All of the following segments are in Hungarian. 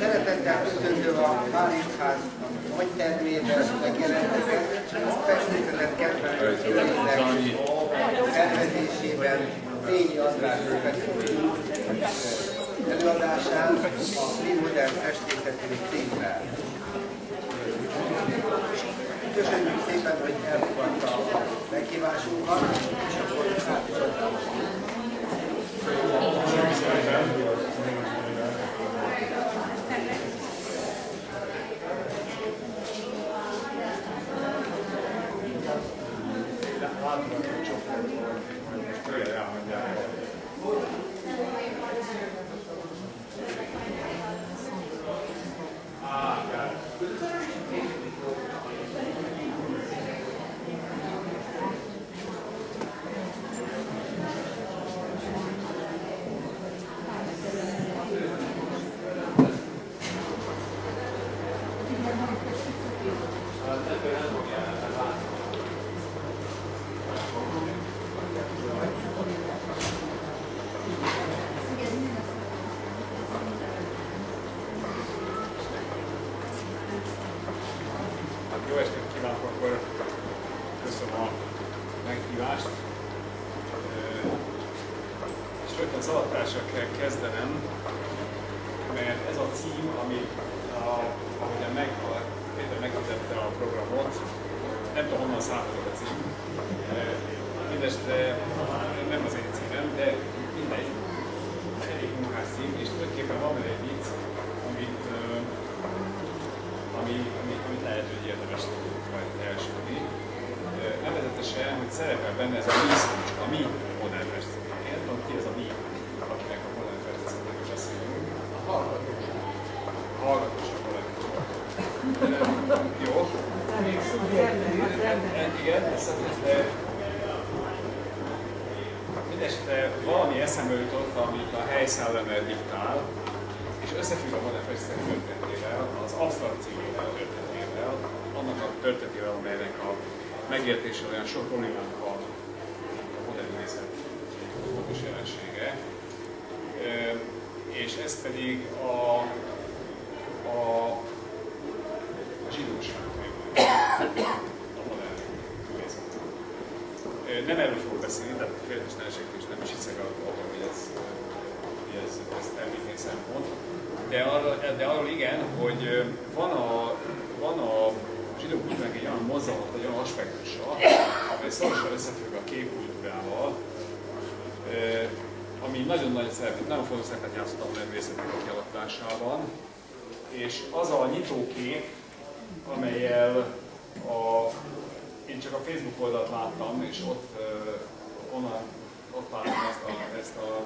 Szeretettel köszöntöm a Márisház agytermébe megjelenteket, festészetet kedvelőségének szervezésében Fényi András előadásán a Modern Festészeti címmel. Köszönjük szépen, hogy elfogadta a meghívásunkat, és akkor át is adnám a Jó estét kívánok, akkor köszönöm a meghívást. Ö, És rögtön szavatással kell kezdenem, mert ez a cím, ami a, ahogyan meg, a, Péter meghirdette a programot, nem tudom honnan származik a cím. Ö, Mindestre nem az én címem, de mindegy. Elég munkás cím, és tulajdonképpen van benne egy vicc, amit ö, ami, ami, amit lehet, hogy érdemes majd elsőni. Nevezetesen, hogy szerepel benne ez a mi szó, a mi modern festők. Én tudom, ki ez a mi, akinek a modern festőkről beszélünk. A hallgatók. A hallgatóság modern Jó. Igen, ez, de mindesetre valami eszembe jutott, amit a helyszelleme diktál, és összefügg a modern festők történetével, az abstrakció történetével, annak a történetével, amelynek a megértése olyan sok problémának a, a modern művészet fontos jelensége. És ez pedig a, a, a zsidóság a modern művészet. Nem erről fogok beszélni, tehát féltestelenség és nem is hiszek abban, hogy ez, hogy ez, ez termékeny szempont. De arról, de arról igen, hogy van a, kultúrának egy olyan aspektusa, amely szorosan összefügg a képkultúrával, ami nagyon nagy szerepet, nagyon fontos szerepet játszott a művészetnek a kialakításában, és az a nyitókép, amelyel a, én csak a Facebook oldalt láttam, és ott onnan, ott láttam ezt a, ezt a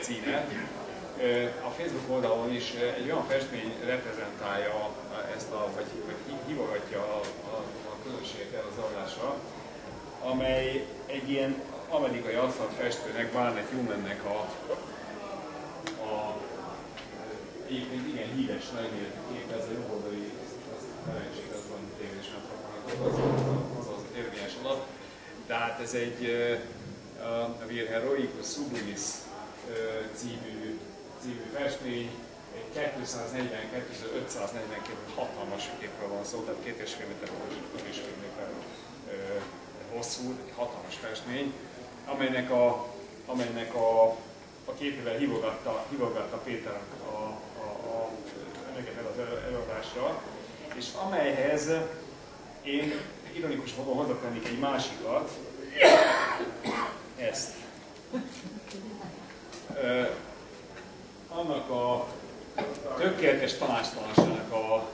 címet, a Facebook oldalon is egy olyan festmény reprezentálja ezt a, vagy hívogatja a, a, a közönséget erre az adásra, amely egy ilyen amerikai asztalt festőnek, Barnett Newmannek a, a egyébként igen híres, nagyon életű kép, ez a jobboldali felelősség, az van tévésen az, az, az érvényes alap. De hát ez egy a Vir Heroicus Sublimis című című festmény, egy 240-242 hatalmas képről van szó, tehát két és fél méter magas és fél méter hosszú, egy hatalmas festmény, amelynek a, amelynek a, a képével hívogatta, hívogatta Péter a, a, a, neked az előadásra, és amelyhez én ironikus módon hozzatennék egy másikat, ezt. Annak a tökéletes tanástalanságnak a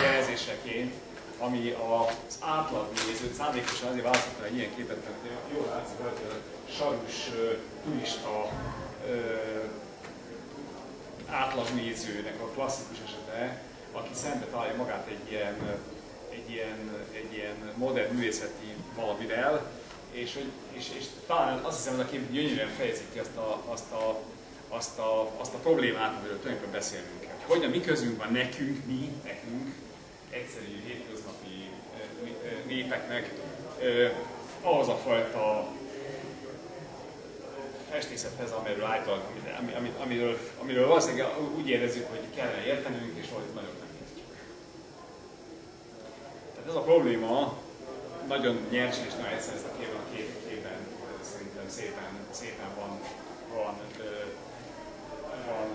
jelzéseként, ami az átlag nézőt szándékosan azért választottam egy ilyen képet, mert jól látszik, hogy a sarus turista átlagnézőnek a klasszikus esete, aki szembe találja magát egy ilyen, egy ilyen, egy ilyen modern művészeti valamivel, és, és, és talán azt hiszem, hogy a kép gyönyörűen fejezíti azt a, azt a azt a, azt a problémát, amiről tulajdonképpen beszélnünk kell. Hogy hogyan, mi közünk van nekünk, mi, nekünk, egyszerű hétköznapi népeknek ahhoz a fajta festészethez, amiről által, amiről, amiről, amiről valószínűleg úgy érezzük, hogy kellene értenünk, és valahogy nagyon nem értjük. Tehát ez a probléma nagyon nyers és nagyon egyszerű a képben, a két képben szerintem szépen, szépen van, van, van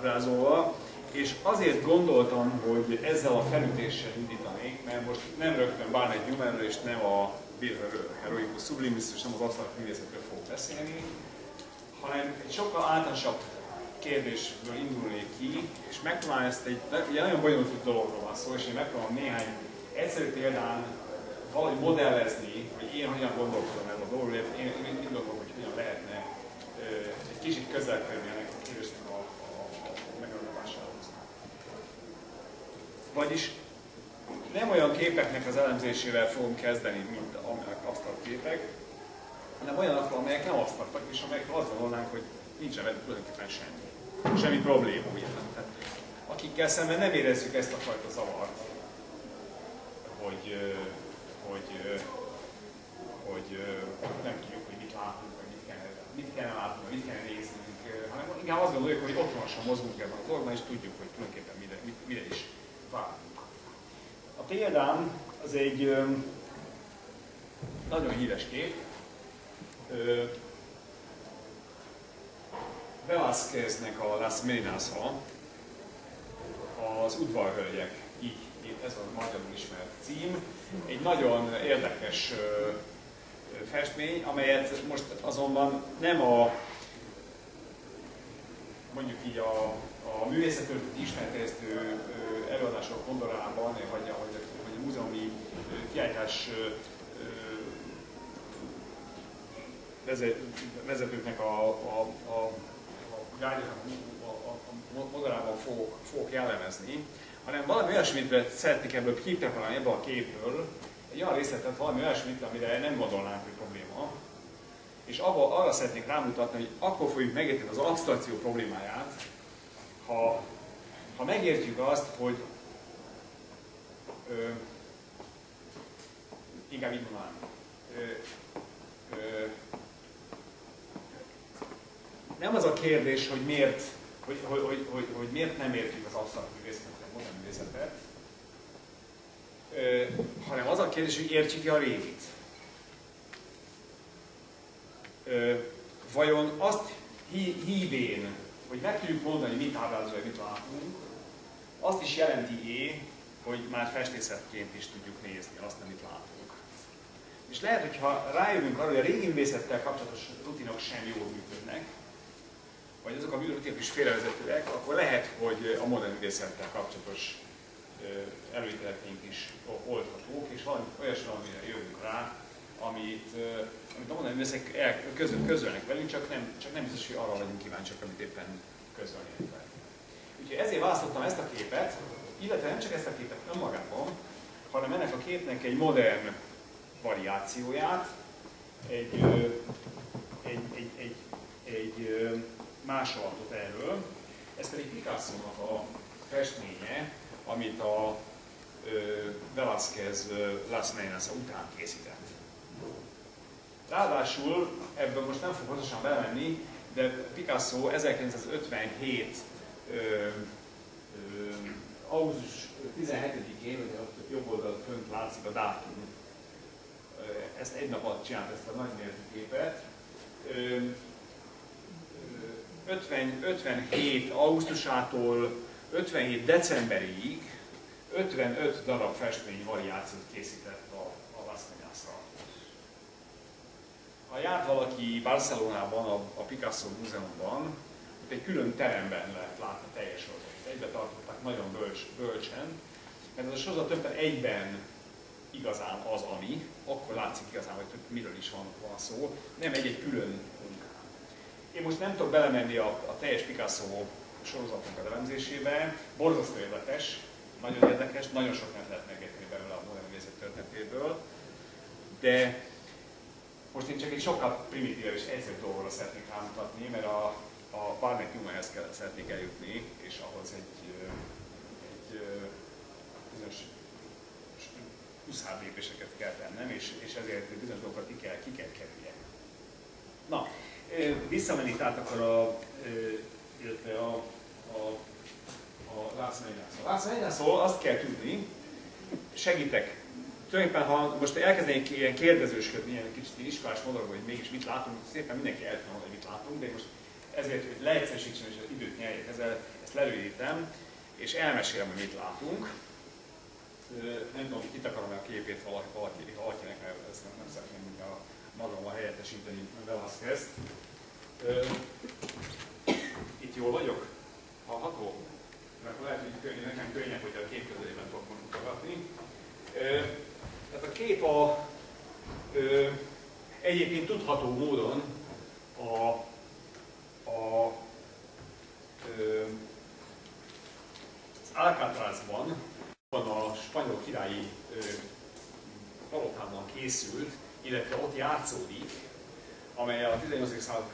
ábrázolva. És azért gondoltam, hogy ezzel a felütéssel indítanék, mert most nem rögtön Barnett Newmanről és nem a Heroicus Sublimis és nem az absztrakt művészetről fogok beszélni, hanem egy sokkal általánosabb kérdésből indulnék ki, és megpróbálom ezt egy, ugye nagyon bonyolult dologról van szó, és én megpróbálom néhány egyszerű példán valahogy modellezni, hogy én hogyan gondolkodom erről a dologról, én, én, én gondolom, hogy hogyan lehetne egy kicsit közel kerülni ennek a kérdésnek a, a, a megragadásához. Vagyis nem olyan képeknek az elemzésével fogunk kezdeni, mint absztrakt képek, hanem olyanokról, amelyek nem absztraktak, és amelyekről azt gondolnánk, hogy nincsen velük tulajdonképpen semmi. Semmi probléma, ugye? Tehát, akikkel szemben nem érezzük ezt a fajta zavart, hogy, hogy, hogy nem tudjuk, hogy mit látunk, vagy mit kellene, mit kellene látnunk, mit kellene néznünk, hanem inkább azt gondoljuk, hogy otthonosan mozgunk ebben a dologban, és tudjuk, hogy tulajdonképpen mire, mire is várunk. A példám az egy nagyon híres kép. Velázqueznek a Las meninas az udvarhölgyek, így, ez a magyarul ismert cím. Egy nagyon érdekes festmény, amelyet most azonban nem a mondjuk így a, a művészetörténet ismerterjesztő előadások kondorában, vagy, vagy, vagy a múzeumi kiállítás vezetőknek a, a, a, a, a, a modorában fogok, fogok jellemezni, hanem valami olyasmit szeretnék ebből kipreparálni ebből a képből, egy olyan részletet, valami olyasmit, amire nem gondolnánk, hogy probléma, és abba, arra szeretnék rámutatni, hogy akkor fogjuk megérteni az abstrakció problémáját, ha, ha megértjük azt, hogy ö, inkább így mondanám, nem az a kérdés, hogy miért, hogy, hogy, hogy, hogy, hogy miért nem értjük az absztrakt művészetet, a modern művészetet, ö, hanem az a kérdés, hogy értjük-e a révit. Ö, vajon azt hí, hívén, hogy meg tudjuk mondani, mit ábrázol, mit látunk, azt is jelenti-é, hogy már festészetként is tudjuk nézni azt, amit látunk. És lehet, hogyha rájövünk arra, hogy a régi művészettel kapcsolatos rutinok sem jól működnek, vagy azok a rutinok is félrevezetőek, akkor lehet, hogy a modern művészettel kapcsolatos előítéleteink is oldhatók, és valami olyasmi, amire jövünk rá, amit, amit a modern művészek közöl, közölnek velünk, csak nem, csak nem biztos, hogy arra vagyunk kíváncsiak, amit éppen közölnének velünk. Ezért választottam ezt a képet, illetve nem csak ezt a képet önmagában, hanem ennek a képnek egy modern variációját, egy, egy, egy, egy, egy másolatot erről. Ez pedig Picasso-nak a festménye, amit a Velázquez Las Menas után készített. Ráadásul, ebben most nem fog pontosan bemenni, de Picasso 1957 ö, ö, augusztus 17-én, ugye ott jobb oldalt fönt látszik a dátum, ezt egy nap alatt csinált ezt a nagy képet. 50, 57 augusztusától 57 decemberig 55 darab festmény variációt készített a, a Las. Ha járt valaki Barcelonában, a, a Picasso Múzeumban, egy külön teremben lehet látni teljes sorozatot. Egybe tartották nagyon bölcs, bölcsen, mert ez a sorozat többen egyben igazán az, ami, akkor látszik igazán, hogy miről is van, van szó, nem egy-egy külön én most nem tudok belemenni a, a teljes Picasso sorozatnak az elemzésébe, borzasztó érdekes, nagyon érdekes, nagyon sok nem lehet megérteni belőle a modern művészet történetéből, de most én csak egy sokkal primitívebb és egyszerű dolgokra szeretnék rámutatni, mert a, a Barnett Newmanhez szeretnék eljutni, és ahhoz egy, egy bizonyos plusz lépéseket kell tennem, és, és ezért bizonyos dolgokat ki kell, ki kell kerüljek. Na, visszamenni tehát akkor a, illetve a, a, a László László azt kell tudni, segítek. Tulajdonképpen, ha most elkezdenék ilyen kérdezősködni, ilyen kicsit iskolás módon, hogy mégis mit látunk, szépen mindenki el tudja hogy mit látunk, de most ezért, hogy leegyszerűsítsem és az időt nyerjek ezzel, ezt lerövidítem, és elmesélem, hogy mit látunk. Nem tudom, hogy kit akarom a képét valaki, valaki, valakinek, mert ezt nem, nem szeretném a magammal helyettesíteni Velázquez-t. Itt jól vagyok? Hallható? Mert lehet, hogy könnyű, nekem könnyebb, hogy a kép közelében tudok mutatni. Tehát a kép a, ö, egyébként tudható módon a ö, az Alcatrazban a spanyol királyi palotában készült, illetve ott játszódik, amely a 18. század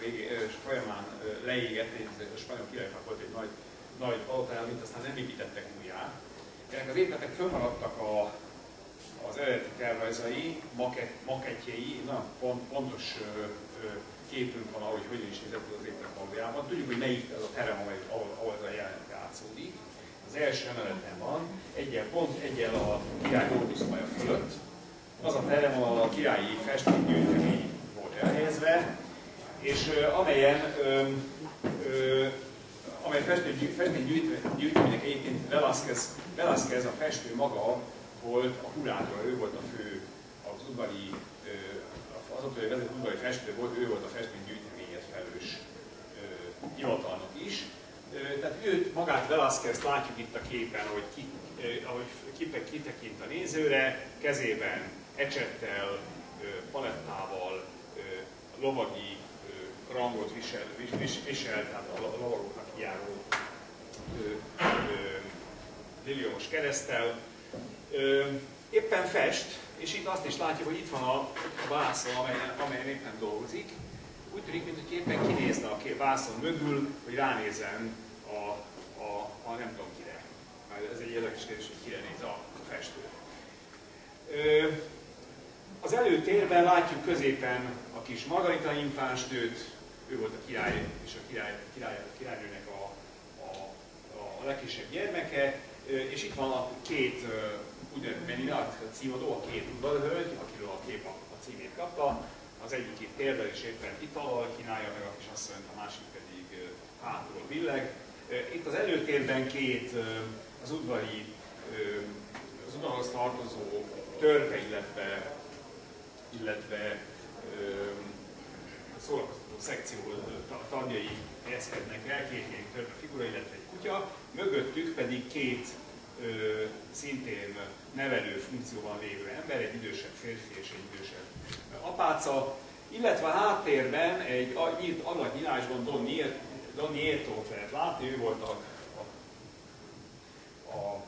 folyamán leégett, a spanyol királynak volt egy nagy, nagy palotája, amit aztán nem építettek újjá. Ennek az épületek fönnmaradtak a, az eredeti tervezai, maket, makettjei, na, pont, pontos ö, ö, képünk van arról, hogy hogyan is nézett az épület valójában. Tudjuk, hogy melyik az a terem, ahol, ahol, ahol ez a jelenet játszódik. Az első emeleten van, egyel pont egyel a király dolgozója fölött. Az a terem, ahol a királyi festménygyűjtemény volt elhelyezve, és amelyen ö, ö, amely festménygyűjteménynek egyébként Velázquez, Velázquez a festő maga volt a kurátor, ő volt a fő, az udvari, az ott vezető udvari festő volt, ő volt a festménygyűjteményet felős hivatalnok is. Tehát őt, magát Velázquez látjuk itt a képen, hogy ki, ahogy kipek kitekint a nézőre, kezében ecsettel, palettával, lovagi rangot visel, visel, visel tehát a lovagoknak járó liliomos keresztel. Éppen fest, és itt azt is látjuk, hogy itt van a vászon, amelyen, amelyen éppen dolgozik. Úgy tűnik, mintha éppen kinézne a vászon mögül, hogy ránézzen a, a, a nem tudom kire. Ez egy érdekes kérdés, hogy kire néz a, festő. Az előtérben látjuk középen a kis Margarita infánsnőt, ő volt a király és a király, király, királynőnek a, a, a legkisebb gyermeke, és itt van a két úgynevezett Meninat címadó, a két udvarhölgy, akiről a kép a, a címét kapta. Az egyik itt térdel és éppen itallal kínálja meg a kis asszonyt, a másik pedig hátul billeg. Itt az előtérben két az udvari, az udvarhoz tartozó törpe, illetve, illetve szórakoztató szekció tagjai helyezkednek el, két ilyen törpe figura, illetve egy kutya, mögöttük pedig két ö, szintén nevelő funkcióban lévő ember, egy idősebb férfi és egy idősebb apáca, illetve a háttérben egy nyílt ablaknyílásban Don, Don Nieto-t lehet látni, ő volt a, a, a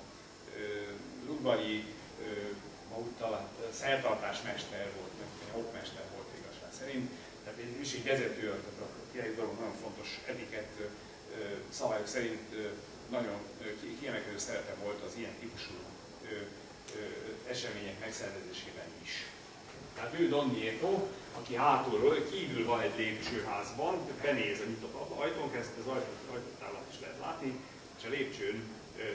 Ludvari szertartásmester volt, vagy hopmester volt igazság szerint, tehát egy is egy vezető, a király nagyon fontos etikett szabályok szerint nagyon kiemelkedő szerepe volt az ilyen típusú események megszervezésében is. Tehát ő Don Nieto, aki hátulról, kívül van egy lépcsőházban, benéz a nyitott ajtón keresztül, az ajtótálat is lehet látni, és a lépcsőn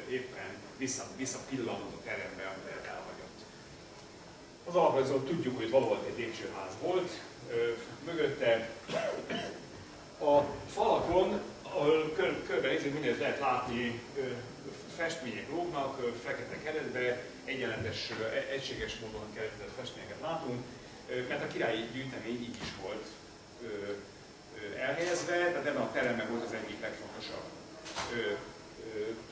éppen vissza, visszapillantott a terembe, amit elhagyott. Az alapvetően tudjuk, hogy valóban egy lépcsőház volt, mögötte a falakon ahol kör, körbenézünk, mindent lehet látni, festmények lógnak, fekete keretbe, egyenletes, e, egységes módon keretezett festményeket látunk, mert a királyi gyűjtemény így is volt elhelyezve, tehát ebben a teremben volt az egyik legfontosabb.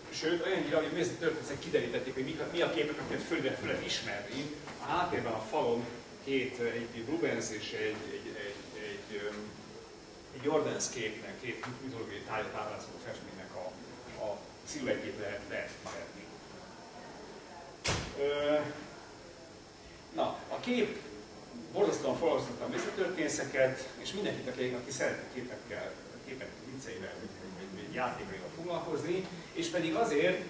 Sőt, olyannyira, hogy mészeti történetek kiderítették, hogy mi a képek, amiket föl lehet ismerni. A háttérben a falon két, egy Rubens és egy, egy, egy, egy egy Jordanes képnek, két mitológiai tájat ábrázoló festménynek a, a sziluettjét lehet lehetni. Na, a kép borzasztóan a visszatörténészeket, és mindenkit, aki, aki szeret képekkel, képek vicceivel, vagy játékaival foglalkozni, és pedig azért,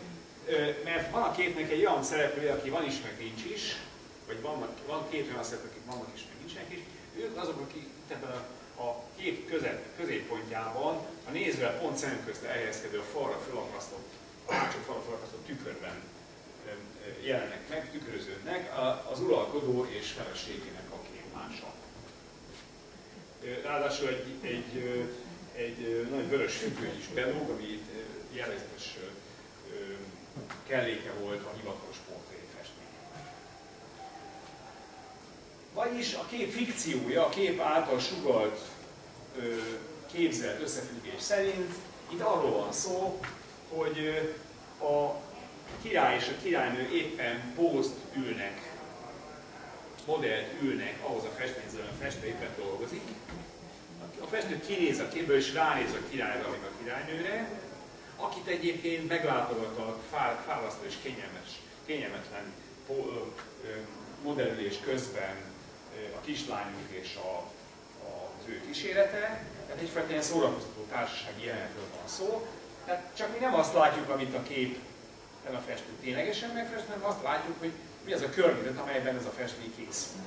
mert van a képnek egy olyan szereplője, aki van is, meg nincs is, vagy van, van két olyan szereplő, akik vannak is, meg nincsenek is, ők azok, akik ebben a, a kép közep, középpontjában a nézővel pont szemközt elhelyezkedő a falra felakasztott, a hátsó falra felakasztott tükörben jelennek meg, tükröződnek az uralkodó és feleségének képmása. Ráadásul egy, egy, egy nagy vörös függöny is belóg, ami jellegzetes kelléke volt a hivatalos Vagyis a kép fikciója, a kép által sugalt képzelt összefüggés szerint itt arról van szó, hogy a király és a királynő éppen pózt ülnek, modellt ülnek ahhoz a festményhez, a festő éppen dolgozik. A festő kinéz a képből és ránéz a királyra, meg a királynőre, akit egyébként meglátogat a fárasztó és kényelmes, kényelmetlen modellülés közben a kislányunk és a, az ő kísérete, tehát egyfajta ilyen szórakoztató társasági jelenetről van szó. Tehát csak mi nem azt látjuk, amit a kép a festő ténylegesen megfest, hanem azt látjuk, hogy mi az a környezet, amelyben ez a festmény készül.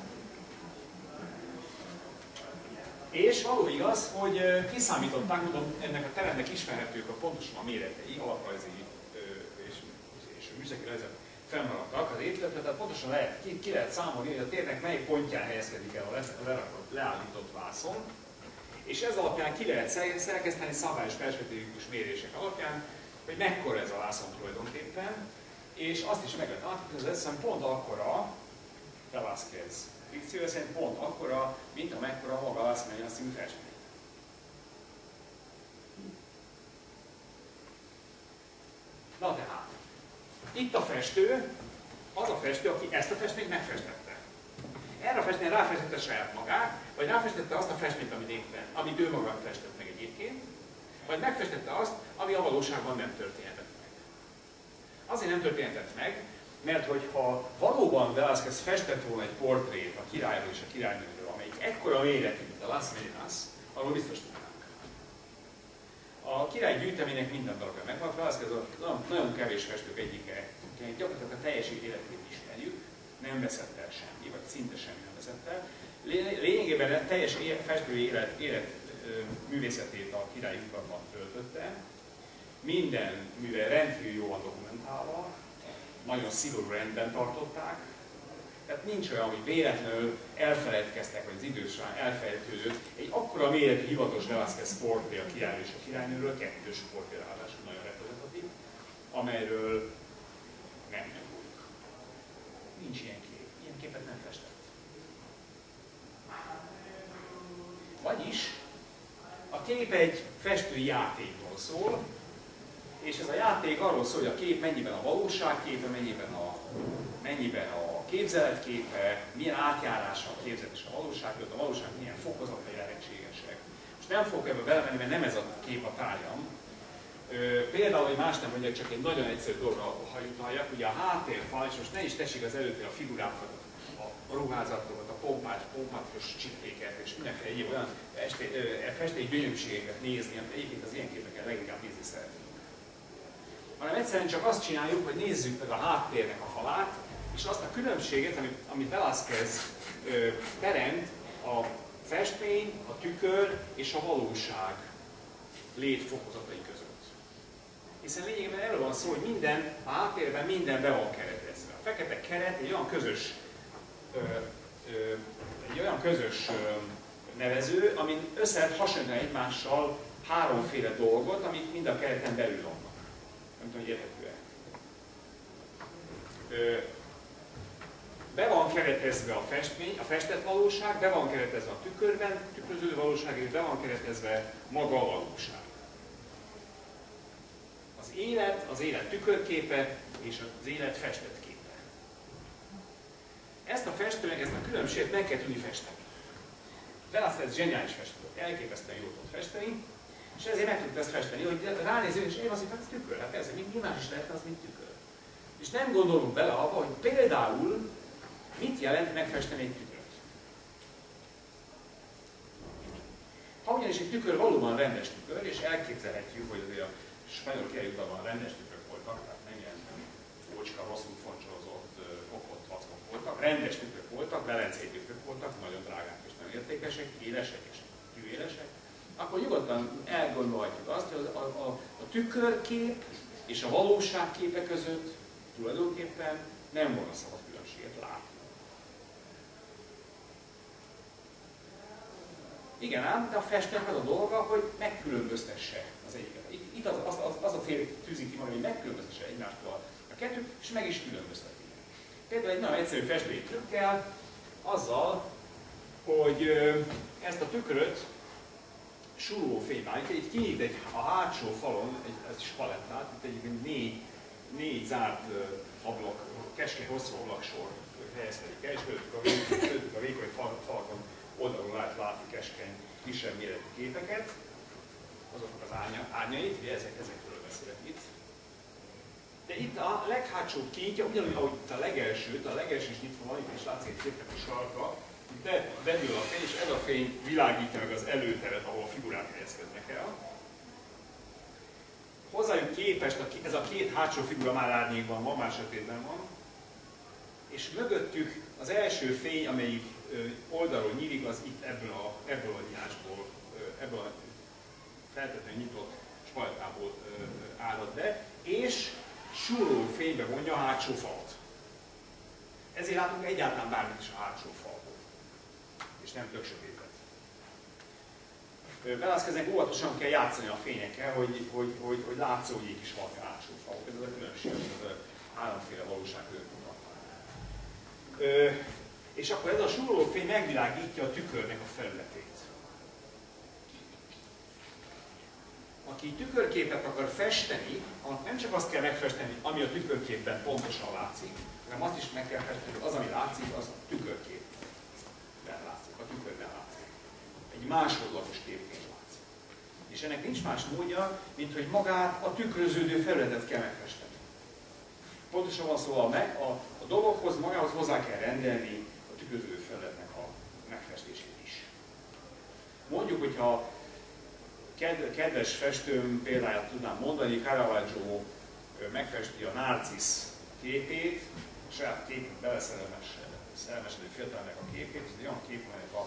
És való igaz, hogy kiszámították, mondom, ennek a teremnek ismerhetők a pontosan a méretei, alaprajzi és, és műszaki rajzok fennmaradtak az épületben, tehát pontosan lehet, ki, ki lehet számolni, hogy a térnek mely pontján helyezkedik el a lerakott, leállított vászon, és ez alapján ki lehet szerkeszteni szabályos perspektívikus mérések alapján, hogy mekkora ez a vászon tulajdonképpen, és azt is meg lehet látni, hogy ez pont akkora, Velázquez fikció szerint pont akkora, mint amekkora maga Manas című festmény. Na tehát, itt a festő, az a festő, aki ezt a festményt megfestette. Erre a festményre ráfestette saját magát, vagy ráfestette azt a festményt, amit, éppen, amit ő maga festett meg egyébként, vagy megfestette azt, ami a valóságban nem meg. Azért nem történhetett meg, mert hogyha valóban Velázquez festett volna egy portrét a királyról és a királynőről, amelyik ekkora méretű, mint a Las Meninas, arról biztos a király gyűjteménynek minden darabja megvan, Velázquez a nagyon kevés festők egyike, gyakorlatilag a teljes életét ismerjük, nem veszett el semmi, vagy szinte semmi nem veszett el. Lényegében a teljes festői élet, élet művészetét a királyi udvarban töltötte, minden műve rendkívül jó van dokumentálva, nagyon szigorú rendben tartották, tehát nincs olyan, hogy véletlenül elfeledkeztek, vagy az idő során elfelejtődött egy akkora méretű hivatalos Velázquez portré a király és a királynőről, kettős portré ráadásul nagyon reprezentatív, amelyről nem nyomulunk. Nincs ilyen kép. Ilyen képet nem festett. Vagyis a kép egy festői játékról szól, és ez a játék arról szól, hogy a kép mennyiben a valóság képe, mennyiben a, mennyiben a képzeletképe, milyen átjárása a képzelet és a valóság a valóság milyen fokozatai lehetségesek. Most nem fogok ebbe belemenni, mert nem ez a kép a tárgyam. Például, hogy más nem mondjak, csak egy nagyon egyszerű dologra utaljak, ugye a háttérfal, és most ne is tessék az előttér a figurákat, a ruházatokat, a pompás, pompátos csipéket és mindenféle egyéb olyan festék gyönyörűségeket nézni, amit egyébként az ilyen képeken leginkább nézni szeretnénk. Hanem egyszerűen csak azt csináljuk, hogy nézzük meg a háttérnek a falát, és azt a különbséget, amit, amit Velázquez ö, teremt a festmény, a tükör és a valóság létfokozatai között. Hiszen lényegében erről van szó, hogy minden a háttérben minden be van keretezve. A fekete keret egy olyan közös, ö, ö, egy olyan közös ö, nevező, amin össze egymással háromféle dolgot, amik mind a kereten belül vannak. Nem tudom, hogy érthető-e be van keretezve a festmény, a festett valóság, be van keretezve a tükörben, tükröződő valóság, és be van keretezve maga a valóság. Az élet, az élet tükörképe és az élet festett képe. Ezt a festőnek, ezt a különbséget meg kell tudni festeni. Velázquez zseniális festő, elképesztően jól tud festeni, és ezért meg tudta ezt festeni, hogy ránéző, és én azt hát ez tükör, hát ez, mi más is lehet az, mint tükör. És nem gondolunk bele abba, hogy például Mit jelent megfesteni egy tükröt? Ha ugyanis egy tükör valóban rendes tükör, és elképzelhetjük, hogy azért a spanyol kiállítban rendes tükrök voltak, tehát nem ilyen ócska, rosszul foncsorozott, kopott vackok voltak, rendes tükrök voltak, velencei tükrök voltak, nagyon drágák és nagyon értékesek, élesek és tűélesek, akkor nyugodtan elgondolhatjuk azt, hogy a, a, a tükörkép és a valóságképe között tulajdonképpen nem volna szabad különbséget látni. Igen ám, de a festőnek az a dolga, hogy megkülönböztesse az egyiket. Itt az, az, az, az a fél tűzik ki hogy megkülönböztesse egymástól a kettőt, és meg is különbözteti. Például egy nagyon egyszerű festői trükkel, azzal, hogy ezt a tükröt suló fénymány, itt kinyit egy, a hátsó falon egy, egy spalettát, itt egy négy, négy zárt ablak, keskeny hosszú ablaksor helyezkedik el, és közöttük a, a vékony fal, falakon oldalon lehet látni keskeny, kisebb méretű képeket, azoknak az árnya, árnyait, ugye ezek, ezekről beszélek itt. De itt a leghátsóbb kintja, ugyanúgy, ahogy itt a legelsőt, a legelső is nyitva van, itt is látszik egy szép sarka, itt bedől a fény, és ez a fény világítja meg az előteret, ahol a figurák helyezkednek el. Hozzájuk képest ez a két hátsó figura már árnyékban van, már sötétben van, és mögöttük az első fény, amelyik oldalról nyílik, az itt ebből a, ebből a nyílásból, ebből a feltetően nyitott spajtából árad be, és súró fénybe vonja a hátsó falat. Ezért látunk egyáltalán bármit is a hátsó falból, és nem tök sötétet. Óvatosan kell játszani a fényekkel, hogy, hogy, hogy, hogy látszódjék is valami hátsó falok. Ez a különbség, az államféle valóság és akkor ez a súrolófény megvilágítja a tükörnek a felületét. Aki tükörképet akar festeni, annak nem csak azt kell megfesteni, ami a tükörképben pontosan látszik, hanem azt is meg kell festeni, hogy az, ami látszik, az a tükörképben látszik, a tükörben látszik. Egy másodlagos képként látszik. És ennek nincs más módja, mint hogy magát a tükröződő felületet kell megfesteni. Pontosan van szóval meg, a, a dologhoz magához hozzá kell rendelni a tükröződő felületnek a megfestését is. Mondjuk, hogyha kedves festőm példáját tudnám mondani, Caravaggio megfesti a Narcisz képét, a saját képét beleszerelmesedő fiatalnak a képét, ez egy olyan kép, amelynek a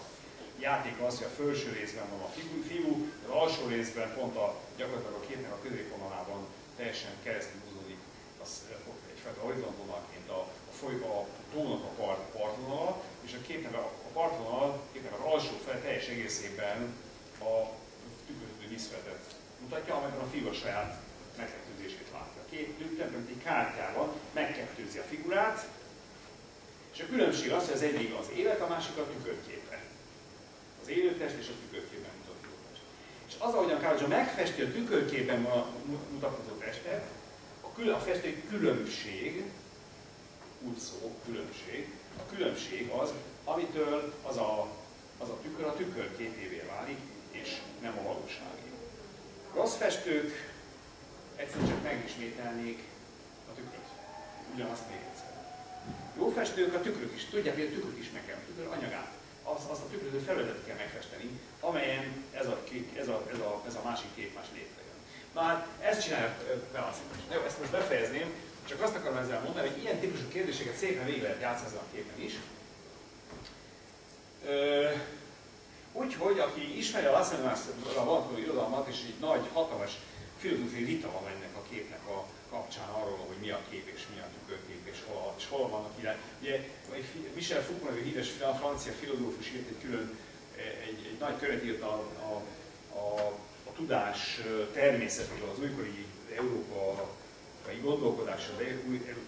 játék az, hogy a felső részben van a fiú, fiú az alsó részben pont a, gyakorlatilag a képnek a középvonalában teljesen keresztül húzódik az, egyfajta horizontvonalként a, a, foly, a tónak a part, partvonala, és a képnek a, a partvonal, képnek az alsó fel teljes egészében a vízfedet mutatja, amelyben a fiú a saját megkettőzését látja. A két mint egy kártyával megkettőzi a figurát, és a különbség az, hogy az egyik az élet, a másik a tükörképe. Az élőtest és a tükörképen mutatkozó test. És az, ahogyan Kárgya megfesti a tükörképen mutatkozó testet, a, kül, a festő különbség, úgy szó, különbség, a különbség az, amitől az a, az a tükör a tükörképévé válik, és nem a valóságé. Rossz festők egyszerűen csak megismételnék a tükröt. Ugyanazt még egyszer. Jó festők a tükrök is. Tudják, hogy a tükrök is meg kell, a tükrök anyagát. Azt, azt a tükröző felületet kell megfesteni, amelyen ez a, ez a, ez a, ez a másik kép más létrejön. Na hát ezt csinálja Velaszimos. Jó, ezt most befejezném, csak azt akarom ezzel mondani, hogy ilyen típusú kérdéseket szépen végig lehet játszani a képen is. Úgyhogy, aki ismeri a Lassenmászra vonatkozó irodalmat, és így nagy, hatalmas filozófiai vita van ennek a képnek a kapcsán arról, hogy mi a kép és mi és hol, vannak ide. Ugye Michel Foucault nevű híres a francia filozófus írt egy külön, egy, egy nagy követ írt a, a, a, a tudás természetéről, az újkori Európa gondolkodásról, az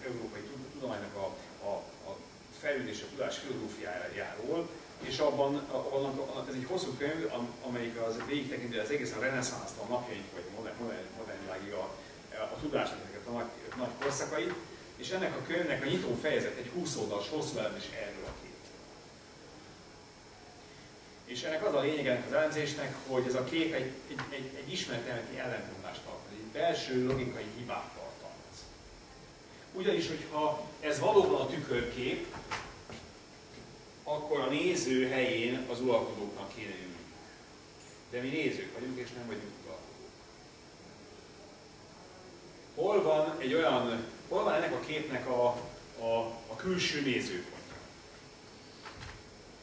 európai tudománynak a, a, a fejlődés, a tudás filozófiájáról, és abban, abban ez egy hosszú könyv, amelyik az végigtekinti az egészen a reneszánsz a napjaink, vagy a modern, modern, modern világig a, a tudásnak ezeket a nagy, nagy korszakait, és ennek a könyvnek a nyitó fejezet egy 20 oldalas hosszú elemzés erről a kép. És ennek az a lényeg ennek az elemzésnek, hogy ez a kép egy, egy, egy, egy ismeretelmeti ellentmondást tartalmaz, egy belső logikai hibát tartalmaz. Ugyanis, hogyha ez valóban a tükörkép, akkor a néző helyén az uralkodóknak kéne ülni. De mi nézők vagyunk, és nem vagyunk uralkodók. Hol van egy olyan, hol van ennek a képnek a, a, a külső nézőpontja?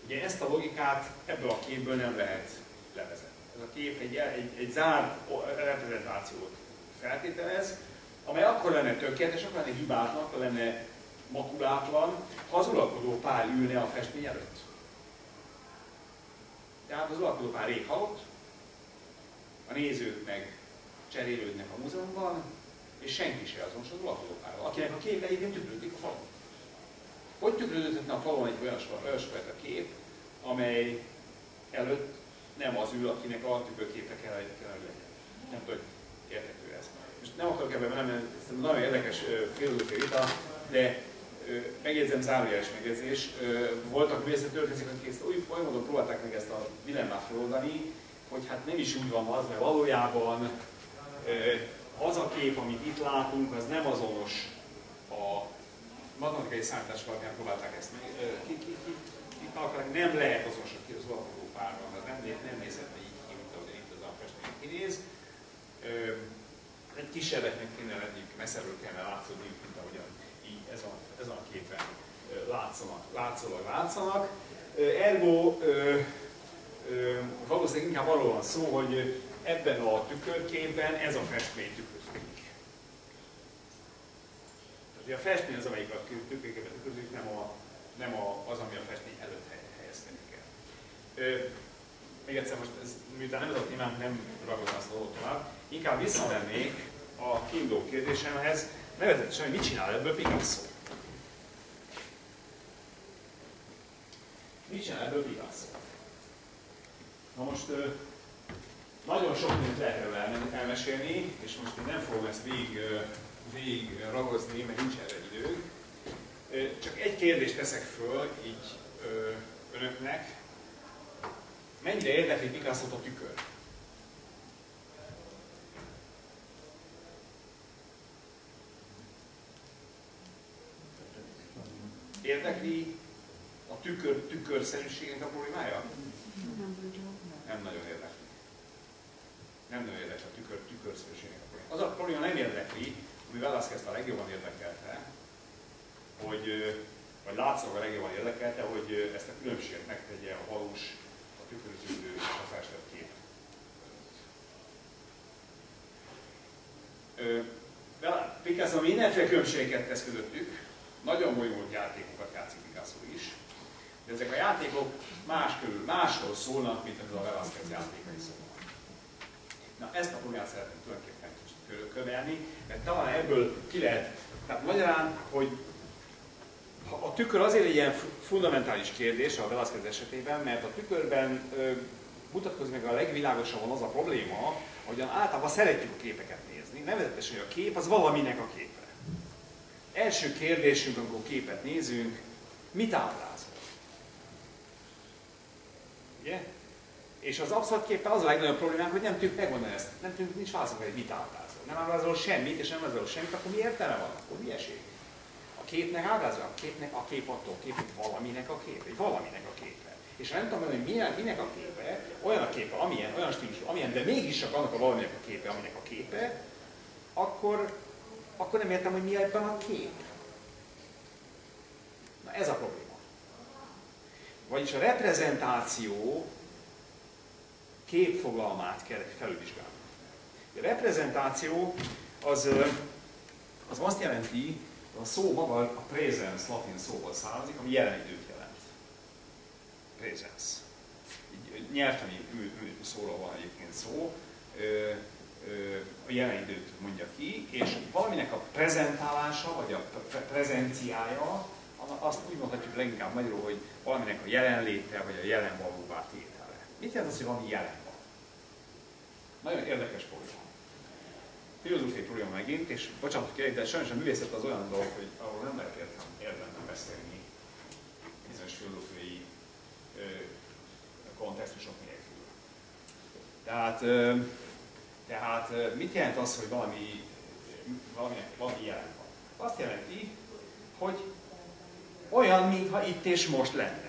Ugye ezt a logikát ebből a képből nem lehet levezetni. ez a kép egy, egy, egy zárt reprezentációt feltételez, amely akkor lenne tökéletes, akkor lenne hibátlan, akkor lenne makulátlan, ha az uralkodó pár ülne a festmény előtt. Tehát az uralkodó pár rég halott, a nézők meg cserélődnek a múzeumban, és senki se azonos az uralkodó párral, akinek a kép egyébként tükrődik a falon. Hogy tükrődhetne a falon egy olyan a kép, amely előtt nem az ül, akinek a tükörképe kell, kell legyen. Nem tudom, hogy érthető ez. Most nem akarok ebben menni, ez nagyon érdekes filozófiai vita, de megjegyzem zárójeles megjegyzés. Voltak művészetörténetek, akik ezt úgy, olyan módon próbálták meg ezt a dilemmát feloldani, hogy hát nem is úgy van az, mert valójában az a kép, amit itt látunk, az nem azonos a matematikai számítás alapján próbálták ezt ki, ki, ki, ki, nem lehet azonos az alkotó párban, az nem, nem nézhet így ki, mint ahogy itt az a festmény kinéz. Egy kisebbeknek kéne lenni, messzebbről kellene látszódni, mint ahogyan így ez a, ez a képen látszanak, látszólag látszanak. Ergo valószínűleg inkább arról van szó, hogy ebben a tükörképben ez a festmény tükröződik. Tehát a festmény az, amelyik a tükörképet tükröződik, nem, a, nem a, az, ami a festmény előtt helyezkedik el. még egyszer most, ez, miután nem ez a témám, nem ragadom a tovább, inkább visszamennék a kiinduló kérdésemhez, nevezetesen, hogy mit csinál ebből Picasso. Mit csinál ebből Picasso? Na most nagyon sok mindent lehet erről elmesélni, és most én nem fogom ezt végig, végig ragozni, mert nincs erre idő. Csak egy kérdést teszek föl így önöknek. Mennyire érdekli picasso a tükör? Érdekli a tükör tükörszerűségnek a problémája? Nem nagyon érdekli nem nagyon érdekli a tükör, probléma. Az a probléma nem érdekli, ami Velázquez a legjobban érdekelte, hogy, vagy látszólag a legjobban érdekelte, hogy ezt a különbséget megtegye a valós, a tüköröződő és a festett kép. Picasso mindenféle különbségeket tesz közöttük, nagyon bonyolult játékokat játszik Picasso is, de ezek a játékok más körül, másról szólnak, mint az a Velázquez játékai szólnak. Na ezt a problémát szeretném tulajdonképpen kövelni, mert talán ebből ki lehet, tehát magyarán, hogy a tükör azért egy ilyen fundamentális kérdés a Velázquez esetében, mert a tükörben ö, mutatkozik meg a legvilágosabban az a probléma, hogyan általában szeretjük a képeket nézni, nevezetesen, hogy a kép az valaminek a képe. Első kérdésünk, amikor képet nézünk, mit ábrázol? Ugye? És az abszolút képpel az a legnagyobb problémánk, hogy nem tudjuk megmondani ezt. Nem tudjuk, nincs válaszunk, hogy mit ábrázol. Nem ábrázol semmit, és nem ábrázol semmit, akkor mi értelme van? Akkor hülyeség. A képnek ábrázol, a képnek a kép attól kép, hogy valaminek a képe, egy valaminek a képe. És nem tudom hogy milyen, minek a képe, olyan a képe, amilyen, olyan stílusú, amilyen, de mégis csak annak a valaminek a képe, aminek a képe, akkor, akkor nem értem, hogy mi ebben a kép. Na ez a probléma. Vagyis a reprezentáció képfogalmát kell felvizsgálni. A reprezentáció az, az azt jelenti, a szó maga a presence latin szóval származik, ami jelenidőt jelent. Presence. Így nyelvtani szóról van egyébként szó, a jelenidőt mondja ki, és valaminek a prezentálása, vagy a prezenciája, azt úgy mondhatjuk leginkább magyarul, hogy valaminek a jelenléte, vagy a jelen valóvá tétel. Mit jelent az, hogy valami jelen van? Nagyon érdekes probléma. Filozófiai probléma megint, és bocsánat, kérlek, de sajnos a művészet az olyan dolog, hogy ahol nem lehet érdemben beszélni bizonyos filozófiai kontextusok nélkül. Tehát, ö, tehát mit jelent az, hogy valami, valami, valami jelen van? Azt jelenti, hogy olyan, mintha itt és most lenne.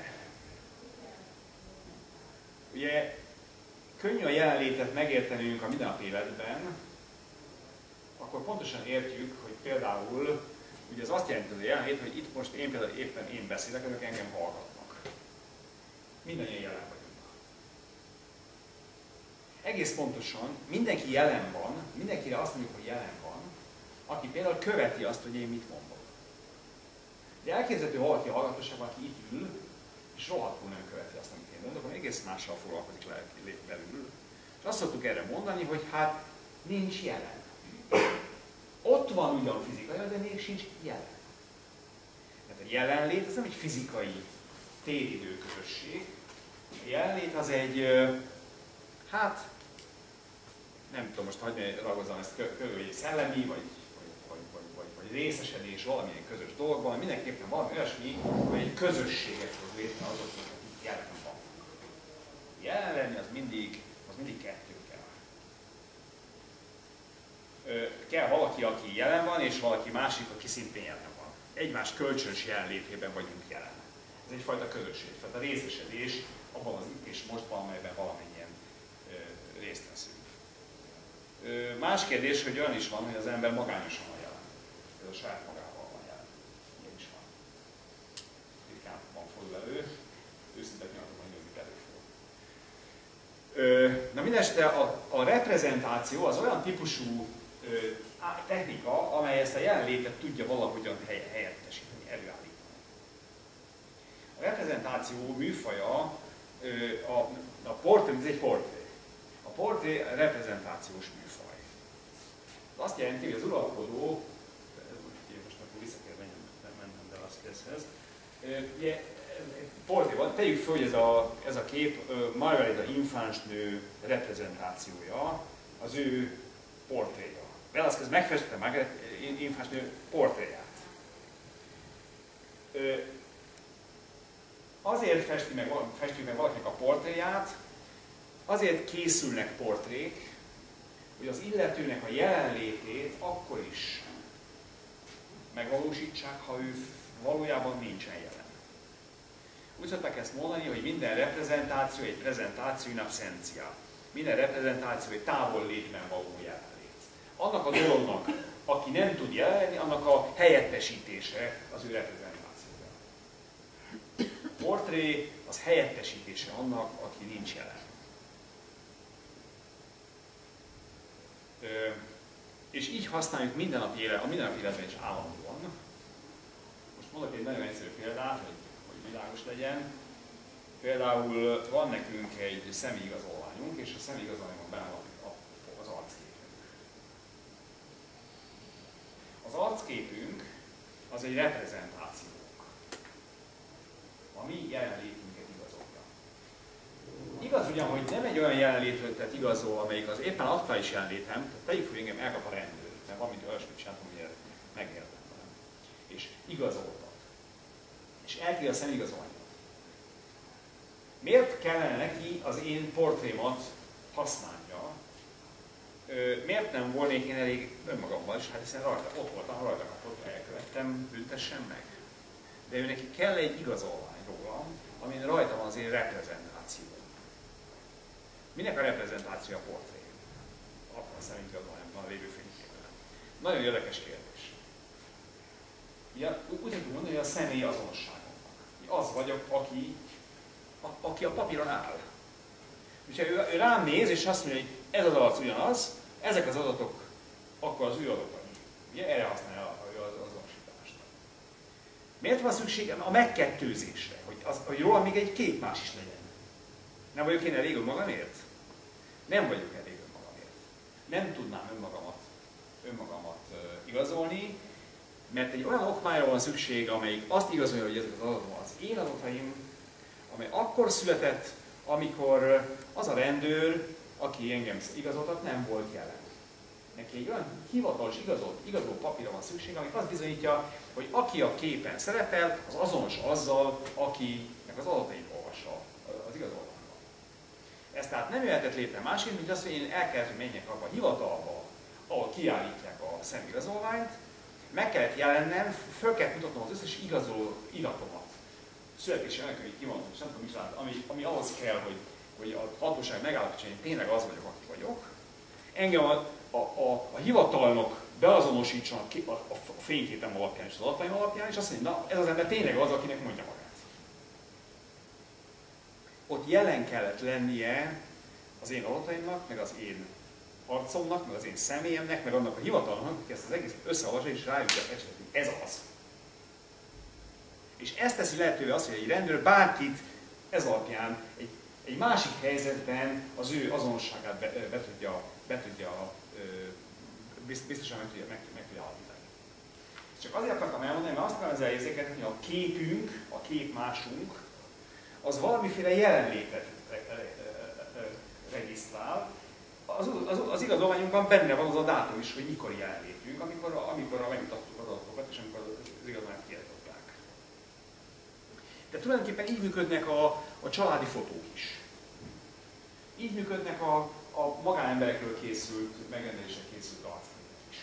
Ugye könnyű a jelenlétet megértenünk a mindennapi életben, akkor pontosan értjük, hogy például, ugye ez azt jelenti az a jelenlét, hogy itt most én például éppen én beszélek, önök engem hallgatnak. Mindannyian jelen vagyunk. egész pontosan mindenki jelen van, mindenkire azt mondjuk, hogy jelen van, aki például követi azt, hogy én mit mondok. De elképzelhető valaki hallgatóság, aki itt ül, és rohadtul nem követi azt, én mondok, hanem egész mással foglalkozik belül. És azt szoktuk erre mondani, hogy hát nincs jelen. Ott van ugyan fizikai, de még sincs jelen. Mert a jelenlét az nem egy fizikai téridő közösség. A jelenlét az egy, hát nem tudom most hagyni ragozom ezt körül, egy szellemi, vagy, vagy, vagy, vagy, részesedés valamilyen közös dolgban, mindenképpen valami olyasmi, hogy egy közösséget hoz létre azoknak. Jelen lenni az mindig, az mindig kettő kell. Ö, kell valaki, aki jelen van, és valaki másik, aki szintén jelen van. Egymás kölcsönös jelenlétében vagyunk jelen. Ez egyfajta közösség, tehát a részesedés abban az itt és mostban, amelyben valamennyien ö, részt veszünk. Más kérdés, hogy olyan is van, hogy az ember magányosan van jelen. Ez a saját magával van jelen. Ilyen is van. Ritkán fordul elő. Őszinte pillanatban mindig előfordul. Na mindesetre a, a reprezentáció az olyan típusú ö, technika, amely ezt a jelenlétet tudja valahogyan hely, helyettesíteni, előállítani. A reprezentáció műfaja, ö, a, a portré, ez egy portré. A portré reprezentációs műfaj. Ez azt jelenti, hogy az uralkodó, most akkor vissza kell mennem, nem mentem be az készhez, ugye, portré van, tegyük föl, hogy ez a, ez a kép Margarita infáns nő reprezentációja, az ő portréja. Velázquez megfestette Margarita infáns nő portréját. Azért festi meg, festjük meg valakinek a portréját, Azért készülnek portrék, hogy az illetőnek a jelenlétét akkor is megvalósítsák, ha ő valójában nincsen jelen. Úgy szokták ezt mondani, hogy minden reprezentáció egy prezentáció in absentia. Minden reprezentáció egy távol létben való jelenlét. Annak a dolognak, aki nem tud jelenni, annak a helyettesítése az ő reprezentációja. Portré az helyettesítése annak, aki nincs jelen. és így használjuk minden nap élet, a minden nap életben is állandóan. Mondok egy nagyon egyszerű példát, hogy, hogy világos legyen. Például van nekünk egy személyigazolványunk, és a személyigazolványunkban benne van az arcképünk. Az arcképünk az egy reprezentáció, ami jelenlétünk Igaz ugyan, hogy nem egy olyan jelenlétet igazol, amelyik az éppen aktuális jelenlétem, tehát tegyük hogy engem elkap a rendőr, mert valamit olyasmit csináltam, hogy megérdemlem. És igazoltak. Elkéri a szemigazolványt. Miért kellene neki az én portrémat használnia? Miért nem volnék én elég önmagamban is? Hát hiszen rajta, ott voltam, rajta kapott, elkövettem, büntessen meg. De ő neki kell egy igazolvány rólam, amin rajta van az én reprezentáció. Minek a reprezentáció a portré? Akkor szerint a lévő fényképen. Nagyon érdekes kérdés. Ja, úgy tudom mondani, hogy a személy azonosságomnak. Az vagyok, aki a, aki a papíron áll. Úgyhogy ő, ő rám néz, és azt mondja, hogy ez az adat ugyanaz, ezek az adatok, akkor az ő adatai. Ugye erre használja az azonosítást. Miért van szükségem a megkettőzésre, hogy, az, hogy róla még egy két más is legyen? Nem vagyok én elég magamért? Nem vagyok elég önmagamért. Nem tudnám önmagamat, önmagamat igazolni, mert egy olyan okmányra van szükség, amelyik azt igazolja, hogy ezek az adatok én adataim, amely akkor született, amikor az a rendőr, aki engem igazoltat, nem volt jelen. Neki egy olyan hivatalos igazolt, igazoló papírra van szükség, ami azt bizonyítja, hogy aki a képen szerepel, az azonos azzal, akinek az adatait olvassa az igazoló. Ez tehát nem jöhetett létre másként, mint az, hogy én el kellett, hogy menjek abba a hivatalba, ahol kiállítják a szemigazolványt, meg kellett jelennem, föl kellett mutatnom az összes igazoló iratomat. Születési elkönyvi kimondom, és nem tudom, mit lát, ami, ami ahhoz kell, hogy, hogy a hatóság megállapítsa, hogy én tényleg az vagyok, aki vagyok. Engem a, a, a, a hivatalnok beazonosítson a, a, a fényképem alapján és az adataim alapján, és azt mondja, na ez az ember tényleg az, akinek mondja magát ott jelen kellett lennie az én adataimnak, meg az én arcomnak, meg az én személyemnek, meg annak a hivatalnak, aki ezt az egész összeolvasni és rájutja hogy ez az. És ezt teszi lehetővé az, hogy egy rendőr bárkit ez alapján egy, egy másik helyzetben az ő azonosságát be, be tudja, be tudja biztosan meg tudja, meg, meg tudja állítani. Csak azért akartam elmondani, mert azt akarom ezzel érzékelni, hogy a képünk, a kép másunk, az valamiféle jelenlétet regisztrál. Az, az, az igazolványunkban benne van az a dátum is, hogy mikor jelenlétünk, amikor, amikor megmutattuk az adatokat, és amikor az igazolványt kiadották. De tulajdonképpen így működnek a, a családi fotók is. Így működnek a, a magánemberekről készült, megrendelések készült arcképek is.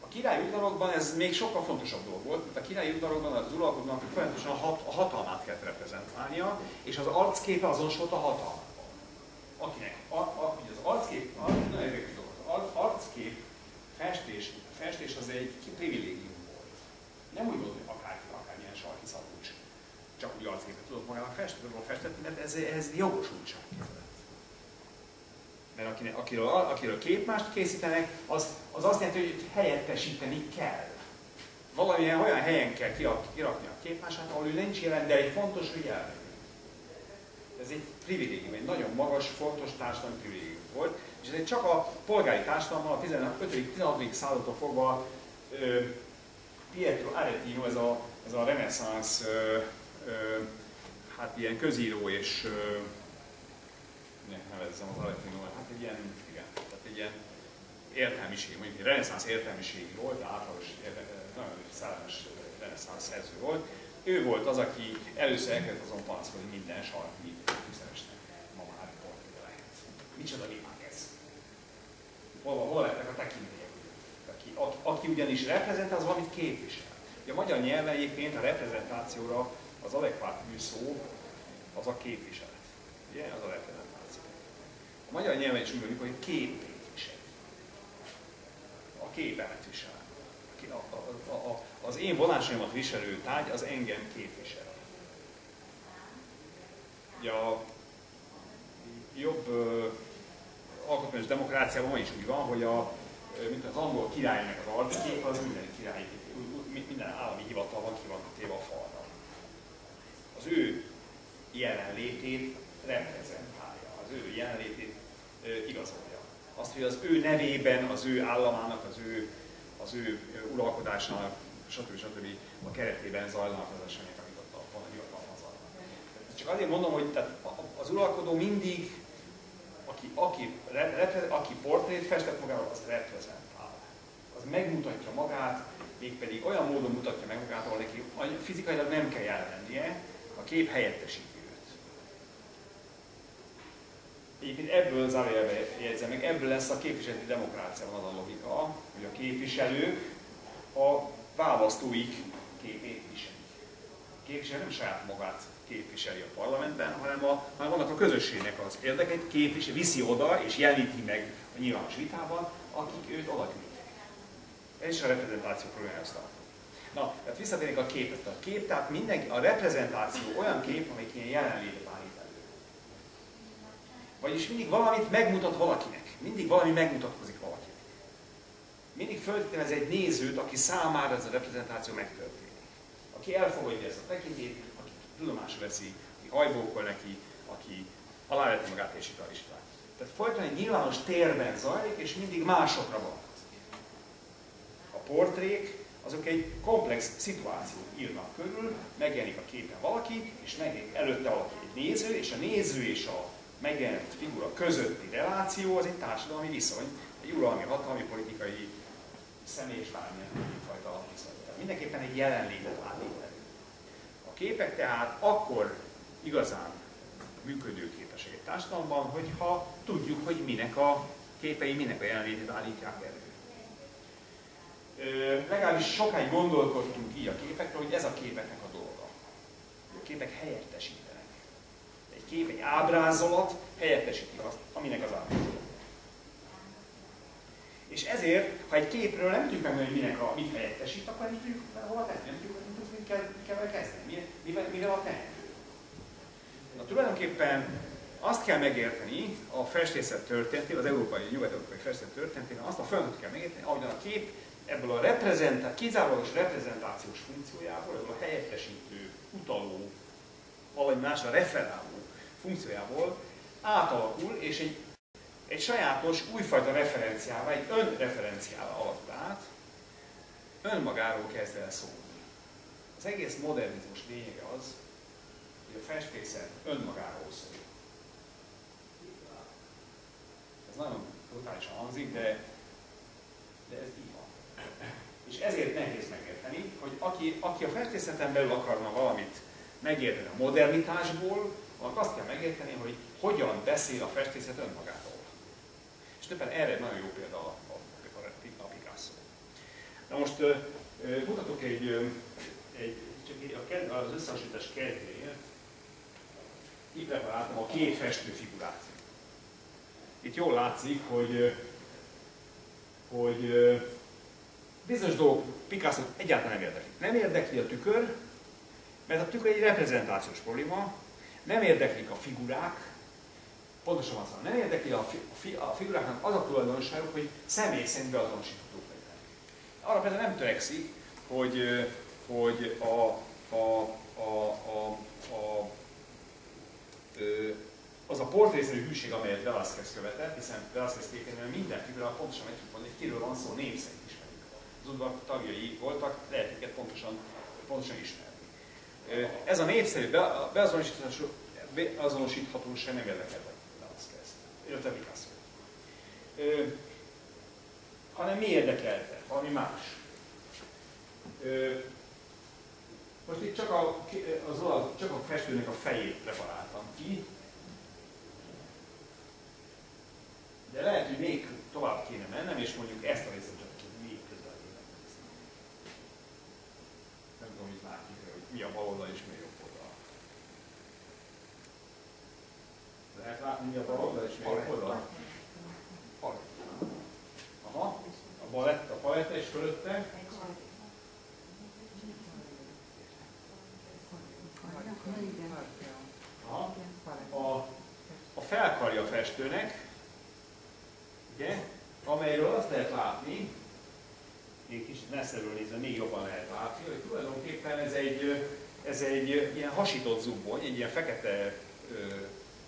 A királyi udvarokban ez még sokkal fontosabb dolog volt, mert a királyi udvarokban az uralkodónak folyamatosan a, hat, a hatalmát kellett reprezentálnia, és az arcképe azonosult a hatalmában. Akinek a, a, az arckép, a, az arckép festés, festés az egy privilégium volt. Nem úgy volt, hogy akár, akármilyen sarki szakúcs csak úgy arcképet tudok magának festeni, festetni, mert ez, ez jogosultság Mert akinek, akiről, akiről képmást készítenek, az, az azt jelenti, hogy helyettesíteni kell. Valamilyen olyan helyen kell kirakni a képmását, ahol ő nincs jelen, de egy fontos, hogy jelen. Ez egy privilégium, egy nagyon magas, fontos társadalmi privilégium volt, és ez csak a polgári társadalommal a 15.-16. századtól fogva Pietro Aretino, ez a, ez a reneszánsz hát ilyen közíró és nevezzem az Aretino, hát egy ilyen, igen, tehát egy ilyen értelmiség, mondjuk egy reneszánsz értelmiség volt, átlagos, nagyon szellemes reneszánsz szerző volt. Ő volt az, aki először elkezdett azon panaszkodni minden sarki fűszeresnek. Ma már portré lehet. Micsoda limák ez? Hol, hol lettek a tekintélyek? Aki, ugyanis reprezentál, az valamit képvisel. A magyar nyelven egyébként a reprezentációra az adekvát műszó az a képviselet. Ugye? Az a reprezentáció. A magyar nyelven is úgy mondjuk, hogy képét visel. A képemet visel. A, a, a, az én vonásaimat viselő tárgy az engem képvisel. Ugye a jobb alkotmányos demokráciában ma is úgy van, hogy a, mint az angol királynak az arckép, az minden király, minden állami hivatalban ki van téve a falra az ő jelenlétét reprezentálja, az ő jelenlétét igazolja. Azt, hogy az ő nevében, az ő államának, az ő, az ő uralkodásának, stb. stb. a keretében zajlanak az események, amik ott a hivatalban. Csak azért mondom, hogy tehát az uralkodó mindig, aki, aki, repre, aki portrét festett magáról, az reprezentál. Az megmutatja magát, mégpedig olyan módon mutatja meg magát, ahol neki fizikailag nem kell jelennie, a kép helyettesíti őt. Egyébként ebből zárójelbe jegyzem meg, ebből lesz a képviseleti demokráciában az a logika, hogy a képviselők a választóik képét viselik. A képviselő nem saját magát képviseli a parlamentben, hanem, a, hanem annak a közösségnek az érdekeit képvisel, viszi oda és jeleníti meg a nyilvános vitában, akik őt küldték. Ez is a reprezentáció problémája Na, tehát visszatérnék a képet. A kép, tehát mindenki, a reprezentáció olyan kép, amelyik ilyen jelenlétet állít elő. Vagyis mindig valamit megmutat valakinek. Mindig valami megmutatkozik valakinek. Mindig föltételez egy nézőt, aki számára ez a reprezentáció megtörténik. Aki elfogadja ezt a tekintét, aki tudomásra veszi, aki hajbókol neki, aki aláveti magát, és itt is Tehát folyton egy nyilvános térben zajlik, és mindig másokra vonatkozik. A portrék azok egy komplex szituációt írnak körül, megjelenik a képen valaki, és megjelenik előtte valaki egy néző, és a néző és a megjelent figura közötti reláció az egy társadalmi viszony, egy uralmi, hatalmi, politikai, személyes bármilyen fajta viszony. Tehát mindenképpen egy jelenlétet állít képek tehát akkor igazán működőképesek egy társadalomban, hogyha tudjuk, hogy minek a képei, minek a jelenlétét állítják elő legalábbis sokáig gondolkodtunk így a képekről, hogy ez a képeknek a dolga. A képek helyettesítenek. Egy kép, egy ábrázolat helyettesíti azt, aminek az ábrázolat. És ezért, ha egy képről nem tudjuk megmondani, hogy minek a, mit helyettesít, akkor nem tudjuk hova tenni, nem tudjuk mit kell, mit kell kezdeni, mivel, mivel a tehető. Na, tulajdonképpen azt kell megérteni a festészet történetén, az európai, nyugat-európai festészet történetén, azt a folyamatot kell megérteni, ahogyan a kép ebből a reprezentá- kizárólagos reprezentációs funkciójából, ebből a helyettesítő, utaló, valami másra referáló funkciójából átalakul, és egy, egy sajátos, újfajta referenciává, egy önreferenciává alakul át, önmagáról kezd el szólni. Az egész modernizmus lényege az, hogy a festészet önmagáról szól. Ez nagyon brutálisan hangzik, de, de ez így van. És ezért nehéz megérteni, hogy aki, aki a festészeten belül akarna valamit megérteni a modernitásból, annak azt kell megérteni, hogy hogyan beszél a festészet önmagáról. És többen erre nagyon jó példa a, a, a Picasso. Na most mutatok egy, egy csak az összehasonlítás kedvéért itt preparáltam a két festőfigurát. Itt jól látszik, hogy, hogy bizonyos dolgok Picasso egyáltalán nem érdekli. Nem érdekli a tükör, mert a tükör egy reprezentációs probléma, nem érdeklik a figurák, pontosan mondom, nem érdekli a, fi, a figuráknak az a tulajdonságok, hogy személy szerint beazonosíthatók legyenek. Arra például nem törekszik, hogy, hogy a, a, a, a, a, az a portrészerű hűség, amelyet Velázquez követett, hiszen Velázquez képénél minden pontosan meg tudjuk mondani, hogy kiről van szó, név szerint ismerjük. Az udvar tagjai voltak, lehet őket pontosan, pontosan ismerni. Ez a népszerű beazonosíthatóság nem érdekel Velázquez, illetve Picasso. Hanem mi érdekelte? Valami más. Most itt csak a, az olaj, csak a festőnek a fejét preparáltam ki, de lehet, hogy még tovább kéne mennem, és mondjuk ezt a részt csak még közel kéne Nem tudom, hogy látjuk, hogy mi a bal oldal és mi a jobb oldal. Lehet látni, mi a bal oldal és mi a jobb oldal? Aha, a balett, a paletta és fölötte. Aha. A, a felkarja festőnek, ugye, amelyről azt lehet látni, még kicsit messzeről nézve még jobban lehet látni, hogy tulajdonképpen ez egy, ez egy ilyen hasított zubbony, egy ilyen fekete ö,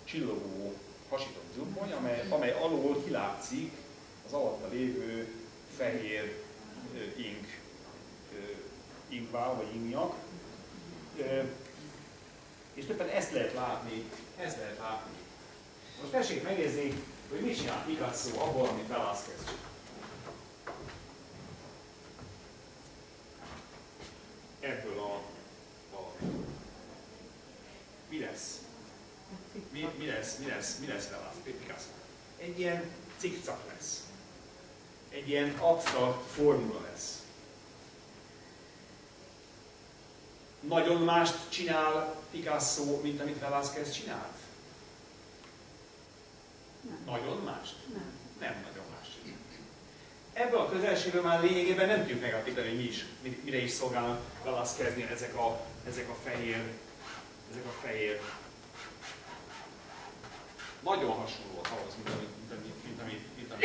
csillogó hasított zubbony, amely, amely alól kilátszik az alatta lévő fehér ö, ink, ö, inkvál vagy inyak. Ö, és többen ezt lehet látni, ezt lehet látni. Most tessék megnézni, hogy mit csinál Picasso abból, amit Velázquez Ebből a, a mi lesz? Mi, mi lesz, mi lesz, mi lesz Velázquez Picasso? Egy ilyen cikcak lesz. Egy ilyen absztrakt formula lesz. Nagyon mást csinál Picasso, mint amit Velázquez csinált? Nem. Nagyon más? Nem. Nem nagyon más. Ebből a közelségből már lényegében nem tudjuk megállapítani, hogy mi is, mire is szolgálnak Velázqueznél ezek a, ezek a fehér, ezek a fehér nagyon hasonló ahhoz, mint amit, mint amit, mint amit, mint amit,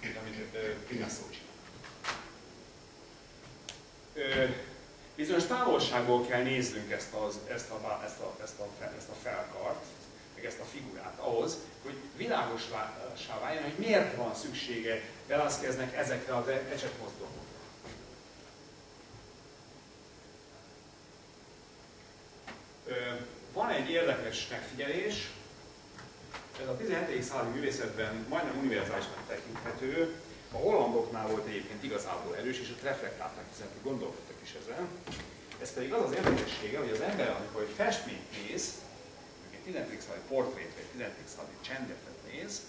mint amit, amit Picasso csinál. Bizonyos távolságból kell néznünk ezt, az, ezt, a, ezt, a, ezt, a, ezt a felkart, meg ezt a figurát ahhoz, hogy világosá váljon, hogy miért van szüksége Velázqueznek ezekre az e- ecsetmozdulókra. Van egy érdekes megfigyelés, ez a 17. századi művészetben majdnem univerzálisan tekinthető, a hollandoknál volt egyébként igazából erős, és ott reflektáltak, hiszen gondolkodtak is ezen. Ez pedig az az érdekessége, hogy az ember, amikor egy festményt néz, egy 15. századi portrét, vagy egy 15. századi csendetet néz,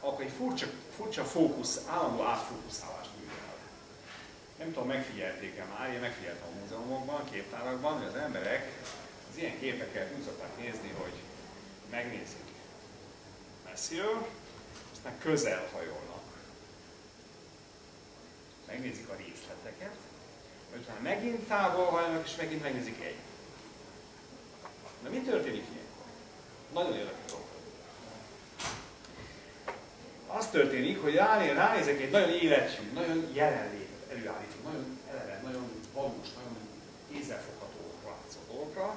akkor egy furcsa, furcsa fókusz, állandó átfókuszálást művel. Nem tudom, megfigyelték-e már, én megfigyeltem a múzeumokban, képtárakban, hogy az emberek az ilyen képeket úgy szokták nézni, hogy megnézik messziről, aztán közel hajolnak megnézik a részleteket, utána megint távol hajlanak, és megint megnézik egy. Na mi történik ilyenkor? Nagyon érdekes dolog. Az történik, hogy ránézek egy nagyon életű, nagyon jelenlétet előállító, nagyon eleve, nagyon valós, nagyon kézzelfogható látszó dolgokra,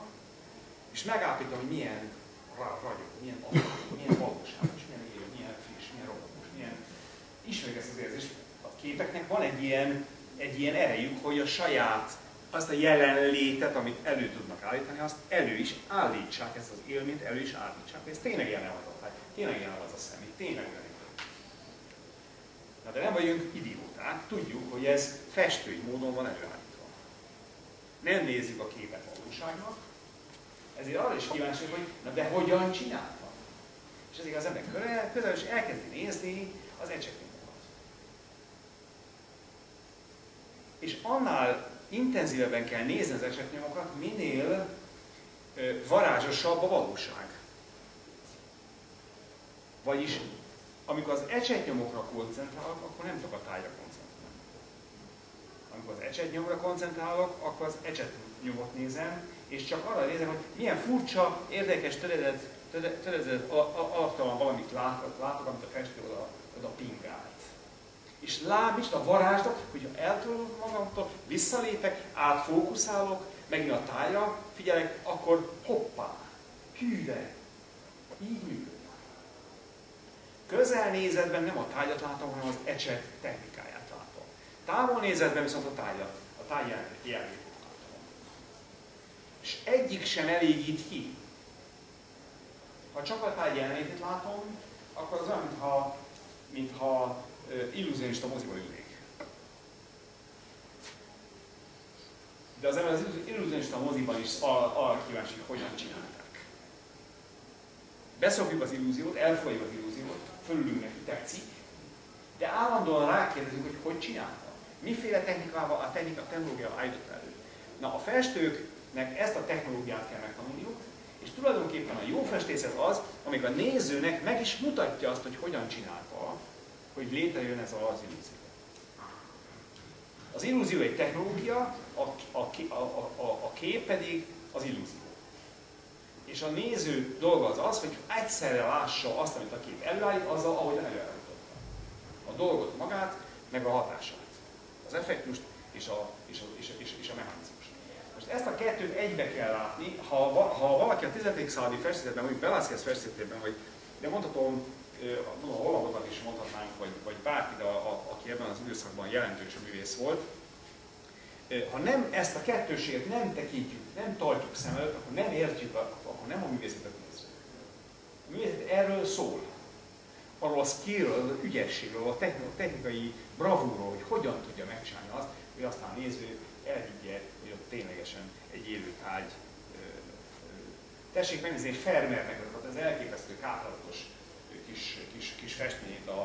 és megállapítom, hogy milyen ragyog, milyen alapú, milyen valóságos, milyen élő, milyen friss, milyen robotos, milyen... Ismerjük ezt az érzést. A képeknek van egy ilyen, egy ilyen erejük, hogy a saját, azt a jelenlétet, amit elő tudnak állítani, azt elő is állítsák, ezt az élményt elő is állítsák, ez tényleg jelen az a tényleg jelen az a személy, tényleg jelen. Na de nem vagyunk idióták, tudjuk, hogy ez festői módon van előállítva. Nem nézzük a képet valóságnak, ezért arra is kíváncsi hogy na de hogyan csináltam? És ezért az ember közel, közel is elkezdi nézni az ecsetnyomokat. És annál intenzívebben kell nézni az ecsetnyomokat, minél varázsosabb a valóság. Vagyis amikor az ecsetnyomokra koncentrálok, akkor nem csak a tájra koncentrálok. Amikor az ecsetnyomra koncentrálok, akkor az ecsetnyomot nézem, és csak arra nézem, hogy milyen furcsa, érdekes, töredezett, töredezett alaptalan valamit látok, látok, amit a festő oda, oda pingált. És lám is a varázslat, hogyha eltolom magamtól, visszalépek, átfókuszálok, megint a tájra figyelek, akkor hoppá, hűde, így működik. Közelnézetben nem a tárgyat látom, hanem az ecset technikáját látom. Távol nézetben viszont a tárgyat, a tárgyát jelenlétét látom. És egyik sem elégít ki. Ha csak a tárgy jelenlétét látom, akkor az olyan, mintha, mintha illúzionista moziba ülnék. De az ember az illúzionista moziban is arra kíváncsi, hogy hogyan csinálták. Beszokjuk az illúziót, elfolyjuk az illúziót, fölülünk neki tetszik, de állandóan rákérdezünk, hogy hogy csinálta. Miféle technikával, a technika, technológia állított elő. Na, a festőknek ezt a technológiát kell megtanulniuk, és tulajdonképpen a jó festészet az, amíg a nézőnek meg is mutatja azt, hogy hogyan csinálta, hogy létrejön ez az illúzió. Az illúzió egy technológia, a, a, a, a, a kép pedig az illúzió. És a néző dolga az az, hogy egyszerre lássa azt, amit a kép előállít, azzal, ahogy előállította. A dolgot magát, meg a hatását. Az effektust és a, és a, és a, és a, és a mechanizmust. Most ezt a kettőt egybe kell látni, ha, ha valaki a 10. századi festészetben, mondjuk Velázquez festészetében, vagy de mondhatom, a hollandokat is mondhatnánk, vagy, vagy bárki, a, a, aki ebben az időszakban jelentős művész volt, ha nem ezt a kettőséget nem tekintjük, nem tartjuk szem előtt, akkor nem értjük, akkor nem a művészetet nézzük. A művészet erről szól. Arról a skillről, az ügyességről, a technikai bravúról, hogy hogyan tudja megcsinálni azt, hogy aztán a néző elhiggye, hogy ott ténylegesen egy élő tárgy. Tessék megnézni egy Fermernek az elképesztő káprálatos kis, kis, kis festményét a,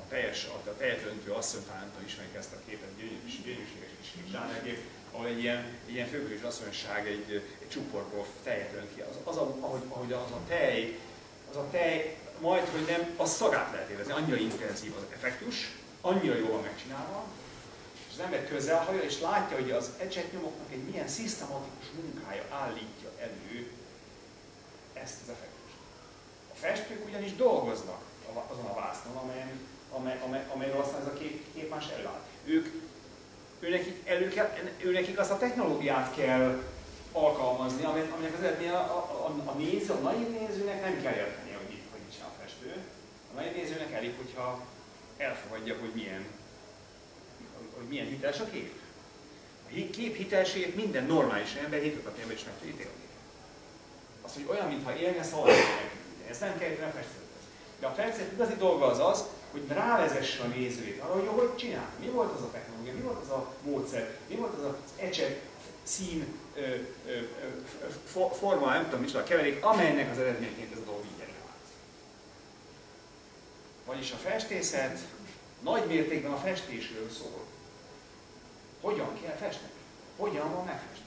a teljes, a, a teljes döntő asszonytálantól ismerik ezt a képet, gyönyörűséges kis, kis zsánergép, ahol egy ilyen, egy ilyen főkörös asszonyság egy, egy csuporból tejet önt ki. Az, az, ahogy, ahogy az a tej, az a tej majd, hogy nem, a szagát lehet érezni, annyira intenzív az effektus, annyira jól megcsinálva, és az ember közel hallja, és látja, hogy az ecsetnyomoknak egy milyen szisztematikus munkája állítja elő ezt az effektust. Festők ugyanis dolgoznak azon a vásznon, amelyen, amely, amely, amelyről aztán ez a kép, más előáll. Ők, őnekik, elő kell, őnekik azt a technológiát kell alkalmazni, aminek az eredménye a, a, a, a néző, a naiv nézőnek nem kell érteni, hogy mit, hogy mit csinál a festő. A naiv nézőnek elég, hogyha elfogadja, hogy milyen, hogy milyen hiteles a kép. A kép hitelségét minden normális ember, hétköznapi ember is meg tudja ítélni. Az, hogy olyan, mintha élne, szóval ez nem kell a festő. De a felszer igazi dolga az az, hogy rávezesse a nézőjét arra, hogy hogy csinál. Mi volt az a technológia, mi volt az a módszer, mi volt az az ecset, szín, ö, ö, ö, forma, nem tudom micsoda, keverék, amelynek az eredményként ez a dolog így. Vagyis a festészet nagy mértékben a festésről szól. Hogyan kell festeni? Hogyan van megfestve?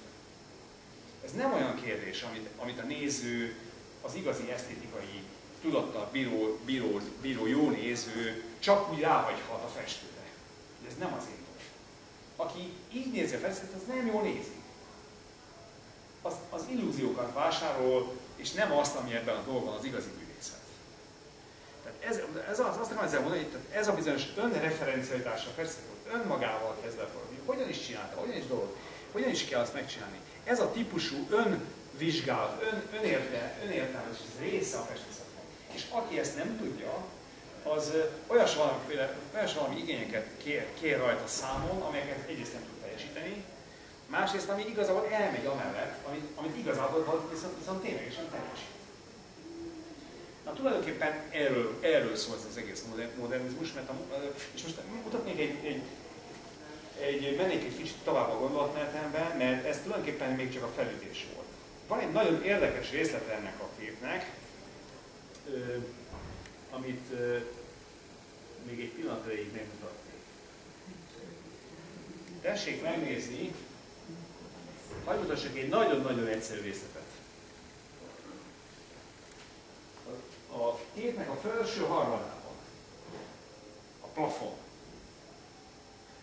Ez nem olyan kérdés, amit, amit a néző az igazi esztétikai tudattal bíró, bíró, bíró jó néző csak úgy ráhagyhat a festőre. Ez nem az én. Aki így nézi a festőt, az nem jól nézi. az, az illúziókat vásárol, és nem azt, ami ebben a dolgban az igazi művészet. Tehát ez, ez az, azt akarom ezzel mondani, hogy ez a bizonyos önreferencialitása persze, hogy önmagával kezdve valami, hogyan is csinálta, hogyan is dolog, hogyan is kell azt megcsinálni. Ez a típusú önvizsgálat, ön, önérte, önértelmes része a festészetnek. És aki ezt nem tudja, az olyas valami, olyas valami igényeket kér, kér rajta számon, amelyeket egyrészt nem tud teljesíteni, másrészt, ami igazából elmegy amellett, amit, amit igazából viszont, viszont ténylegesen teljesít. Na tulajdonképpen erről, erről szól ez az egész modernizmus, mert a, és most mutatnék egy, egy, egy mennék egy kicsit tovább a gondolatmenetemben, mert ez tulajdonképpen még csak a felütés volt. Van egy nagyon érdekes részlete ennek a képnek, amit még egy pillanat elejéig megmutatnék. Tessék megnézni, hagyd mutassak egy nagyon-nagyon egyszerű részletet. A képnek a felső harmadában, a plafon.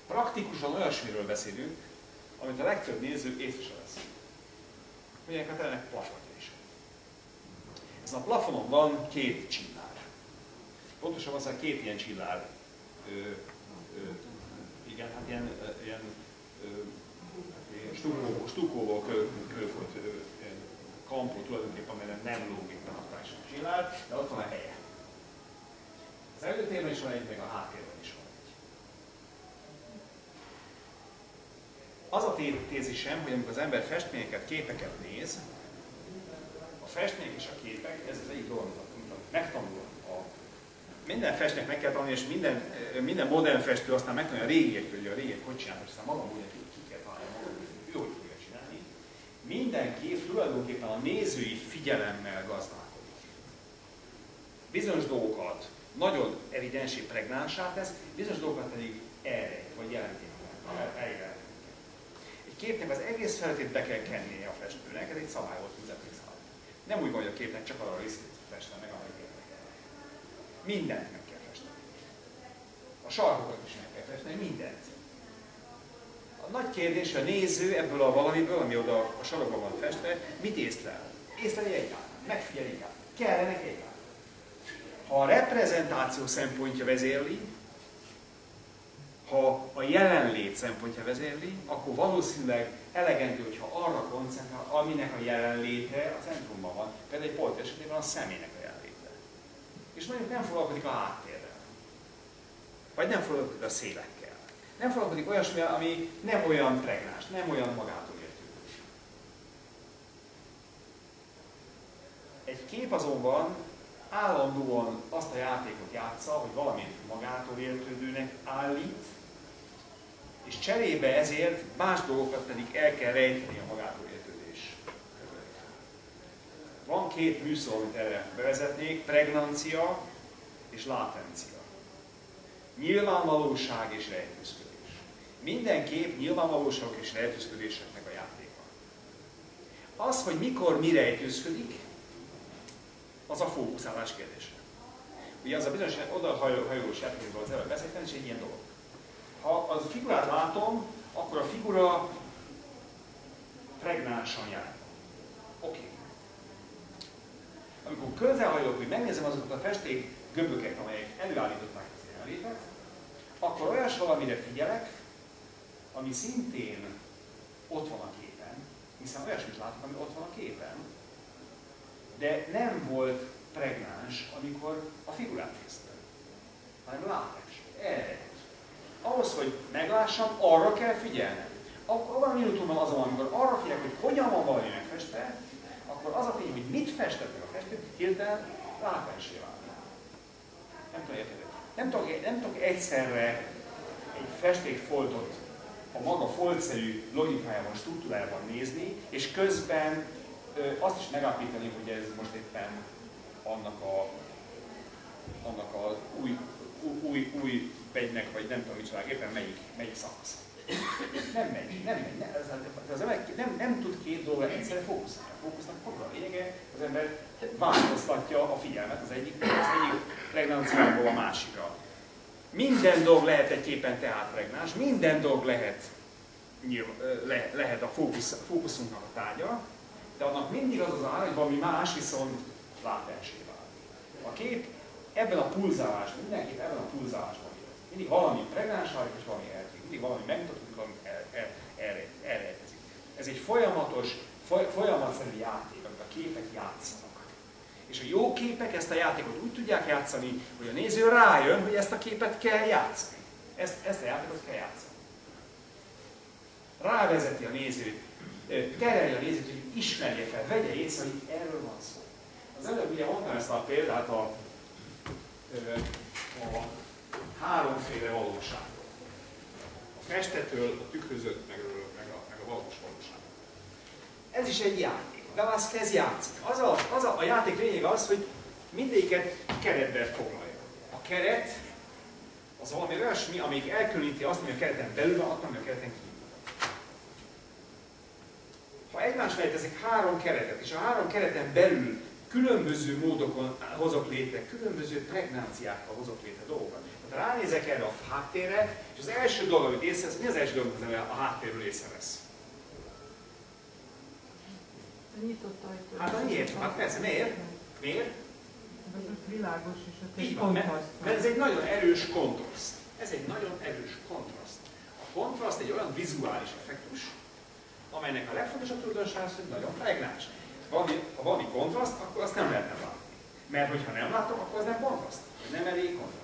Praktikusan olyasmiről beszélünk, amit a legtöbb néző észre Milyenek ennek plafonja. Ez a plafonon van két csillár. Pontosabban az a két ilyen csillár. Ö, ö, igen, hát ilyen, ilyen stukó, stukóval kölfolt kampó tulajdonképpen, amelynek nem lógik a hatás csillár, de ott van a helye. Az előtérben is van egy, meg a háttérben is van egy. Az a tézisem, hogy amikor az ember festményeket, képeket néz, a festmények és a képek, ez az egyik dolog, amit megtanul minden festnek meg kell tanulni, és minden, minden modern festő aztán megtanulja a régiektől, hogy a régiek hogy csinálnak, aztán magam úgy, ki kell találni magam, ő hogy fogja csinálni. Minden kép tulajdonképpen a nézői figyelemmel gazdálkodik. Bizonyos dolgokat nagyon evidensé, pregnánsá tesz, bizonyos dolgokat pedig erre, vagy jelentékben. Egy képnek az egész feltét be kell kennie a festőnek, ez egy szabály volt, Nem úgy van, hogy a képnek csak arra a részét festem meg, Mindent meg kell festeni. A sarkokat is meg kell festeni, mindent. A nagy kérdés, a néző ebből a valamiből, ami oda a sarokban van festve, mit észlel? Észleli egyáltalán, megfigyeli egyáltalán, kellene egyáltalán. Ha a reprezentáció szempontja vezérli, ha a jelenlét szempontja vezérli, akkor valószínűleg elegendő, hogyha arra koncentrál, aminek a jelenléte a centrumban van. Például egy polt esetében a személynek a és mondjuk nem foglalkozik a háttérrel. Vagy nem foglalkozik a szélekkel. Nem foglalkozik olyasmi, ami nem olyan pregnás, nem olyan magától értődő. Egy kép azonban állandóan azt a játékot játsza, hogy valamit magától értődőnek állít, és cserébe ezért más dolgokat pedig el kell rejteni a magától van két műszó, amit erre bevezetnék, pregnancia és látencia. Nyilvánvalóság és rejtőzködés. Minden kép nyilvánvalóság és rejtőzködéseknek a játéka. Az, hogy mikor mi rejtőzködik, az a fókuszálás kérdése. Ugye az a bizonyos odahajolós játékról az előbb beszéltem, és egy ilyen dolog. Ha az figurát látom, akkor a figura pregnánsan jár. Oké. Okay amikor közelhajlok, hogy megnézem azokat a festék gömböket, amelyek előállították az jelenlétet, akkor olyas valamire figyelek, ami szintén ott van a képen, hiszen olyasmit látok, ami ott van a képen, de nem volt pregnáns, amikor a figurát néztem, hanem látás, erre. Ahhoz, hogy meglássam, arra kell figyelnem. Van a minutumban azon, amikor arra figyelek, hogy hogyan van valami megfestve, akkor az a tény, hogy mit festett meg a festő, hirtelen látásé válik. Nem tudom érteni. Nem tudok, nem tudok egyszerre egy festékfoltot a maga foltszerű logikájában, struktúrájában nézni, és közben ö, azt is megállapítani, hogy ez most éppen annak a, annak a új, új, új begynek, vagy nem tudom micsoda, éppen melyik, melyik szakasz. Nem megy, nem megy. Nem, az, az ember nem, nem tud két dologra egyszerre fókuszálni. A fókusznak maga a lényege, az ember változtatja a figyelmet az egyik, az egyik pregnanciából a másikra. Minden dolog lehet egy képen tehát pregnáns, minden dolog lehet, le, lehet a fókusz, fókuszunknak a tárgya, de annak mindig az az ára, hogy valami más viszont látensé válik. A kép ebben a pulzálásban, mindenképp ebben a pulzálásban. Mindig valami pregnánsállik, és valami eltűnik. Mindig valami megmutatódik, valami el, el, el, elrejtezik. Ez egy folyamatos, foly, folyamatszerű játék, amit a képek játszanak. És a jó képek ezt a játékot úgy tudják játszani, hogy a néző rájön, hogy ezt a képet kell játszani. Ezt, ezt a játékot kell játszani. Rávezeti a nézőt, terelje a nézőt, hogy ismerje fel, vegye észre, hogy erről van szó. Az előbb ugye mondtam ezt a példát a, a háromféle valóságról. A festetől, a tükrözött, meg, meg, a, meg a valós valóság. Ez is egy játék. Velázquez játszik. Az a, az a, a játék lényeg az, hogy mindéket keretbe foglalja. A keret az valami olyasmi, amelyik elkülöníti azt, ami a kereten belül van, ami a kereten kívül ha egymás mellett ezek három keretet, és a három kereten belül különböző módokon hozok létre, különböző pregnáciákkal hozok létre dolgokat. Ránézek erre a háttérre, és az első dolog, amit észrevesz, mi az első dolog, amit a háttérről észrevesz? Nyitott ajtó. Hát miért? Hát persze, miért? Miért? Világos, és ott Így van, mert, kontraszt mert ez egy nagyon erős kontraszt. Ez egy nagyon erős kontraszt. A kontraszt egy olyan vizuális effektus, amelynek a legfontosabb tulajdonsága hogy nagyon pregnáns. Valami, ha valami kontraszt, akkor azt nem lehetne látni. Mert hogyha nem látom, akkor az nem kontraszt. Nem elég kontrasztos.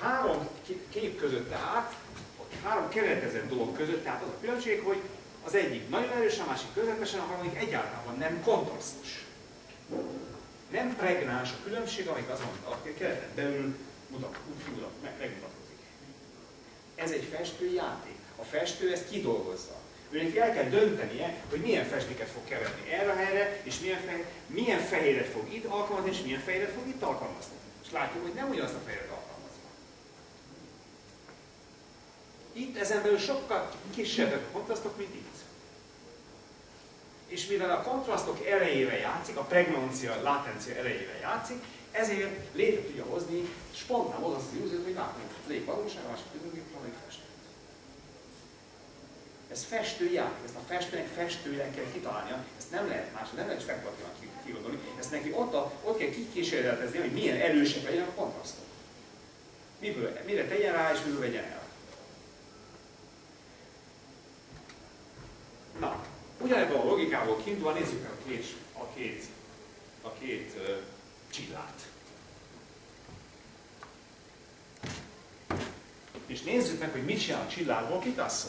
Három kép között tehát, a három keretezett dolog között tehát az a különbség, hogy az egyik nagyon erős, a másik közepesen, a harmadik egyáltalán nem kontrasztos. Nem pregnáns a különbség, amik azon a kereten belül mutat, mutat, megmutatkozik. Ez egy festőjáték. A festő ezt kidolgozza. Őnek el kell döntenie, hogy milyen festéket fog keverni erre a helyre, és milyen, fe, milyen fehéret fog itt alkalmazni, és milyen fehéret fog itt alkalmazni. És látjuk, hogy nem ugyanazt a fehéret Itt ezen belül sokkal kisebbek kontrasztok, mint itt. És mivel a kontrasztok erejével játszik, a pregnancia, latencia erejével játszik, ezért létre tudja hozni spontán az az illúziót, hogy látunk légvalóság, a másik tudunk, hogy fest. Ez festőjáték, ezt a festőnek festőileg kell kitalálnia, ezt nem lehet más, nem lehet spekulatívan kigondolni, ezt neki ott, a, ott kell kikísérletezni, hogy milyen erősek legyenek a kontrasztok. Miből, mire tegyen rá, és miből vegyen el. Na, ugyanebből a logikából kiindulva nézzük meg a két, a két, a két uh, csillát. És nézzük meg, hogy mit csinál a csillárból Picasso.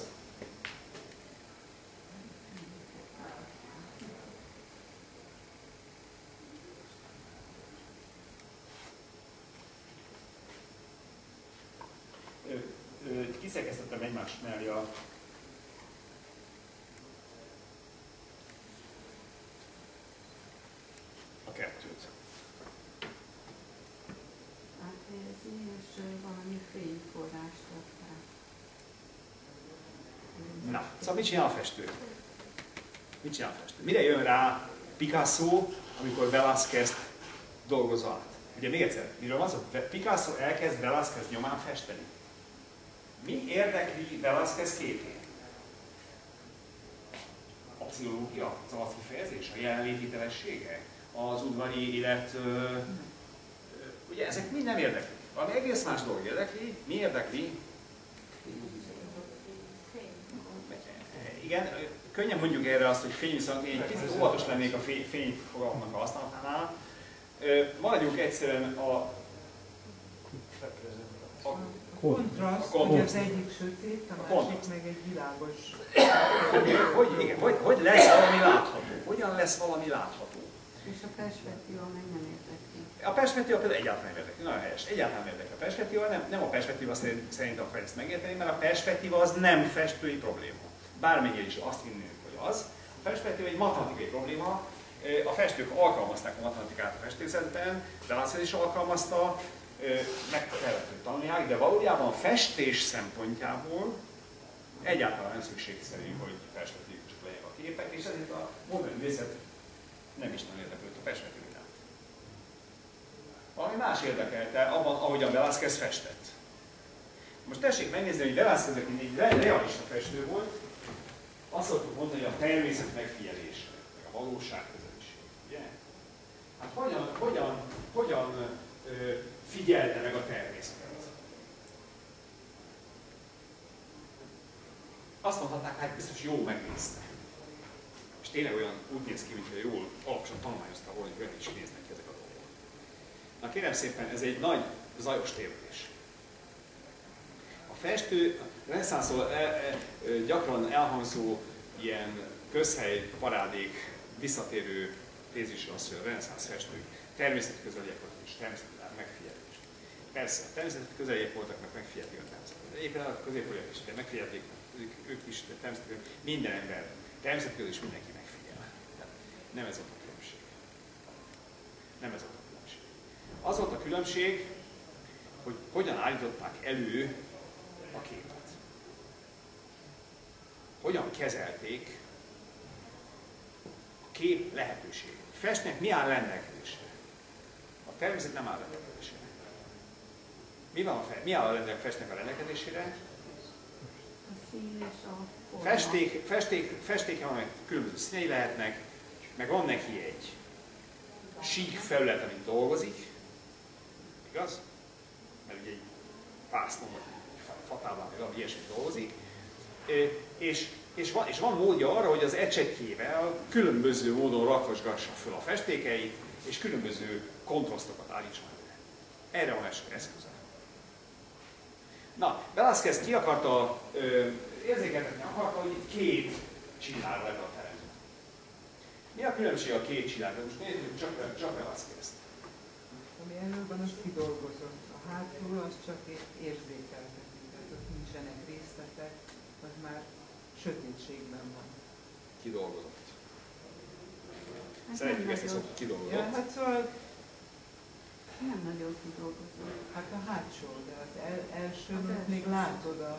kiszerkesztettem egymás mellé a kettőt. Áthelyezni, és valami fényforrást adták. Na, szóval mit csinál a festő? Mit csinál a festő? Mire jön rá Picasso, amikor Velázquez dolgozza át? Ugye még egyszer, miről van szó? Picasso elkezd Velázquez nyomán festeni. Mi érdekli Velázquez képét? A pszichológia, az kifejezés, a jelenlétitelessége, az udvari élet, ö, ugye ezek mind nem érdekli. Valami egész más dolog érdekli. Mi érdekli? Igen, könnyen mondjuk erre azt, hogy fény, viszont én egy kicsit óvatos lennék a fény fogalomnak a használatánál. Maradjunk egyszerűen a, a kontraszt, hogy az egyik sötét, a, a másik meg egy világos. hogy, igen, hogy, hogy lesz valami látható? Hogyan lesz valami látható? És a perspektíva meg nem érdekli. A perspektíva például egyáltalán nem érdekli. Nagyon helyes. Egyáltalán nem érdekli. A perspektíva nem, nem a perspektíva szerint, szerint akar ezt megérteni, mert a perspektíva az nem festői probléma. Bármennyire is azt hinnénk, hogy az. A perspektíva egy matematikai probléma, a festők alkalmazták a matematikát a festészetben, de azt is alkalmazta, meg kellett, hogy tanulják, de valójában a festés szempontjából egyáltalán nem szükségszerű, hogy perspektívikusok legyenek a képek, és ezért a modern művészet nem is nagyon érdeklődött a perspektívát. Valami más érdekelte abban, ahogyan Velázquez festett. Most tessék megnézni, hogy Velázquez egy realista festő volt, azt szoktuk mondani, hogy a természet megfigyelése. valóság közeliség. Ugye? Hát hogyan, hogyan, hogyan ö, figyelte meg a természetet? Azt mondhatnák, hát biztos jó megnézte. És tényleg olyan úgy néz ki, mintha jól alaposan tanulmányozta volna, hogy olyan is néznek ki ezek a dolgok. Na kérem szépen, ez egy nagy zajos tévedés. A festő, a reneszánszról e, e, gyakran elhangzó ilyen közhely parádék visszatérő tézis az, hogy a reneszánsz festők természeti közeliek voltak és természeti megfigyelés. Persze, természeti közeliek voltak, meg megfigyelték a természetet. Éppen a középolyak is megfigyelték, ők, ők is természetesen minden ember, természetesen is mindenki megfigyel. Tehát nem ez ott a különbség. Nem ez ott a különbség. Az volt a különbség, hogy hogyan állították elő a képet. Hogyan kezelték a kép lehetőségét. Festnek mi áll rendelkezésre? A természet nem áll rendelkezésre. Mi, van a fe- mi áll a festnek a rendelkezésére? a. Festék, festék, festéke van, meg különböző színei lehetnek, meg van neki egy sík felület, amit dolgozik, igaz? Mert ugye egy pászlom, vagy fatában, vagy valami ilyesmi dolgozik. És, és, van, és van módja arra, hogy az ecsetjével különböző módon rakosgassa föl a festékeit, és különböző kontrasztokat állítsa meg. Erre van eszköze. Na, Velázquez ki akarta, ö, érzékeltetni akarta, hogy két csillag lett a terem. Mi a különbség a két csillag? Most nézzük csak, csak Velázquez-t. Ami elő van, az kidolgozott. A hátul az csak érzékeltető. Tehát ott nincsenek részletek, az már sötétségben van. Kidolgozott. Hát Szeretjük nem ezt a szót, kidolgozott. Ja, hát szóval, Nem nagyon kidolgozott. hát a hátsó, de az el, első, Az még látod a,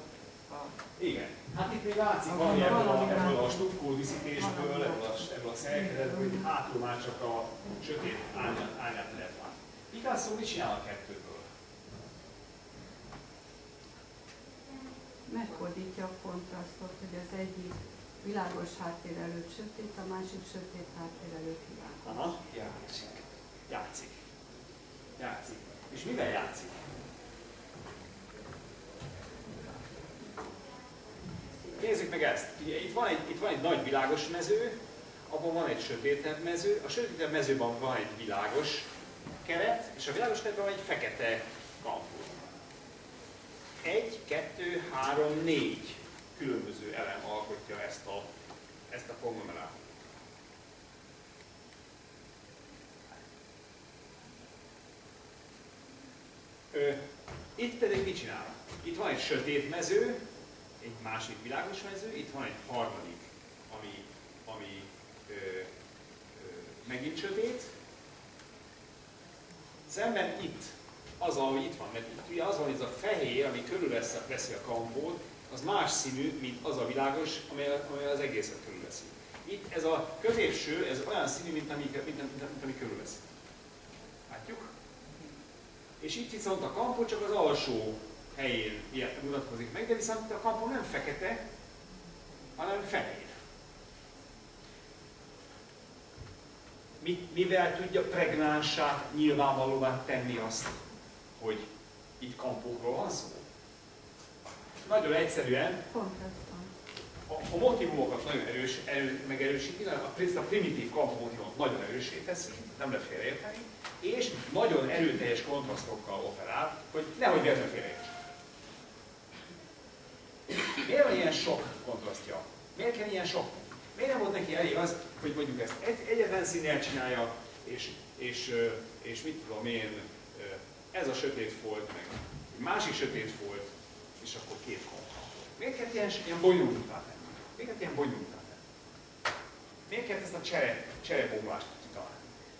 a Igen. Hát itt még látszik valami ebből a, ebből a stukkó díszítésből, ebből a, ebből a szerkezetből, hogy hátul már csak a sötét árnyát, lehet látni. Picasso mit csinál a kettőből? Megfordítja a kontrasztot, hogy az egyik világos háttér előtt sötét, a másik sötét háttér előtt világos. Aha, játszik. Játszik. Játszik. És mivel játszik? Nézzük meg ezt. Ugye, itt, van egy, itt van egy nagy világos mező, abban van egy sötétebb mező, a sötétebb mezőben van egy világos keret, és a világos keretben van egy fekete kampó. Egy, kettő, három, négy különböző elem alkotja ezt a, ezt a konglomerátumot. Itt pedig mit csinál? Itt van egy sötét mező, egy másik világos mező, itt van egy harmadik, ami, ami ö, ö, megint sötét. Szemben itt, az, ami itt van, mert itt ugye az van, hogy ez a fehér, ami körülveszi veszi a kampót, az más színű, mint az a világos, amely, amely az egészet körülveszi. Itt ez a középső, ez olyan színű, mint ami, mint, mint, mint, mint ami körülveszi. Látjuk? És itt viszont a kampó csak az alsó helyén mutatkozik meg, de viszont a kampó nem fekete, hanem fehér. Mi, mivel tudja pregnánsá, nyilvánvalóvá tenni azt, hogy itt kampókról van szó? Nagyon egyszerűen a, a motivumokat nagyon erős, erő, megerősíti, a, a primitív kampó motivumot nagyon erősé teszi, nem lehet félreérteni, és nagyon erőteljes kontrasztokkal operál, hogy nehogy véletlenül félreértsen. Miért van ilyen sok kontrasztja? Miért kell ilyen sok? Miért nem volt neki elég az, hogy mondjuk ezt egy, egyetlen színnel csinálja, és, és, és mit tudom én, ez a sötét folt, meg egy másik sötét folt, és akkor két kontraszt. Miért kell ilyen, ilyen bonyolultá tenni? Miért kell ilyen bonyolultá tenni? Miért kell ezt a csere, cserebomlást kitalálni?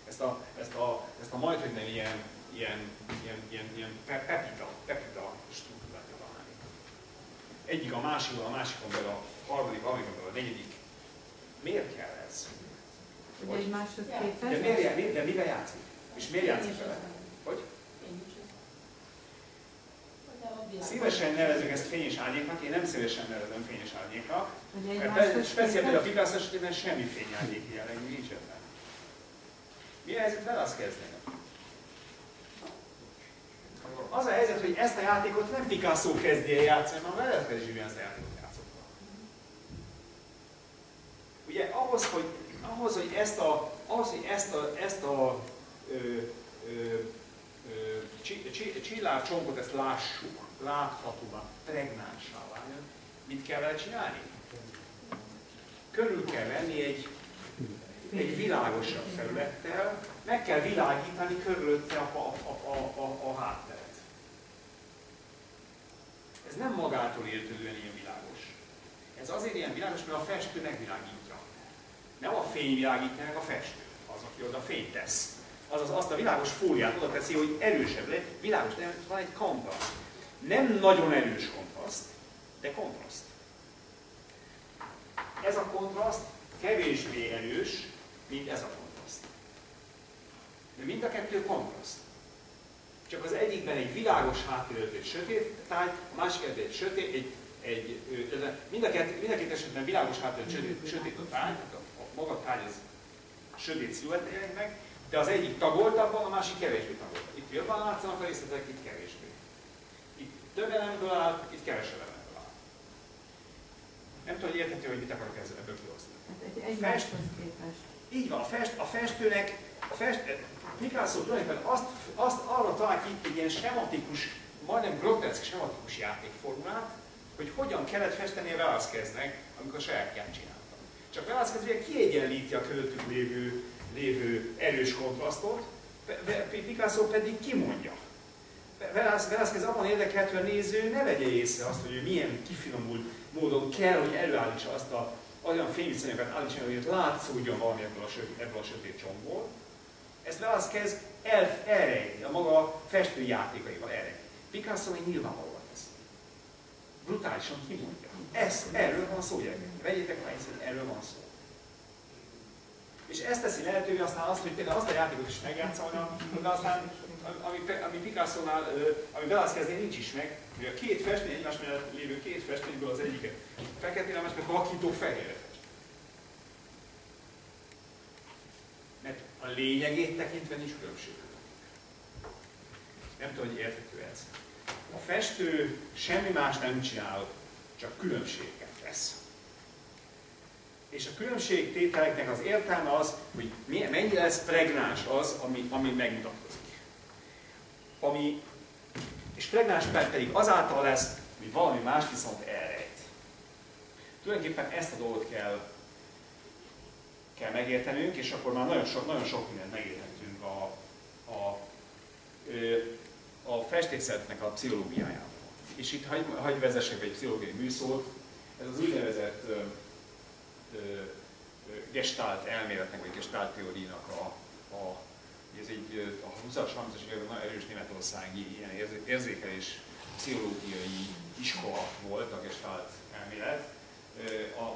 Ezt a, ezt a, ezt a majd, hogy nem ilyen, ilyen, ilyen, ilyen, ilyen pe- pepita, pepita struktúrát kitalálni. Egyik a másikon, a másikon belül a harmadik, a harmadik, a negyedik. Miért kell ez? Hogy- egymáshoz De, képest. já- miért, de mivel játszik? És miért játszik vele? Hogy? De a Szívesen nevezünk ezt fényes árnyéknak, én nem szívesen nevezem árnyéknak, mert egymáshoz be- speciál a Picasso esetében semmi fényárnyék jellegű nincs ebben. Mi a helyzet Velázqueznél? Az a helyzet, hogy ezt a játékot nem Picasso kezdi el játszani, hanem Velázquez is ugyanezt a játékot játszotta. Ugye ahhoz, hogy, ahhoz, hogy ezt a, ahhoz, hogy ezt a, ezt a ö, ö, ö, csi- csi- csillárcsonkot, ezt lássuk, láthatóvá, pregnánsá váljon, mit kell vele csinálni? Körül kell venni egy, egy világosabb felülettel, meg kell világítani körülötte a, a, a, a, a hátteret. Ez nem magától értődően ilyen világos. Ez azért ilyen világos, mert a festő megvilágítja. Nem a fény világítja meg a festő, az, aki oda fényt tesz. Azaz azt a világos fóliát oda teszi, hogy erősebb legyen, világos, de van egy kontraszt. Nem nagyon erős kontraszt, de kontraszt. Ez a kontraszt kevésbé erős, mint ez a kontraszt. De mind a kettő kontraszt. Csak az egyikben egy világos háttér egy sötét táj, a másik egy sötét, egy, egy, ö, mind, a két, mind a két esetben világos háttér, sötét, sötét a táj, a, a maga táj az sötét sziluett meg, de az egyik tagoltabban, a másik kevésbé tagoltabb. Itt jobban látszanak a részletek, itt kevésbé. Itt több elemből áll, itt kevesebb elemből áll. Nem tudom, hogy érthető, hogy mit akarok ezzel ebből kihozni. Hát egy egymáshoz képest. Így van, a, fest, a festőnek, a fest, Picasso tulajdonképpen azt, azt arra talált ki egy ilyen sematikus, majdnem groteszk sematikus játékformát, hogy hogyan kellett festeni a Velázqueznek, amikor sajátját csinálta. Csak Velázquez ugye kiegyenlíti a körülöttük lévő, lévő erős kontrasztot, Picasso pedig kimondja. Velázquez abban érdekelt, hogy a néző ne vegye észre azt, hogy ő milyen kifinomult módon kell, hogy előállítsa azt a olyan fényviszonyokat állítson, hogy látszódjon valami ebből a, sötét, ebből a sötét csombból. Ezt Velázquez el, elrejti, a maga festő játékaival elrejti. Picasso még nyilvánvalóan tesz. Brutálisan kimondja. Ez, erről van szó, gyerekek. Vegyétek már hogy erről van szó. És ezt teszi lehetővé aztán azt, hogy például azt a játékot is megjátszolna, de aztán, ami, ami Picasso-nál, ami Velázqueznél nincs is meg, hogy a két festmény, egymás mellett lévő két festményből az egyiket feketére, a másikat vakító fehérre. Mert a lényegét tekintve nincs különbség. Nem tudom, hogy érthető ez. A festő semmi más nem csinál, csak különbséget tesz. És a különbségtételeknek az értelme az, hogy mennyire lesz pregnáns az, ami, ami megmutatkozik. Ami, és pregnáns pedig azáltal lesz, hogy valami más viszont elrejt. Tulajdonképpen ezt a dolgot kell, kell megértenünk, és akkor már nagyon sok, nagyon sok mindent megérthetünk a, a, a festészetnek a pszichológiájában. És itt hagy, hagy vezessek egy pszichológiai műszót, ez az úgynevezett gestalt elméletnek, vagy gestalt teóriának a, a ez egy a 20-as, 30-as években nagyon erős németországi ilyen érzé- érzékelés pszichológiai iskola volt a gestalt elmélet,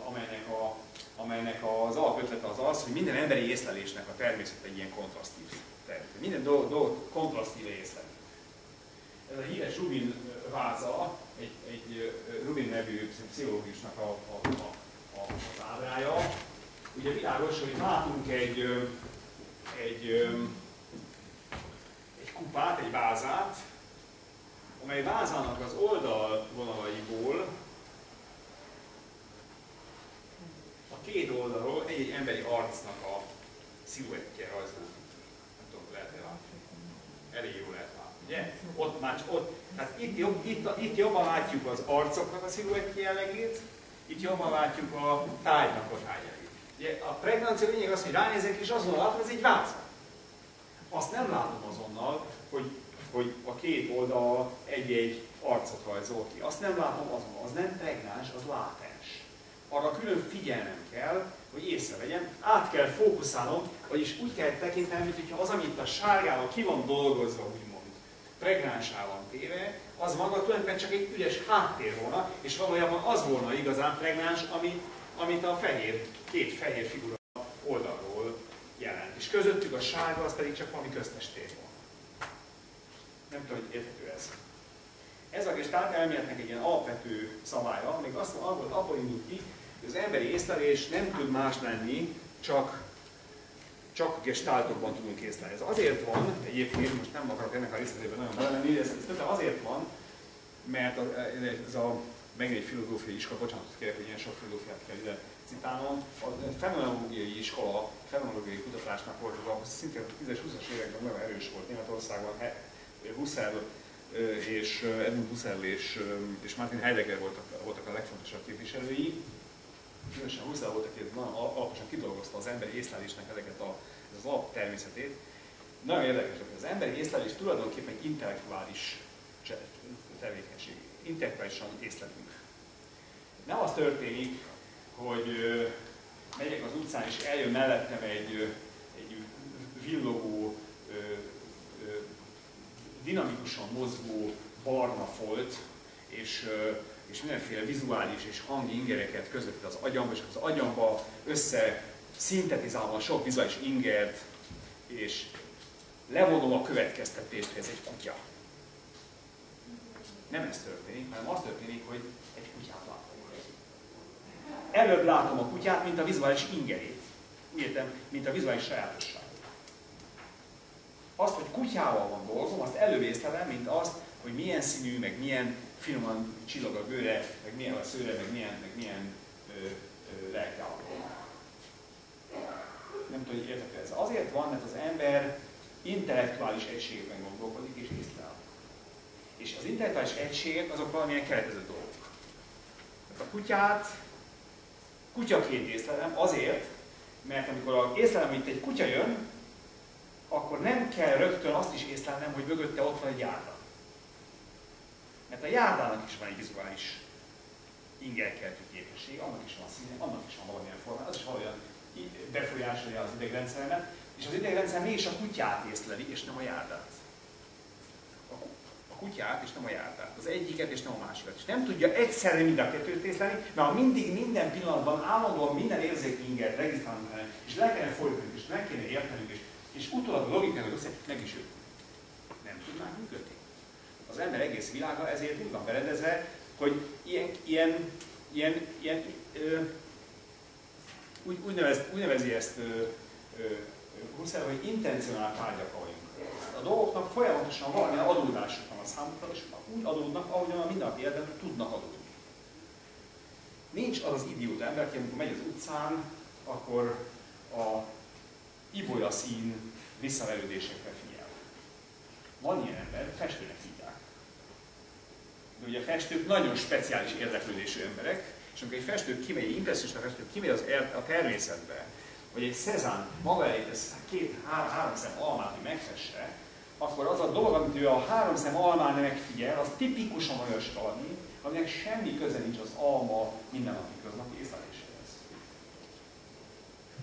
amelynek, a, amelynek az alapötlete az az, hogy minden emberi észlelésnek a természet egy ilyen kontrasztív természet. Minden dolgot, dolgot kontrasztíve észlelni. Ez a híres Rubin váza, egy, egy Rubin nevű pszichológusnak a, a, a, az ábrája. Ugye világos, hogy látunk egy, egy, egy kupát, egy vázát, amely vázának az oldalvonalaiból a két oldalról egy-egy emberi arcnak a sziluettje rajzolódik. Nem tudom, lehet-e látni? Elég jó lehet látni, ugye? Ott már, ott, tehát itt, jobb, itt, itt jobban látjuk az arcoknak a sziluettje jellegét, itt jobban látjuk a tájnak a tájjellegét. Ugye a pregnancia lényeg az, hogy ránézek és azonnal látom, ez egy váz. Azt nem látom azonnal, hogy, hogy a két oldal egy-egy arcot rajzol ki. Azt nem látom azonnal, az nem pregnáns, az látens. Arra külön figyelnem kell, hogy észrevegyem, át kell fókuszálnom, vagyis úgy kell tekintenem, mint hogyha az, amit a sárgával ki van dolgozva, úgymond, pregnánsá van téve, az maga tulajdonképpen csak egy üres háttér volna, és valójában az volna igazán pregnáns, ami, amit a fehér, két fehér figura oldalról jelent. És közöttük a sárga, az pedig csak valami köztes tér volna. Nem tudom, hogy érthető ez. Ez a gestalt elméletnek egy ilyen alapvető szabálya, még azt abból, abból indul ki, hogy az emberi észlelés nem tud más lenni, csak csak gestáltokban tudunk észlelni. Ez azért van, egyébként most nem akarok ennek a részletében nagyon belemenni, ez, ez azért van, mert ez a megint egy filozófiai iskola, bocsánat, kérek, hogy ilyen sok filozófiát kell ide citálnom. A fenomenológiai iskola, fenomenológiai kutatásnak volt, ahol szintén a 10-es 20-as években nagyon erős volt Németországban, Husserl és Edmund Husserl és, és Martin Heidegger voltak, voltak a legfontosabb képviselői. Különösen Husserl volt, aki nagyon alaposan kidolgozta az emberi észlelésnek ezeket a, ez az alaptermészetét. Nagyon érdekes, hogy az emberi észlelés tulajdonképpen egy intellektuális tevékenység. Intellektuálisan észlelünk. Nem az történik, hogy megyek az utcán és eljön mellettem egy, egy villogó, dinamikusan mozgó barna folt, és, és mindenféle vizuális és hangi ingereket közvetít az agyamba, és az agyamba össze szintetizálva a sok vizuális ingert, és levonom a következtetést, hogy ez egy kutya. Nem ez történik, hanem az történik, hogy egy kutyát látom. Előbb látom a kutyát, mint a vizuális ingerét. Úgy értem, mint a vizuális sajátosság. Azt, hogy kutyával van dolgom, azt elővészlelem, mint azt, hogy milyen színű, meg milyen finoman csillog a bőre, meg milyen a szőre, meg milyen, meg milyen ö, ö. Nem tudom, hogy értek ez. Azért van, mert az ember intellektuális egységben gondolkodik és észlel. És az intellektuális egységek azok valamilyen keretező dolgok. Tehát a kutyát kutyaként észlelem azért, mert amikor a észlelem, mint egy kutya jön, akkor nem kell rögtön azt is észlelnem, hogy mögötte ott van egy járda. Mert a járdának is van egy vizuális ingerkeltő képesség, annak is van színe, annak is van valamilyen forma, az is valójában befolyásolja az idegrendszeremet, és az idegrendszer mégis a kutyát észleli, és nem a járdát. A kutyát, és nem a járdát. Az egyiket, és nem a másikat. És nem tudja egyszerre mind a kettőt észlelni, mert ha mindig minden pillanatban állandóan minden érzék ingert regisztrálnunk kellene, és le kellene folytatnunk, és meg kéne értenünk, és, és utólag a logikának össze, meg is ő. Nem tudnánk működni. Az ember egész világa ezért úgy van berendezve, hogy ilyen, ilyen, ilyen, ilyen ö, úgy, úgy, nevez, úgy nevezi ezt Husserl, hogy intencionál tárgyak vagyunk. A dolgoknak folyamatosan valamilyen adódásuk van a számukra, és úgy adódnak, ahogyan a mindennapi életben tudnak adódni. Nincs az az idiót ember, aki amikor megy az utcán, akkor a ibolya szín visszaverődésekre figyel. Van ilyen ember, festőnek. De ugye a festők nagyon speciális érdeklődésű emberek, és amikor egy festő kimegy, egy impresszista festő kimegy az er, a természetbe, vagy egy Cezanne maga elé tesz két, három, három szem almát, hogy megfesse, akkor az a dolog, amit ő a három szem almán megfigyel, az tipikusan olyas valami, aminek semmi köze nincs az alma mindennapi köznapi észleléséhez.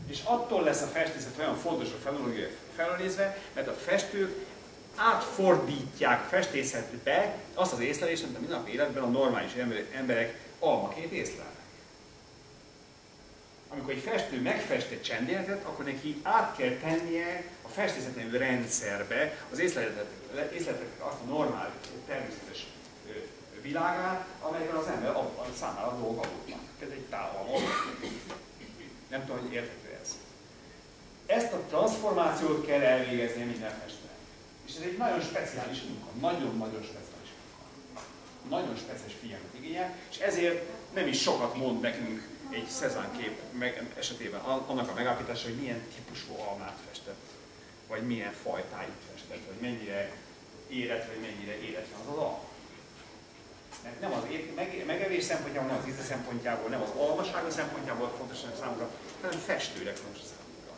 És attól lesz a festészet olyan fontos a fenológia felnézve, mert a festők átfordítják festészetbe azt az észlelést, amit a mindennapi életben a normális emberek almaként észlelnek. Amikor egy festő megfest egy csendéletet, akkor neki át kell tennie a festészetlenül rendszerbe az észleletek azt a normál, természetes világát, amelyben az ember a, számára a dolgok. Ez egy távol. Nem tudom, hogy érthető ez. Ezt a transformációt kell elvégezni minden festőnek. És ez egy nagyon speciális munka, nagyon-nagyon speciális munka. Nagyon speciális figyelmet igényel, és ezért nem is sokat mond nekünk egy Cezanne kép esetében annak a megállapítása, hogy milyen típusú almát festett, vagy milyen fajtáit festett, vagy mennyire érett, vagy mennyire éretlen az az alma. Mert nem az meg, megevés szempontjából, nem az íze szempontjából, nem az almasága szempontjából fontos számunkra, hanem festőre fontos számunkra.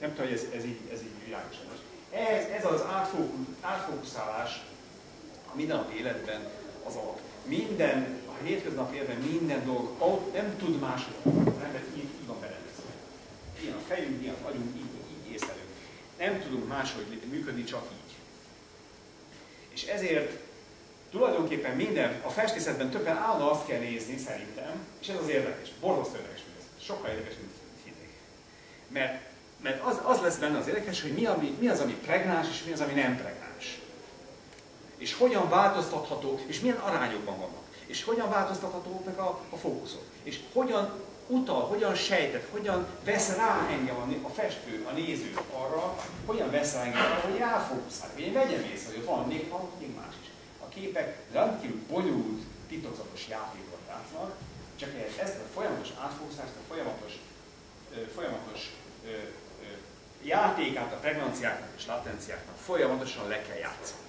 Nem tudom, hogy ez, ez így, ez így világosan. Ez, ez az átfókusz, átfókuszálás a mindennapi életben az a minden, a hétköznapi életben minden dolog, nem tud máshogy, ember így, így van berendezve. Ilyen a fejünk, ilyen az agyunk, így, így észlelünk. Nem tudunk máshogy működni, csak így. És ezért tulajdonképpen minden, a festészetben többen állna azt kell nézni, szerintem, és ez az érdekes, borzasztó érdekes, ez sokkal érdekes, mint hitték. Mert, mert az, az lesz benne az érdekes, hogy mi, ami, mi az, ami pregnáns, és mi az, ami nem pregnáns. és hogyan változtatható, és milyen arányokban vannak, és hogyan változtatható meg a, a fókuszok, és hogyan utal, hogyan sejtett, hogyan vesz rá engem a, a festő, a néző arra, hogyan vesz rá engem arra, hogy ráfókuszálj, hogy én vegyem észre, hogy van még, van még más is. A képek rendkívül bonyolult, titokzatos játékot játszanak, csak ezt a folyamatos átfókuszást, a folyamatos, folyamatos játékát a pregnanciáknak és latenciáknak folyamatosan le kell játszani.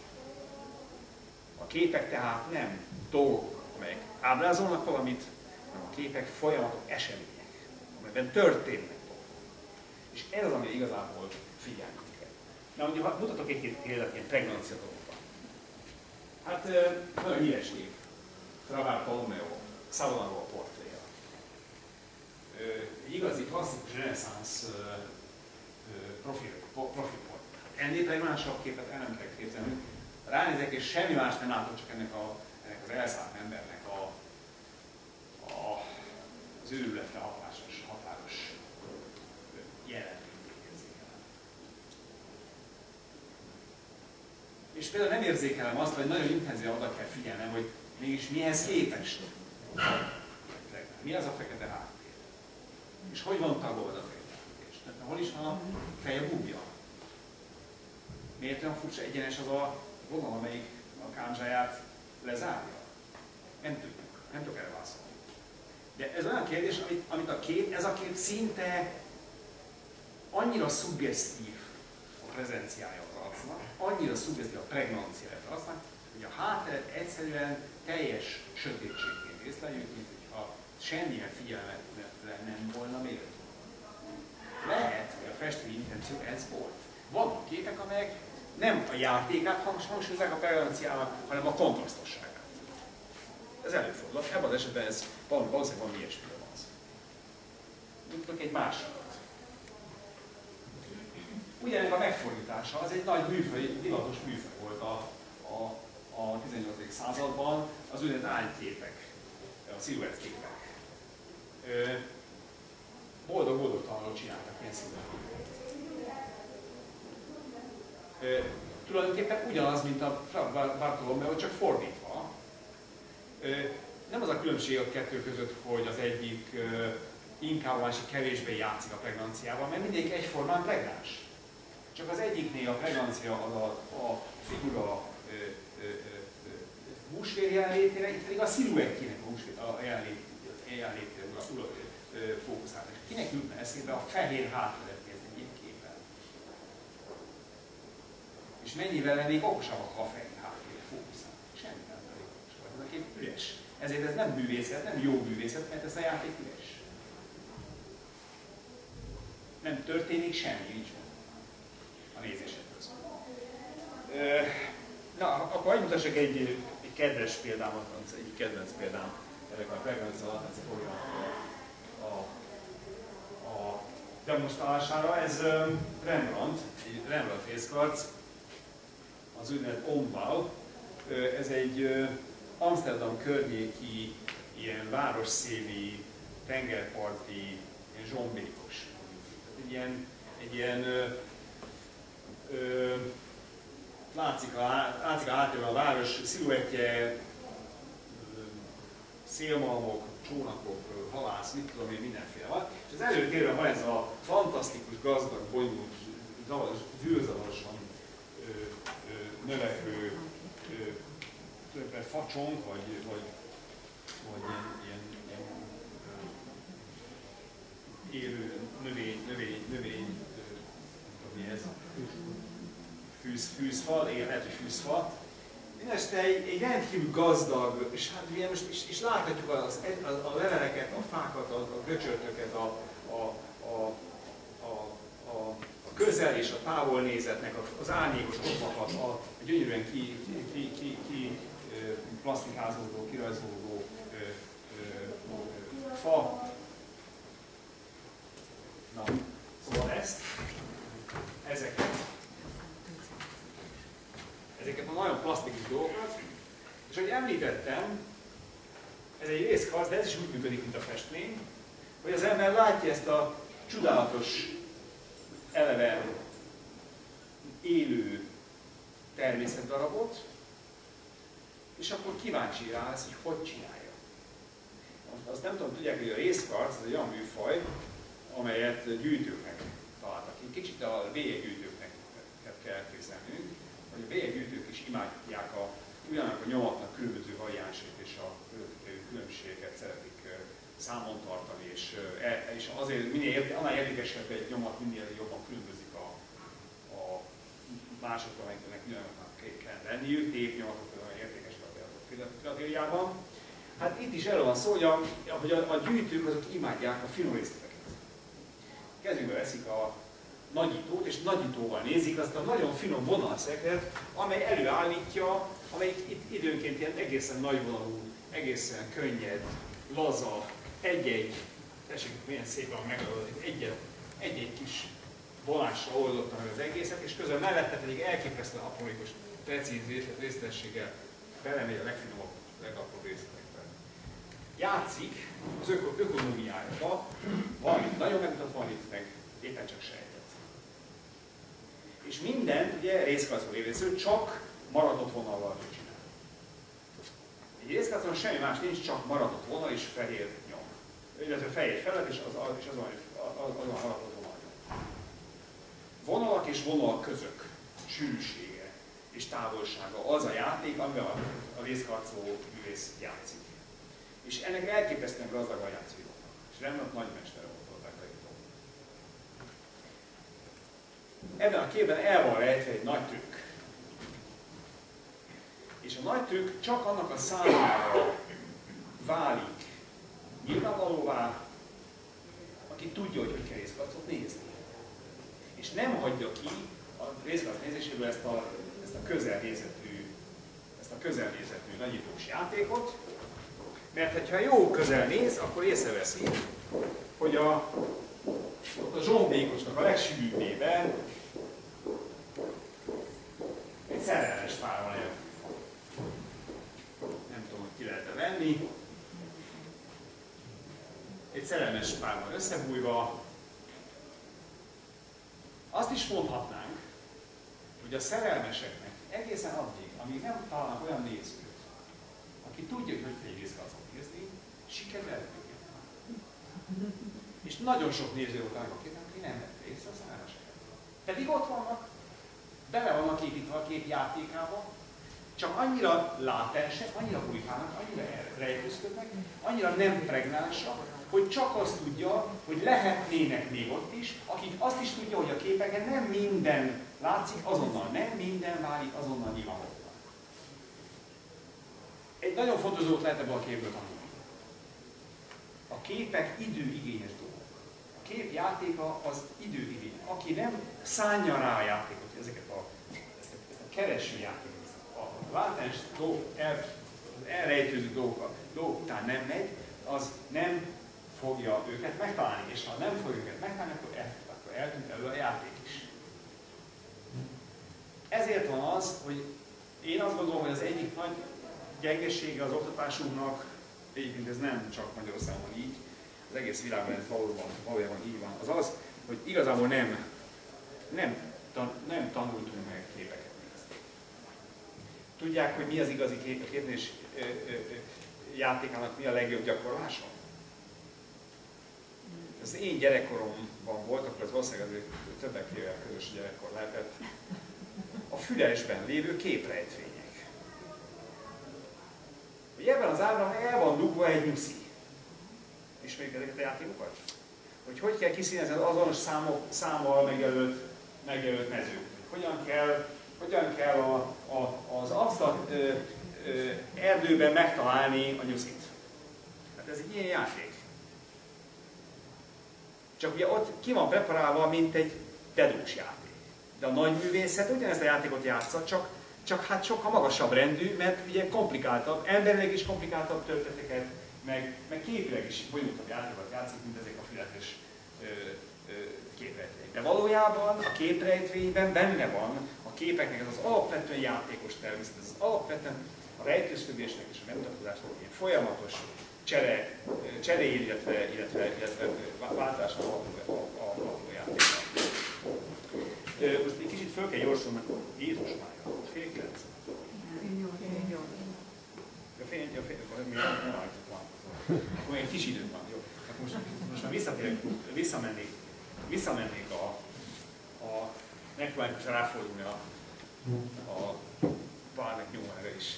A képek tehát nem dolgok, amelyek ábrázolnak valamit, hanem a képek folyamatos események, amelyben történnek dolgok. És ez az, ami igazából figyelni kell. Na, ugye mutatok egy-két példát ilyen pregnancia dolgokban. Hát nagyon híres kép. Fra Bartolomeo, Savonarról portréja. Igazi klasszikus reneszánsz profil, profil Ennél pedig másabb képet el nem kell képzelni. Ránézek, és semmi más nem látok, csak ennek, a, ennek az elszállt embernek a, a, az őrületre hatásos, határos érzékelem. És például nem érzékelem azt, hogy nagyon intenzíven oda kell figyelnem, hogy mégis mihez képest. Mi az a fekete háttér? És hogy van tagolva tehát hol is van a feje búbja? Miért olyan furcsa egyenes az a vonal, amelyik a kánzsáját lezárja? Nem tudjuk, nem tudok erre. De ez olyan kérdés, amit, amit a kép, ez a kép szinte annyira szuggesztív a prezenciája az arcnak, annyira szuggesztív a pregnanciája az arcnak, hogy a hátteret egyszerűen teljes sötétségként észleljük, mint hogyha semmilyen figyelmet nem volna méltó. Lehet, hogy a festői intenció ez volt. Vannak képek, amelyek nem a játékát hangsúlyozzák a prevenciának, hanem a kontrasztosságát. Ez előfordul. Ebben az esetben ez valószínűleg valami ilyesmiről van szó. Mutatok egy másikat. Ugyanek a megfordítása az egy nagy műfaj, divatos műfaj volt a, a, a 18. században, az úgynevezett ányképek, a sziluettképek boldog-boldogtalanul csináltak ilyen színvonalak. Tulajdonképpen ugyanaz, mint a Bartolomeo, csak fordítva. Nem az a különbség a kettő között, hogy az egyik inkább a másik kevésbé játszik a pregnanciával, mert mindegyik egyformán pregnáns. Csak az egyiknél a pregnancia az a, a figura húsvér jelenlétére, itt pedig a sziluettének a a jelenlétére fókuszálni. Kinek jutna eszébe a fehér hátteret nézni egy képen? És mennyivel lennék okosabbak, ha a fehér háttérre fókuszál? Semmi nem elég okosabb. Ez a kép üres. Ezért ez nem művészet, nem jó művészet, mert ez a játék üres. Nem történik semmi, nincs a nézésedről Na, akkor hogy mutassak egy, egy kedves példámat, egy kedvenc példám ennek a frekvencia alatt, ez a, a demonstrálására. Ez Rembrandt, egy Rembrandt fészkarc, az úgynevezett Ombal. Ez egy Amsterdam környéki ilyen városszéli, tengerparti, ilyen zsombékos. Egy ilyen, egy ilyen ö, ö, látszik, a, látszik a a város sziluettje, szélmalmok, csónakok, halász, mit tudom én, mindenféle van. És az előtérben van ez a fantasztikus, gazdag, bonyolult, zűrzavarosan növekvő többre facsonk, vagy, vagy, vagy ilyen, ilyen, ilyen élő növény, növény, növény, mi ez? Fűz, fűzfal, igen, lehet, hogy fűzfal, Mindenesetre egy, egy rendkívül gazdag, és hát ugye most is, is láthatjuk az, a, a leveleket, a fákat, a, a göcsörtöket, a, a, a, a, a, a közel és a távol nézetnek, az árnyékos ottmakat, a, a gyönyörűen ki, ki, ki, ki plastikázódó, kirajzolódó fa. Na, szóval ezt, ezeket ezeket a nagyon plastikus dolgokat, és ahogy említettem, ez egy részkarc, de ez is úgy működik, mint a festmény, hogy az ember látja ezt a csodálatos, eleve élő természetdarabot, és akkor kíváncsi rá hogy hogy csinálja. Most azt nem tudom, tudják, hogy a részkarc az egy olyan műfaj, amelyet gyűjtőknek találtak ki. Kicsit a bélyeggyűjtőknek kell hogy a bélyeggyűjtők is imádják a, ugyanak a nyomatnak különböző variánsait és a különbségeket szeretik számon tartani, és, e, és azért minél, annál értékesebb egy nyomat, minél jobban különbözik a, a másoktól, amiknek nyomatnak kell lenniük, tépnyomatok olyan értékesek a filatériában. Hát itt is erről van szó, hogy a, hogy a, a gyűjtők azok imádják a finom részleteket. Kezükbe veszik a nagyítót, és nagyítóval nézik azt a nagyon finom vonalszekret, amely előállítja, amelyik itt időnként ilyen egészen nagyvonalú, egészen könnyed, laza, egy-egy, tessék milyen szépen megadod, egy-egy, kis volással oldottam meg az egészet, és közben mellette pedig elképesztően aprólékos, precíz részletességgel belemegy a legfinomabb, legapróbb részletekben. Játszik az öko ökonómiájába, valamit nagyon megmutat, valamit meg éppen csak sejtett. És mindent, ugye részkazó lévésző, csak maradott vonallal tud csinálni. Egy részkazon semmi más nincs, csak maradott vonal és fehér illetve fehér felett, és az, és azon, azon haladott vonal. Vonalak és vonalak közök sűrűsége és távolsága az a játék, amivel a, vészkarcoló művész játszik. És ennek elképesztően gazdag a játszóidóknak. És Rembrandt nagymester volt hozzá Ebben a képben el van rejtve egy nagy trükk. És a nagy trükk csak annak a számára válik nyilvánvalóvá, aki tudja, hogy hogy kell részkarcot nézni. És nem hagyja ki a részkarc nézéséből ezt a, ezt a közelnézetű, ezt a közelnézetű nagyítós játékot, mert ha jó közel néz, akkor észreveszi, hogy a, a zsombékosnak a legsűrűbbében egy szerelmes pár van Nem tudom, hogy ki lehet venni. Egy szerelmes pár van összebújva, azt is mondhatnánk, hogy a szerelmeseknek egészen addig, amíg nem találnak olyan nézőt, aki tudja, hogy hogy kell nézni, sikerül. És nagyon sok néző volt annak aki nem vett részt a szerelmeseket. Pedig ott vannak, bele vannak építve a kép játékába, csak annyira látensek, annyira bujkálnak, annyira rejtőzködnek, annyira nem pregnánsak, hogy csak azt tudja, hogy lehetnének még ott is, akik azt is tudja, hogy a képeken nem minden látszik azonnal, nem minden válik azonnal nyilvánvalóan. Egy nagyon fontos dolgot lehet ebből a képből tanulni. A képek időigényes kép játéka az időigény. Aki nem szánja rá a játékot, ezeket a, ezt a, a kereső játékot, a látens dolgok, el, elrejtőző dolgok, dolgok után nem megy, az nem fogja őket megtalálni, és ha nem fogja őket megtalálni, akkor, el, akkor eltűnt elő a játék is. Ezért van az, hogy én azt gondolom, hogy az egyik nagy gyengesége az oktatásunknak, egyébként ez nem csak Magyarországon így, az egész világban ez valóban, valójában így van, az az, hogy igazából nem, nem, tan, nem tanultunk meg képeket nézni. Tudják, hogy mi az igazi képzés játékának mi a legjobb gyakorlása? az én gyerekkoromban volt, akkor az valószínűleg azért többek közös gyerekkor lehetett, a fülesben lévő képrejtvények. Hogy ebben az ábrán el van dugva egy nyuszi. Ismerik ezeket a játékokat? Hogy hogy kell kiszínezni az azonos számok, számmal megjelölt, megjelölt mezőt. Hogyan kell, hogyan kell a, a, az absztrakt erdőben megtalálni a nyuszit. Hát ez egy ilyen játék. Csak ugye ott ki van preparálva, mint egy dedós játék. De a nagy művészet ugyanezt a játékot játsza, csak, csak hát sokkal magasabb rendű, mert ugye komplikáltabb, emberileg is komplikáltabb történeteket, meg, meg képileg is bonyolultabb játékokat játszik, mint ezek a filetes képrejtvények. De valójában a képrejtvényben benne van a képeknek ez az alapvetően játékos természet, ez az alapvetően a rejtőzködésnek és a megmutatkozásnak ilyen folyamatos csere, cseréjén, illetve, illetve, illetve váltáson alapuló játékban. Most egy kicsit föl kell gyorsulni, mert Jézus már fél kilenc. Ja, mi nem állított van. Akkor egy kis időm van, jó. Hát most, most már visszatérek, visszamennék, visszamennék a, a megpróbáljuk most ráfordulni a, a párnak nyomára is.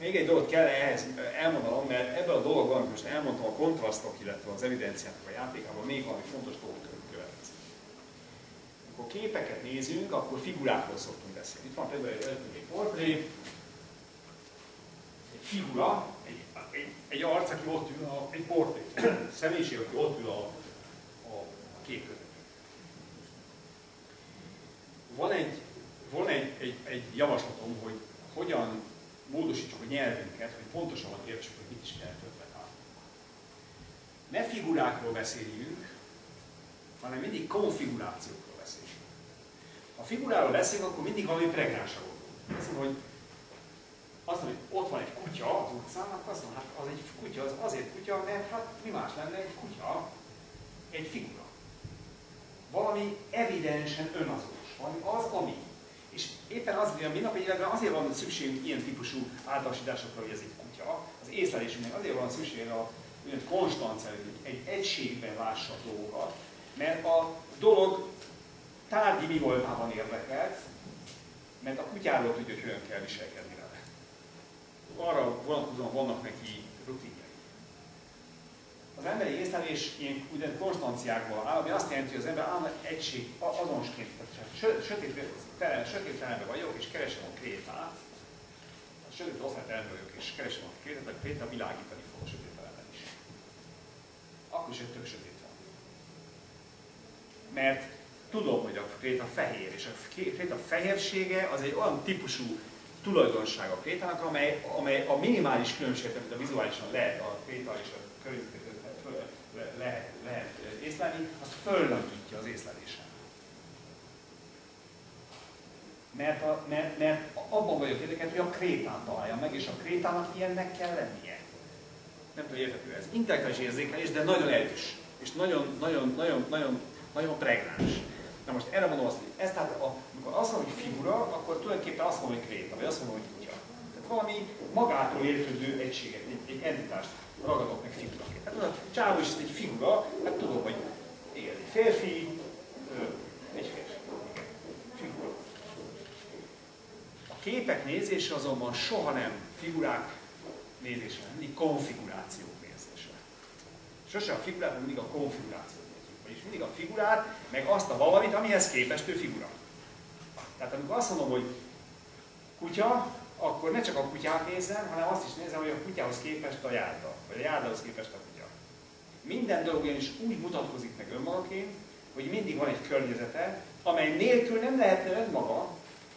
Még egy dolgot kell ehhez elmondanom, mert ebben a dologban, amit most elmondtam, a kontrasztok, illetve az evidenciának a játékában még valami fontos dolog következik. Amikor képeket nézünk, akkor figurákról szoktunk beszélni. Itt van például egy portré, egy figura, egy, egy, egy arc, aki ott ül, a, egy portré, személyiség, aki ott ül a, a, a kép között. Van egy, van egy, egy, egy javaslatom, hogy hogyan módosítsuk a nyelvünket, hogy pontosabban értsük, hogy mit is kell többet Ne figurákról beszéljünk, hanem mindig konfigurációkról beszéljünk. Ha figuráról beszélünk, akkor mindig valami gondolunk. Azt hogy azt mondom, hogy ott van egy kutya az utcán, akkor azt mondom, hát az egy kutya, az azért kutya, mert hát mi más lenne egy kutya, egy figura. Valami evidensen önazonos, valami az, ami. És éppen az, hogy a mindennapi életben azért van szükségünk ilyen típusú általánosításokra, hogy ez egy kutya, az észlelésünknek azért van szükség a konstancia, hogy egy egységben lássa a dolgokat, mert a dolog tárgyi mi voltában érdekelt, mert a kutyáról tudja, hogy hogyan kell viselkedni. Arra vonatkozóan vannak neki rutinjai. Az emberi észlelés ilyen úgynevezett konstanciákból áll, ami azt jelenti, hogy az ember állandóan egység azonosként, sötét telen, sötét telemben vagyok, és keresem a krétát, a sötét osztálytelemben vagyok, és keresem a krétát, a kréta világítani fog a sötét telemben is. Akkor is egy tök sötét van. Mert tudom, hogy a kréta fehér, és a kréta fehérsége az egy olyan típusú tulajdonság a krétának, amely, amely a minimális különbséget, amit a vizuálisan lehet a kréta és a környezetet lehet, lehet észlelni, azt fölnagyítja az észlelésen. Mert, a, mert, mert abban vagyok érdekelt, hogy a krétán találja meg, és a krétának ilyennek kell lennie. Nem tudom, érthető ez. Intellektuális érzékelés, de nagyon erős. És nagyon, nagyon, nagyon, nagyon, nagyon pregnáns. Na most erre mondom azt, hogy ez tehát, a, amikor azt mondom, hogy figura, akkor tulajdonképpen azt mondom, hogy kréta, vagy azt mondom, hogy kutya. Tehát valami magától értődő egységet, egy, egy entitást ragadok meg figuraként. Hát a csávó is egy figura, hát tudom, hogy igen, egy férfi, egy férfi. Figura. A képek nézése azonban soha nem figurák nézése, mindig konfigurációk nézése. Sose a figurát, mindig a konfigurációt Vagyis mindig a figurát, meg azt a valamit, amihez képest ő figura. Tehát amikor azt mondom, hogy kutya, akkor ne csak a kutyát nézem, hanem azt is nézem, hogy a kutyához képest a járda, vagy a járdához képest a kutya. Minden dolog is úgy mutatkozik meg önmagaként, hogy mindig van egy környezete, amely nélkül nem lehetne önmaga,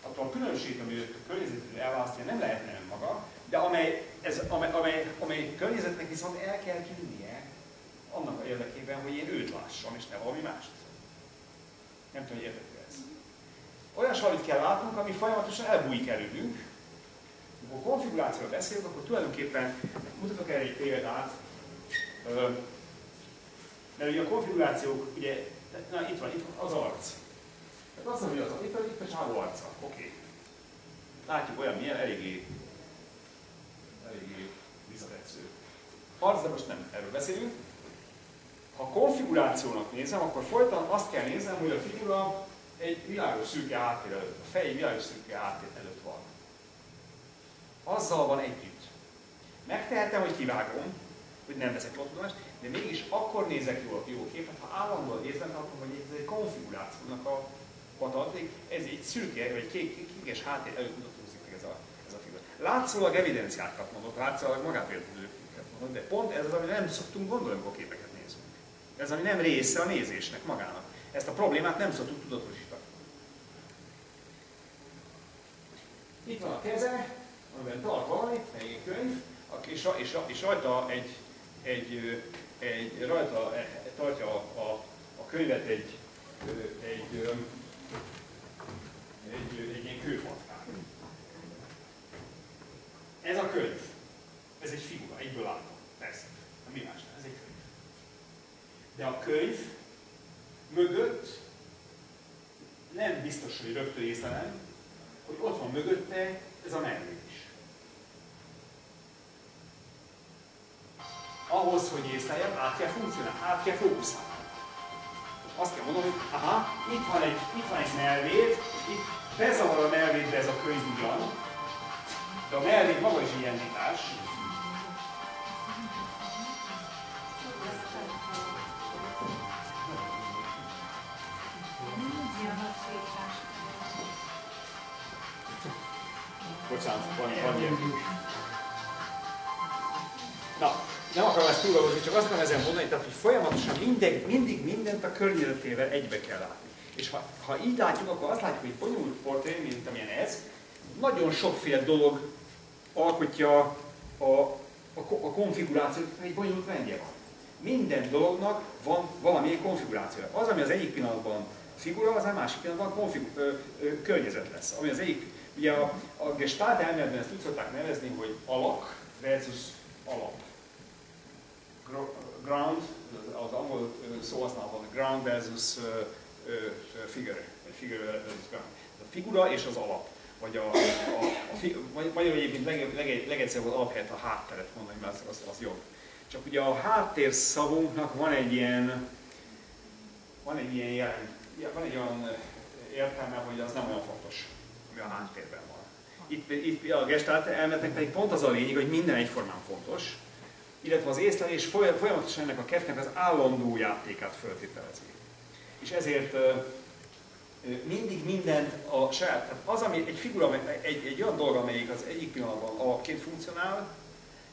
attól a különbség, ami a környezetről elválasztja, nem lehetne önmaga, de amely, ez, amely, amely, amely környezetnek viszont el kell tűnnie annak a érdekében, hogy én őt lássam, és ne valami mást. Nem tudom, hogy értető ez. Olyan valamit kell látnunk, ami folyamatosan elbújik előlünk, amikor konfigurációról beszélünk, akkor tulajdonképpen mutatok erre egy példát, mert ugye a konfigurációk, ugye, na itt van, itt van az arc. Tehát azt mondja, hogy az, itt, itt a csávó arca, oké. Okay. Látjuk olyan milyen, eléggé, eléggé visszatetsző. Arc, de most nem erről beszélünk. Ha konfigurációnak nézem, akkor folyton azt kell néznem, hogy a figura egy világos szürke háttér előtt, a fej világos szürke háttér előtt van azzal van együtt. Megtehetem, hogy kivágom, hogy nem veszek tudomást, de mégis akkor nézek jó, jó képet, ha állandóan érzem, akkor hogy ez egy konfigurációnak a pataték, ez egy szürke, vagy kék, kékes háttér előtt mutatózik meg ez a, ez a figura. Látszólag evidenciákat mondok, látszólag magátértődőket mondok, de pont ez az, ami nem szoktunk gondolni, amikor képeket. Ez, ami nem része a nézésnek magának. Ezt a problémát nem szoktuk tudatosítani. Itt van a keze, amiben tart valamit, egy könyv, és, és, és rajta egy, egy, egy rajta e, tartja a, a, a könyvet egy, egy, egy, egy, ilyen. Ez a könyv, ez egy figura, egyből látom, persze, mi más de a könyv mögött nem biztos, hogy rögtön észlelem, hogy ott van mögötte ez a megjegyzés. Ahhoz, hogy észleljem, át kell funkcionálni, át kell fókuszálni. Azt kell mondom, hogy aha, itt van egy, itt van egy melvéd, itt bezavar a melvédbe ez a könyv ugyan, de a melvéd maga is ilyen identitás, Bocsánat, van, van ilyen. Na, nem akarom ezt túlolgozni, csak azt akarom ezen mondani, tehát, hogy folyamatosan mindig, mindig mindent a környezetével egybe kell látni. És ha, ha így látjuk, akkor azt látjuk, hogy bonyolult portré, mint amilyen ez, nagyon sokféle dolog alkotja a, a, a konfigurációt, egy bonyolult rendje van. Minden dolognak van valamilyen konfigurációja. Az, ami az egyik pillanatban figura, az a másik pillanatban konfigu- ö, ö, környezet lesz. Ami az egyik, ugye a, a gestalt elméletben ezt úgy szokták nevezni, hogy alak versus alap. Ground, az angol szó használva ground versus figure, vagy figure versus ground. A figura és az alap. Vagy a, a, a fi, magyarul egyébként leg, leg, legegyszerűbb az alap helyett a hátteret mondani, mert az, az jobb. Csak ugye a háttér szavunknak van egy ilyen, van egy ilyen jelen, van egy olyan értelme, hogy az nem olyan fontos, ami a háttérben van. Itt, itt a gestalt elméletnek pedig pont az a lényeg, hogy minden egyformán fontos, illetve az észlelés folyamatosan ennek a kettőnek az állandó játékát föltételezi. És ezért mindig mindent a saját, tehát az, ami egy figura, egy, egy olyan dolog, amelyik az egyik pillanatban alapként funkcionál,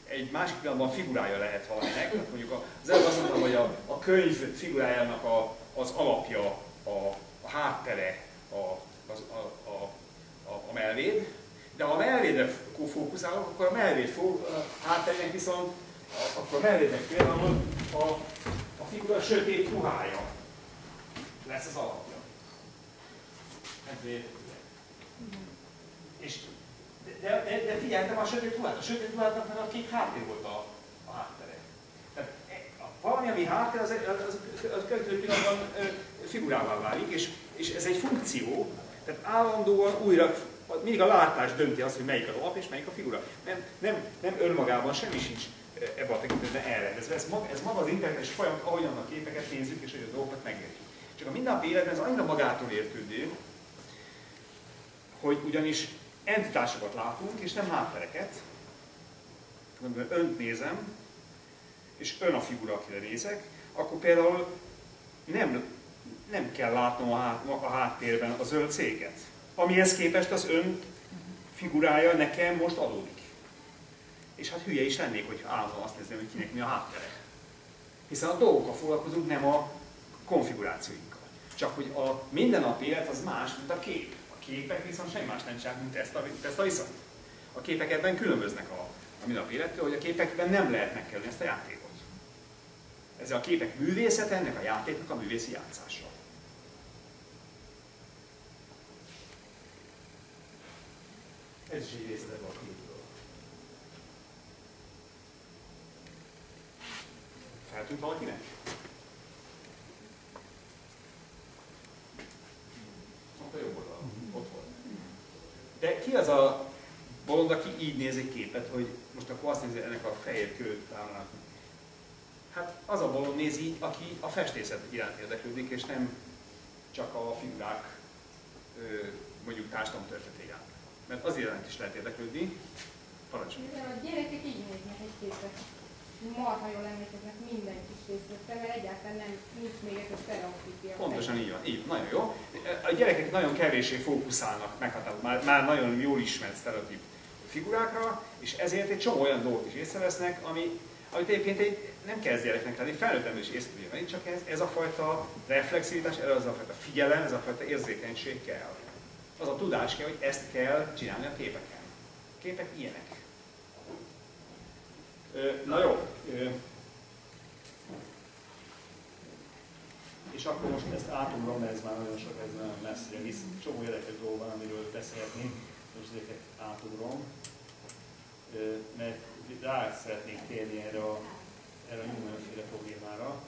egy másik pillanatban figurája lehet valaminek. Tehát mondjuk az előbb azt mondtam, hogy a, a könyv figurájának a, az alapja, a, a háttere, a, az, a, a, a, a melvéd, de ha a melvédre fókuszálok, akkor a melvéd fog, a hátterének viszont akkor a melvédnek például a, a figura sötét ruhája lesz az alapja. És de, de, de figyeltem a sötét ruhát. A sötét ruhátnak meg a kék háttér volt a, a háttere. Tehát e, valami, ami háttér, az, az, az, az következő pillanatban figurává válik, és, és ez egy funkció, tehát állandóan újra, mindig a látás dönti azt, hogy melyik az alap és melyik a figura. Nem, nem, nem önmagában semmi sincs ebben a tekintetben elrendezve. Ez maga, ez maga az internetes folyamat, ahogyan a képeket nézzük, és hogy a dolgokat megértjük. Csak a mindennapi életben ez annyira magától értődő, hogy ugyanis entitásokat látunk, és nem háttereket. Amikor önt nézem, és ön a figura, akire nézek, akkor például nem, nem kell látnom a, hát, a háttérben a zöld céget. Amihez képest az ön figurája nekem most adódik. És hát hülye is lennék, hogy állandóan azt nézem, hogy kinek mi a háttere. Hiszen a dolgokkal foglalkozunk, nem a konfigurációinkkal. Csak hogy a mindennapi élet az más, mint a kép képek viszont semmi más nem csinálnak, mint ezt a, mint ezt a viszonyt. A képek ebben különböznek a, a mindennapi élettől, hogy a képekben nem lehet megkerülni ezt a játékot. Ez a képek művészete, ennek a játéknak a művészi játszása. Ez is egy része a képből. Feltűnt valakinek? Ott a jobb oldalon. Ott volt. De ki az a bolond, aki így néz egy képet, hogy most akkor azt nézi ennek a fehér kő támlának. Hát az a bolond néz így, aki a festészet iránt érdeklődik, és nem csak a figurák mondjuk társadalomtörténet iránt. Mert az iránt is lehet érdeklődni. Parancsolj! A gyerekek így néznek egy képet marha jól emlékeznek minden kis részletre, mert egyáltalán nem, nincs még ez a sztereotípia. Pontosan így van, így nagyon jó. A gyerekek nagyon kevéssé fókuszálnak meghatározó, már, már nagyon jól ismert sztereotíp figurákra, és ezért egy csomó olyan dolgot is észrevesznek, ami, amit egyébként egy, nem kezd gyereknek lenni, felnőttem is észrevívni, csak ez, ez a fajta reflexivitás, ez a fajta figyelem, ez a fajta érzékenység kell. Az a tudás kell, hogy ezt kell csinálni a képeken. A képek ilyenek. Na jó. És akkor most ezt átugrom, mert ez már nagyon sok, ez nagyon messzire visz. Csomó érdekes dolog van, amiről beszélni. Most ezeket átugrom. Mert rá szeretnék térni erre a, erre a mindenféle problémára.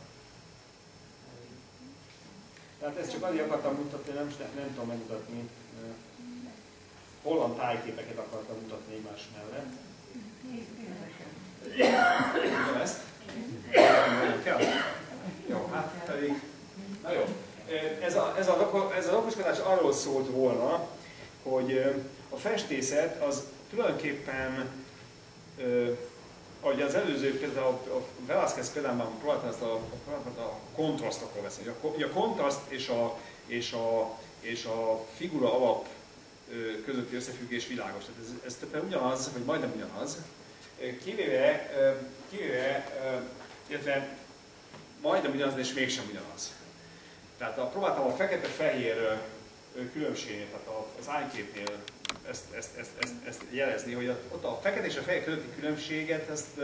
Tehát ezt csak azért akartam mutatni, nem, nem tudom megmutatni. Holland tájképeket akartam mutatni egymás mellett. Tudom ezt? kell? Jó, hát pedig, na jó. Ez, a, ez, a, ez az okoskodás arról szólt volna, hogy a festészet az tulajdonképpen, ahogy az előző, például a, a Velázquez példában próbáltam ezt a, a, a kontrasztokról beszélni. A, a kontraszt és a, és a, és a figura alap közötti összefüggés világos. Tehát ez, ez többen ugyanaz, vagy majdnem ugyanaz, kivéve, kivéve illetve majdnem ugyanaz, és mégsem ugyanaz. Tehát a, próbáltam a fekete-fehér különbségét, tehát az ányképnél ezt, ezt, ezt, ezt, ezt jelezni, hogy ott a fekete és a fehér közötti különbséget, ezt,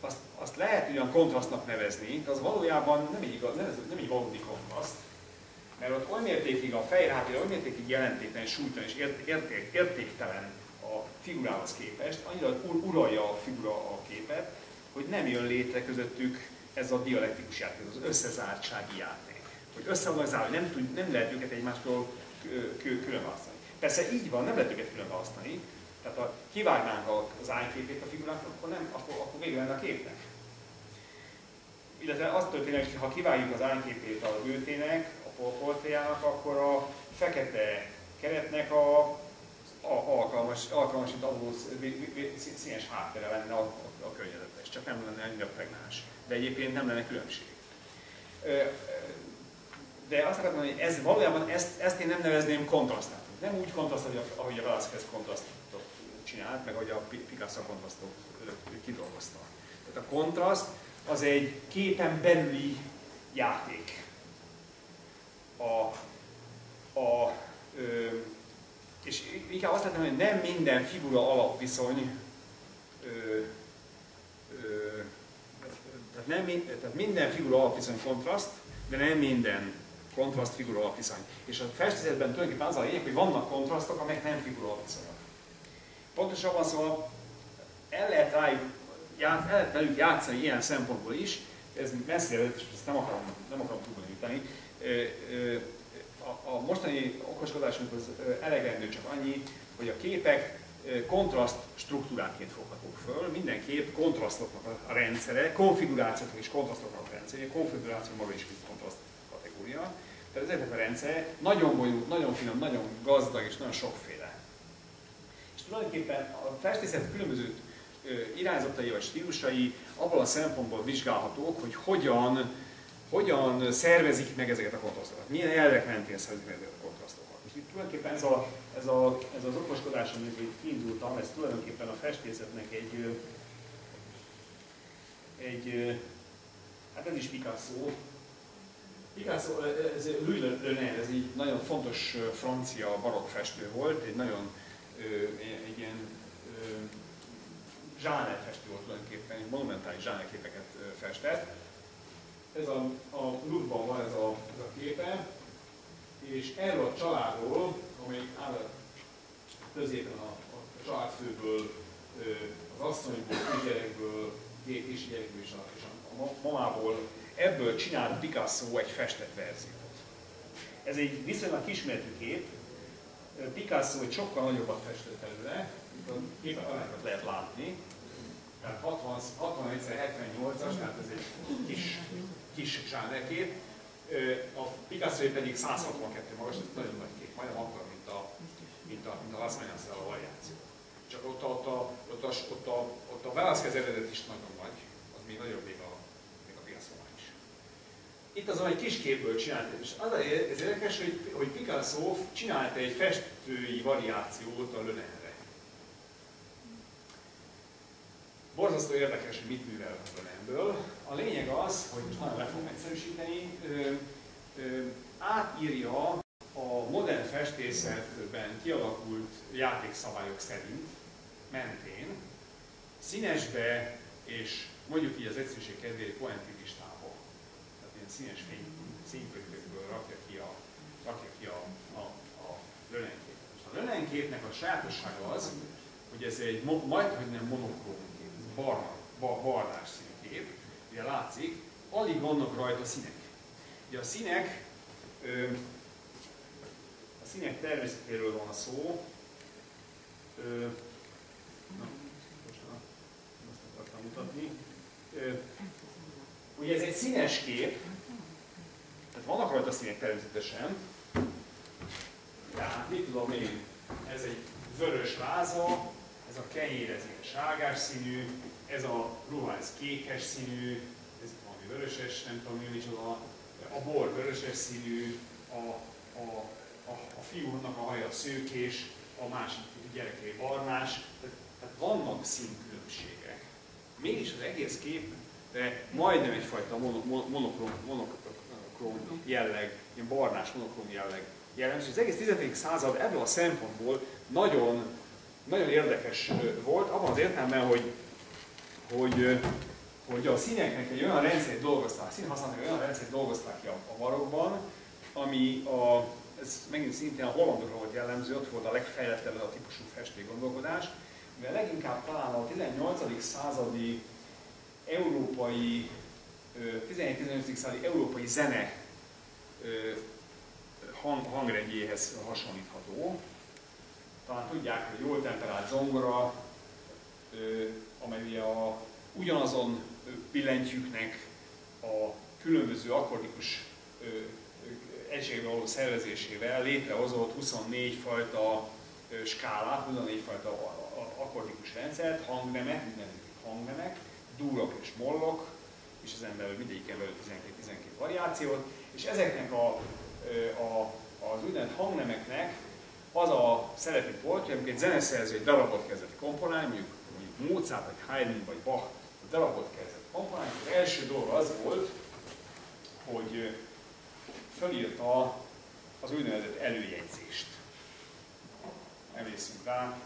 azt, azt lehet ugyan kontrasztnak nevezni, de az valójában nem így, nem, nem így valódi kontraszt, mert ott oly mértékig a fehér háttér, oly mértékig jelentéktelen, súlytalan és érték, értéktelen a figurához képest, annyira uralja a figura a képet, hogy nem jön létre közöttük ez a dialektikus játék, az összezártsági játék. Hogy össze vannak zárva, nem, tud, nem lehet őket egymástól külön választani. Persze így van, nem lehet őket külön választani. Tehát ha kivágnánk az ányképét a figurának, akkor, nem, akkor, akkor vége lenne a képnek. Illetve azt történik, hogy ha kivágjuk az ányképét a gőtének, a portréjának, akkor a fekete keretnek a, a alkalmas, alkalmasít adó színes háttere lenne a, a, a környezetes, csak nem lenne annyira pregnás. De egyébként nem lenne különbség. De azt akarom mondani, hogy ez, valójában ezt, ezt én nem nevezném kontrasztát. Nem úgy kontrasztot, ahogy a Velázquez kontrasztot csinált, meg ahogy a Picasso kontrasztot kidolgozta. Tehát a kontraszt az egy képen belüli játék. A, a, ö, és inkább azt lehetne, hogy nem minden figura alapviszony ö, ö, tehát, nem, tehát minden figura alapviszony kontraszt, de nem minden kontraszt figura alapviszony. És a festészetben tulajdonképpen az a lényeg, hogy vannak kontrasztok, amelyek nem figura alapviszonyok. Pontosabban szóval el lehet rájuk játsz, el lehet velük játszani ilyen szempontból is, ez messzire és ezt nem akarom, nem akarom túlbonyolítani. A, a mostani okoskodásunk az elegendő csak annyi, hogy a képek kontraszt struktúráként foghatók föl, minden kép kontrasztoknak a rendszere, konfigurációknak és kontrasztoknak a rendszere, a konfiguráció maga is kontraszt kategória. Tehát ezeknek a rendszer nagyon bonyolult, nagyon finom, nagyon gazdag és nagyon sokféle. És tulajdonképpen a festészet különböző irányzatai vagy stílusai abban a szempontból vizsgálhatók, hogy hogyan, hogyan szervezik meg ezeket a kontrasztokat. Milyen elvek mentén szervezik meg ezeket a kontrasztokat. És itt tulajdonképpen ez, a, ez, a, ez az okoskodás, amit itt kiindultam, ez tulajdonképpen a festészetnek egy, egy hát ez is Picasso, Picasso, ez Louis Lenin, ez egy nagyon fontos francia barokk festő volt, egy nagyon egy ilyen zsánerfestő volt tulajdonképpen, monumentális zsánerképeket festett. Ez a, a Louvre-ban van ez a, ez a képe, és erről a családról, amelyik áll a középen a, a családfőből, az asszonyból, kisgyerekből, két kisgyerekből és a, és a, a mamából, ebből csinált Picasso egy festett verziót. Ez egy viszonylag kisméretű kép, Picasso egy sokkal nagyobbat festett előre, a képet lehet látni, tehát 60, 61 78-as, tehát ez egy kis, kis zsánerkép. A picasso pedig 162 magas, ez nagyon nagy kép, majdnem akkor, mint a, mint a, mint a Las Mañas a variáció. Csak ott a, ott a, ott a, ott a, ott a Velázquez eredet is nagyon nagy, az még nagyobb még a, még a picasso is. Itt azon egy kis képből csinált, és az ez érdekes, hogy, hogy Picasso csinált egy festői variációt a Lönel Borzasztó érdekes, hogy mit művel a Brennből. A lényeg az, hogy most nagyon le fogom egyszerűsíteni, ö, ö, átírja a modern festészetben kialakult játékszabályok szerint, mentén, színesbe és mondjuk így az egyszerűség kedvéért poentilistába, tehát ilyen színes fény, színpöttyökből rakja ki a, rakja ki a, a, a lönenképet. a lönenképnek a sajátossága az, hogy ez egy majd, hogy nem monokróm barna, barnás színkép, ugye látszik, alig vannak rajta színek. Ugye a színek, a színek természetéről van szó, na, bocsánat, azt akartam mutatni. Ugye ez egy színes kép, tehát vannak rajta színek természetesen, tehát mit tudom én, ez egy vörös váza, ez a kenyér ez ilyen sárgás színű, ez a ruha ez kékes színű, ez valami vöröses, nem tudom mi micsoda, a bor vöröses színű, a, a, a, a fiúnak a haja szőkés, a másik gyereké barnás, tehát, tehát vannak színkülönbségek. Mégis az egész kép de majdnem egyfajta monokrom, monokrom jelleg, ilyen barnás monokrom jelleg jellemző. Az egész 10. század ebből a szempontból nagyon, nagyon érdekes volt, abban az értelemben, hogy, hogy, hogy a színeknek egy olyan rendszerét dolgozták, színhasználatnak olyan rendszerét dolgozták ki a, marokban, ami a, ez megint szintén a hollandokra volt jellemző, ott volt a legfejlettebb a típusú gondolkodás, mivel leginkább talán a 18. századi európai, 17-18. századi európai zene hang, hangrendjéhez hasonlítható. Talán tudják, hogy jól temperált zongora, amely ugye a, ugyanazon billentyűknek a különböző akkordikus egységbe való szervezésével létrehozott 24 fajta skálát, 24 fajta akkordikus rendszert, hangnemek, úgynevezett hangnemek, dúrok és mollok, és az ember mindegyiken belül 12-12 variációt, és ezeknek a, a, az úgynevezett hangnemeknek az a szerepük volt, hogy amikor egy zeneszerző egy darabot kezdett komponálni, mondjuk Mozart, vagy Haydn, vagy Bach a darabot kezdett komponálni, az első dolga az volt, hogy fölírta az úgynevezett előjegyzést. Emlékszünk rá,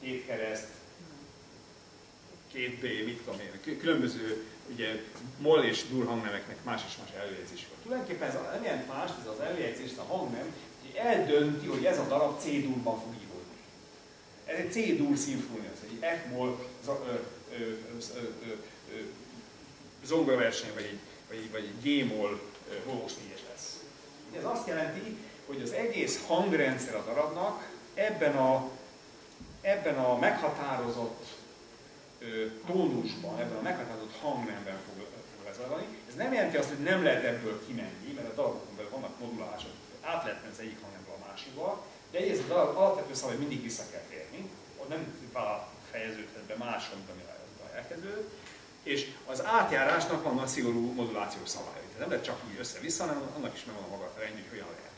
két kereszt, két B, mit tudom én, különböző ugye, moll és dur hangnemeknek más és más előjegyzés van. Tulajdonképpen ez nem jelent más, ez az előjegyzés, ez a hangnem, hogy eldönti, hogy ez a darab C-durban fog ívódni. Ez egy C-dur szimfónia, ez egy F-moll zongoraverseny, vagy egy, vagy, vagy egy G-moll négyes lesz. Ez azt jelenti, hogy az egész hangrendszer a darabnak ebben a, ebben a meghatározott tónusban, ebben a meghatározott hangnemben fog, fog lezajlani. Ez nem jelenti azt, hogy nem lehet ebből kimenni, mert a belül vannak modulálások, át lehet menni az egyik hangnemből a másikba, de a dalok alapvető szavai mindig vissza kell térni, ott nem fejeződhet be máson, amire elkezdődött, és az átjárásnak vannak szigorú modulációs szabályai. Tehát nem lehet csak úgy össze-vissza, hanem annak is megvan a maga rendje, hogy hogyan lehet.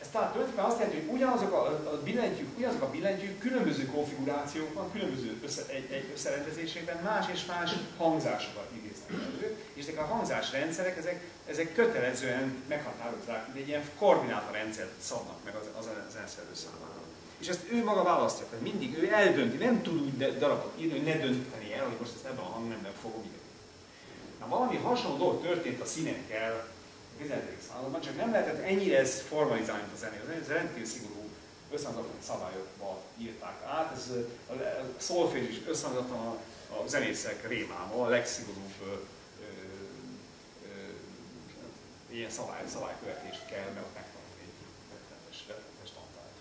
Ez tehát tulajdonképpen azt jelenti, hogy ugyanazok a, a billentyűk, ugyanazok a billentyűk különböző konfigurációkban, különböző össze, egy, egy összerendezésében más és más hangzásokat idéznek elő, és ezek a hangzásrendszerek, ezek, ezek kötelezően meghatározzák, egy ilyen koordinátorrendszert szabnak meg az, az zeneszerző számára. És ezt ő maga választja, tehát mindig ő eldönti, nem tud úgy darabot írni, hogy ne dönteni el, hogy most ezt ebben a hangnemben fogom írni. Na valami hasonló dolog történt a színekkel, 17. században, csak nem lehetett ennyire ez formalizálni a zenét. Ez rendkívül szigorú összhangzatlan szabályokba írták át. Ez a, szolfés is összhangzatlan a, zenészek rémáma, a legszigorúbb ö, ö, ö, ilyen szabály, szabálykövetést kell meg megtanulni rettenetes, rettenetes tantárgy.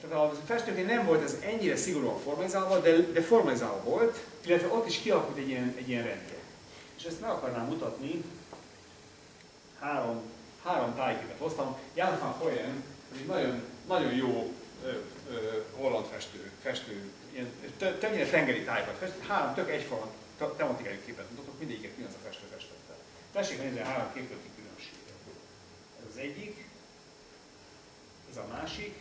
Tehát a festőnél nem volt ez ennyire szigorúan formalizálva, de, de formalizálva volt, illetve ott is kialakult egy ilyen, egy ilyen rendje. És ezt meg akarnám mutatni, három, három tájképet hoztam. Jan van Hoyen, egy nagyon, nagyon jó ö, ö, holland festő, festő ilyen, többnyire tengeri tájkat fest, három tök egyforma tematikai képet mutatok, mindegyiket az a festő festette. Tessék nézni a három kép közötti különbséget. Ez az egyik, ez a másik,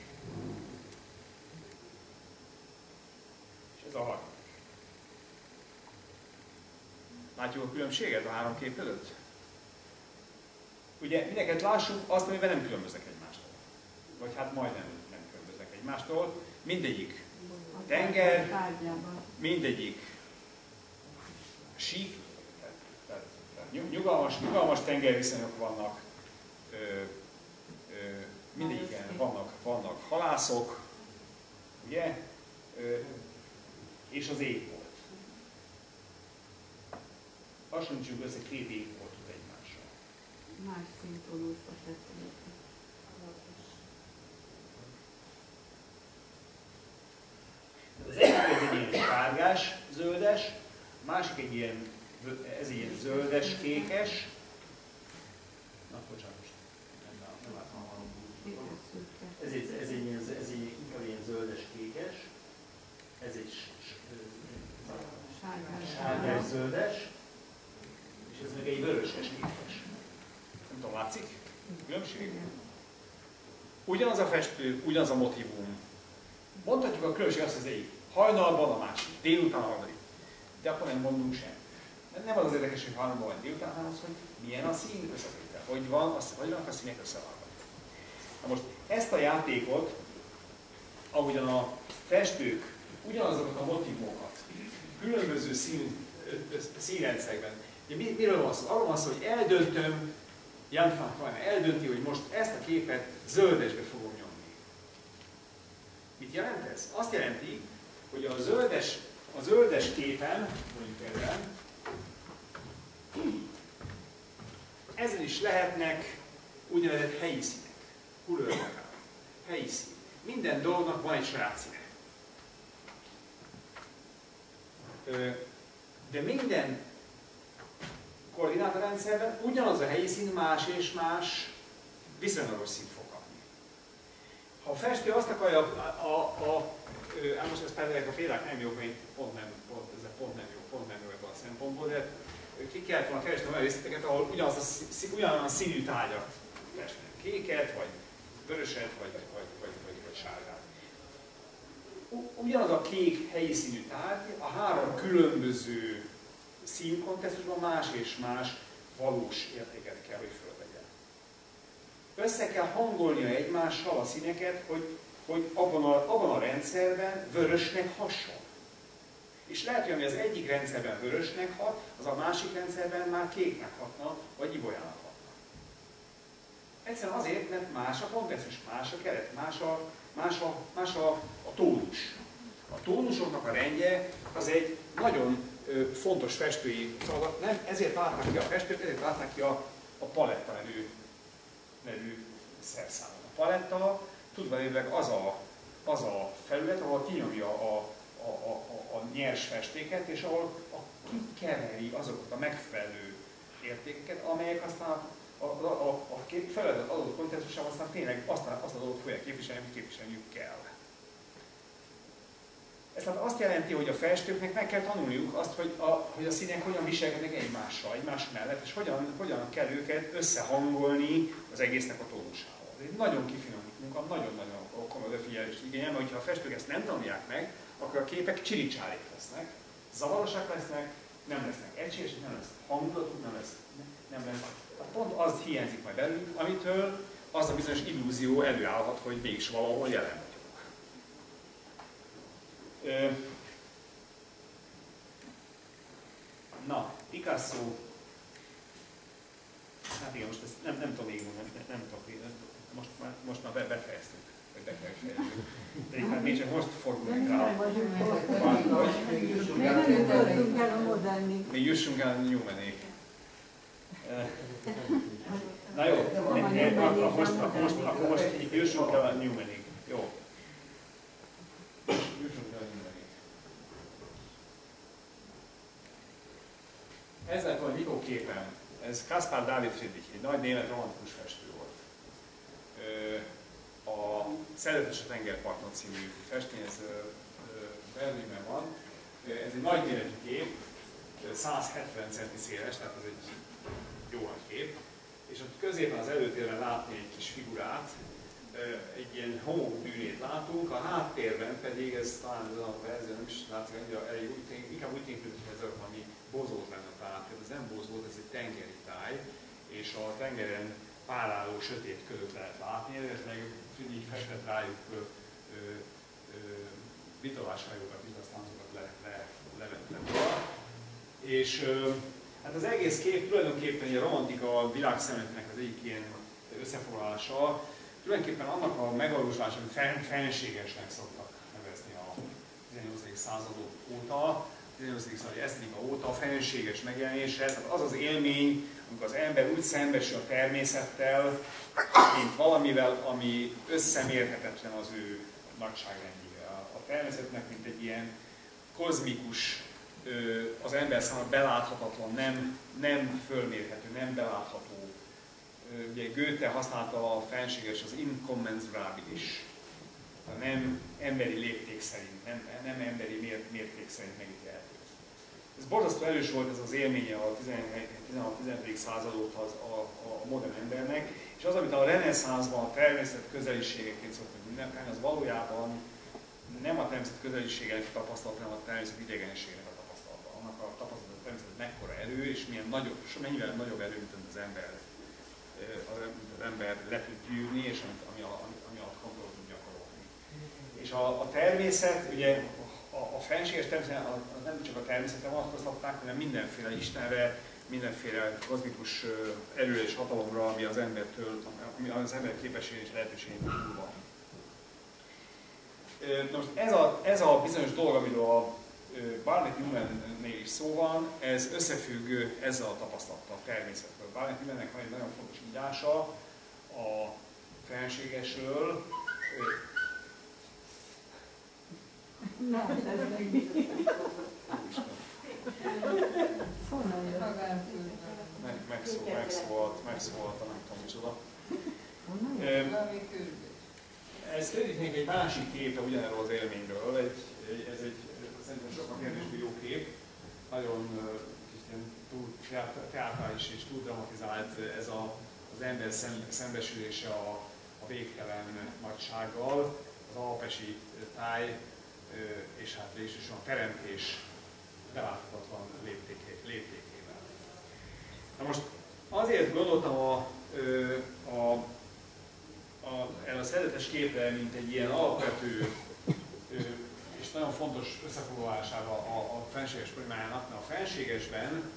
és ez a harmadik. Látjuk a különbséget a három kép között? Ugye mindenket lássuk azt, amivel nem különböznek egymástól. Vagy hát majdnem nem különböznek egymástól. Mindegyik tenger, mindegyik sík, tehát, nyugalmas, nyugalmas tengerviszonyok vannak, ö, mindegyiken vannak, vannak halászok, ugye, és az ég volt. Hasonlítsuk össze két ég volt más szintonusba tettem. Az egyik egy ilyen sárgás, zöldes, másik egy ilyen, ez ilyen zöldes-kékes. Na, bocsánat, nem, lát- nem látom a. Ez egy, ez egy, ilyen, ez egy inkább ilyen zöldes-kékes. Ez egy sárgás zöldes. És ez meg egy vöröses kékes. Látszik? Különbség? Ugyanaz a festő, ugyanaz a motivum. Mondhatjuk a különbség azt, hogy az egyik hajnalban, a másik délután, a harmadik. De akkor nem mondunk sem. Mert nem az az érdekes, hogy hajnalban vagy délután, hanem az, hogy milyen a szín összetétel. Hogy van, az, hogy vannak a színek összevágva. Na most ezt a játékot, ahogyan a festők ugyanazokat a motivumokat különböző szín, színrendszerekben. Ugye mi- miről van szó? Arról van szó, hogy eldöntöm, Jan van Kajna eldönti, hogy most ezt a képet zöldesbe fogom nyomni. Mit jelent ez? Azt jelenti, hogy a zöldes, a zöldes képen, mondjuk ezen, ezen is lehetnek úgynevezett helyi színek, kulőrmakák, helyi szín. Minden dolognak van egy saját színe. De minden koordinátorrendszerben ugyanaz a helyi szín más és más viszonylagos kapni. Ha a festő azt akarja, a, a, a, ám most ez például a példák nem jók, én pont nem, pont, ez pont nem jó, pont nem jó ebből a szempontból, de ki kellett volna keresni olyan részleteket, ahol ugyanaz a, szí- ugyanolyan színű tárgyat festnek. Kéket, vagy vöröset, vagy, vagy, vagy, vagy, vagy, sárgát. Ugyanaz a kék helyi színű tárgy a három különböző színkontextusban más és más valós értéket kell, hogy fölvegyen. Össze kell hangolnia egymással a színeket, hogy, hogy abban, a, abban a rendszerben vörösnek hasson. És lehet, hogy az egyik rendszerben vörösnek hat, az a másik rendszerben már kéknek hatna, vagy ibolyának hatna. Egyszerűen azért, mert más a kontextus, más a keret, más a, más a, más a, a tónus. A tónusoknak a rendje az egy nagyon fontos festői feladat. Nem, ezért látták ki a festők, ezért látták ki a, a paletta nevű, nevű szerszámot. A paletta tudva lévőleg az a, az a felület, ahol kinyomja a, a, a, a, a nyers festéket, és ahol a, kikeveri azokat a megfelelő értékeket, amelyek aztán a, a, a, a kép feladat adott kontextusában aztán tényleg azt, azt az adott fogják képviselni, amit képviselniük kell. Ez tehát azt jelenti, hogy a festőknek meg kell tanulniuk azt, hogy a, hogy a színek hogyan viselkednek egymással, egymás mellett, és hogyan, hogyan kell őket összehangolni az egésznek a tónusával. Ez egy nagyon kifinomult munka, nagyon-nagyon komoly odafigyelést igényel, mert ha a festők ezt nem tanulják meg, akkor a képek csiricsárik lesznek, zavarosak lesznek, nem lesznek egységesek, nem lesz hangulatuk, nem lesz, nem lesz. Tehát pont az hiányzik majd belőlük, amitől az a bizonyos illúzió előállhat, hogy mégis valahol jelen Na, Picasso. Hát igen, most ezt nem, nem tudom még nem, nem, még, most már, most már be- befejeztük, vagy be kell fejezni. De hát még csak most fordulunk rá. Még jussunk el a. Ö, Na jó, akkor most, akkor most, akkor most jussunk el a Newmanig. Jó. Jussunk el a Newmanig. Ez lett a Nikó képen. Ez Kaspar David Friedrich, egy nagy német romantikus festő volt. A Szeretes a tengerparton című festmény, ez Berlinben van. Ez egy nagy méretű kép, ö, 170 cm széles, tehát ez egy jó nagy kép. És ott középen az előtérben látni egy kis figurát, egy ilyen homokbűnét látunk, a háttérben pedig, ez talán ez a verzió nem is látszik annyira, elég úgy, inkább úgy tűnik, hogy ez valami bozót lenne talán, ez nem bozót, ez egy tengeri táj, és a tengeren páráló sötét ködöt lehet látni, eredetileg így festett rájuk ö, ö, ö, aztán azokat le, le, levette róla. És ö, hát az egész kép tulajdonképpen egy romantika a világszemletnek az egyik ilyen összefoglalása, tulajdonképpen annak a megvalósulása, amit fen, fenségesnek szoktak nevezni a 18. század óta, 18. század esztétika óta a fenséges megjelenése, tehát az az élmény, amikor az ember úgy szembesül a természettel, mint valamivel, ami összemérhetetlen az ő nagyságrendjével. A természetnek, mint egy ilyen kozmikus az ember számára beláthatatlan, nem, nem fölmérhető, nem belátható. Ugye Goethe használta a fenséges az incommensurabilis, a nem emberi lépték szerint, nem, nem emberi mérték szerint megítélhető. Ez borzasztó erős volt ez az élménye a 16-17. század óta az, a, a modern embernek, és az, amit a reneszánszban a természet közeliségeként szoktunk ünnepelni, az valójában nem a természet közeliségenek tapasztalat, hanem a természet idegenségének a tapasztalata. Annak a tapasztalat, hogy a természet mekkora erő, és milyen nagyobb, mennyivel nagyobb erő, mint az ember, az, ember le tud gyűrni, és amit, ami, ami, ami alatt kontroll tud gyakorolni. És a, a természet, ugye a, a fenséges természet, a, nem csak a természetre vonatkoztatták, hanem mindenféle Istenre, mindenféle kozmikus erőre és hatalomra, ami az embertől, ami az ember képességén és lehetőségén van. Na most ez a, ez a bizonyos dolog, amiről a Barnett Newman-nél is szó van, ez összefügg ezzel a tapasztalattal a természetről. Barnett Newmannek van egy nagyon fontos írása a fenségesről. Nem, ez meg meg, megszó, megszólalt, megszólalt a nem tudom micsoda. Ez még egy másik képe ugyanerről az élményről, egy, ez egy szerintem sokkal kevésbé jó kép, nagyon túl teátrális és túl dramatizált ez a, az ember szembesülése a, a végtelen nagysággal, az alpesi táj, és hát végsősorban a teremtés beláthatatlan léptékével. Na most azért gondoltam a, a, a, erre a szerzetes képre, mint egy ilyen alapvető és nagyon fontos összefoglalására a, a fenséges primájának, mert a fenségesben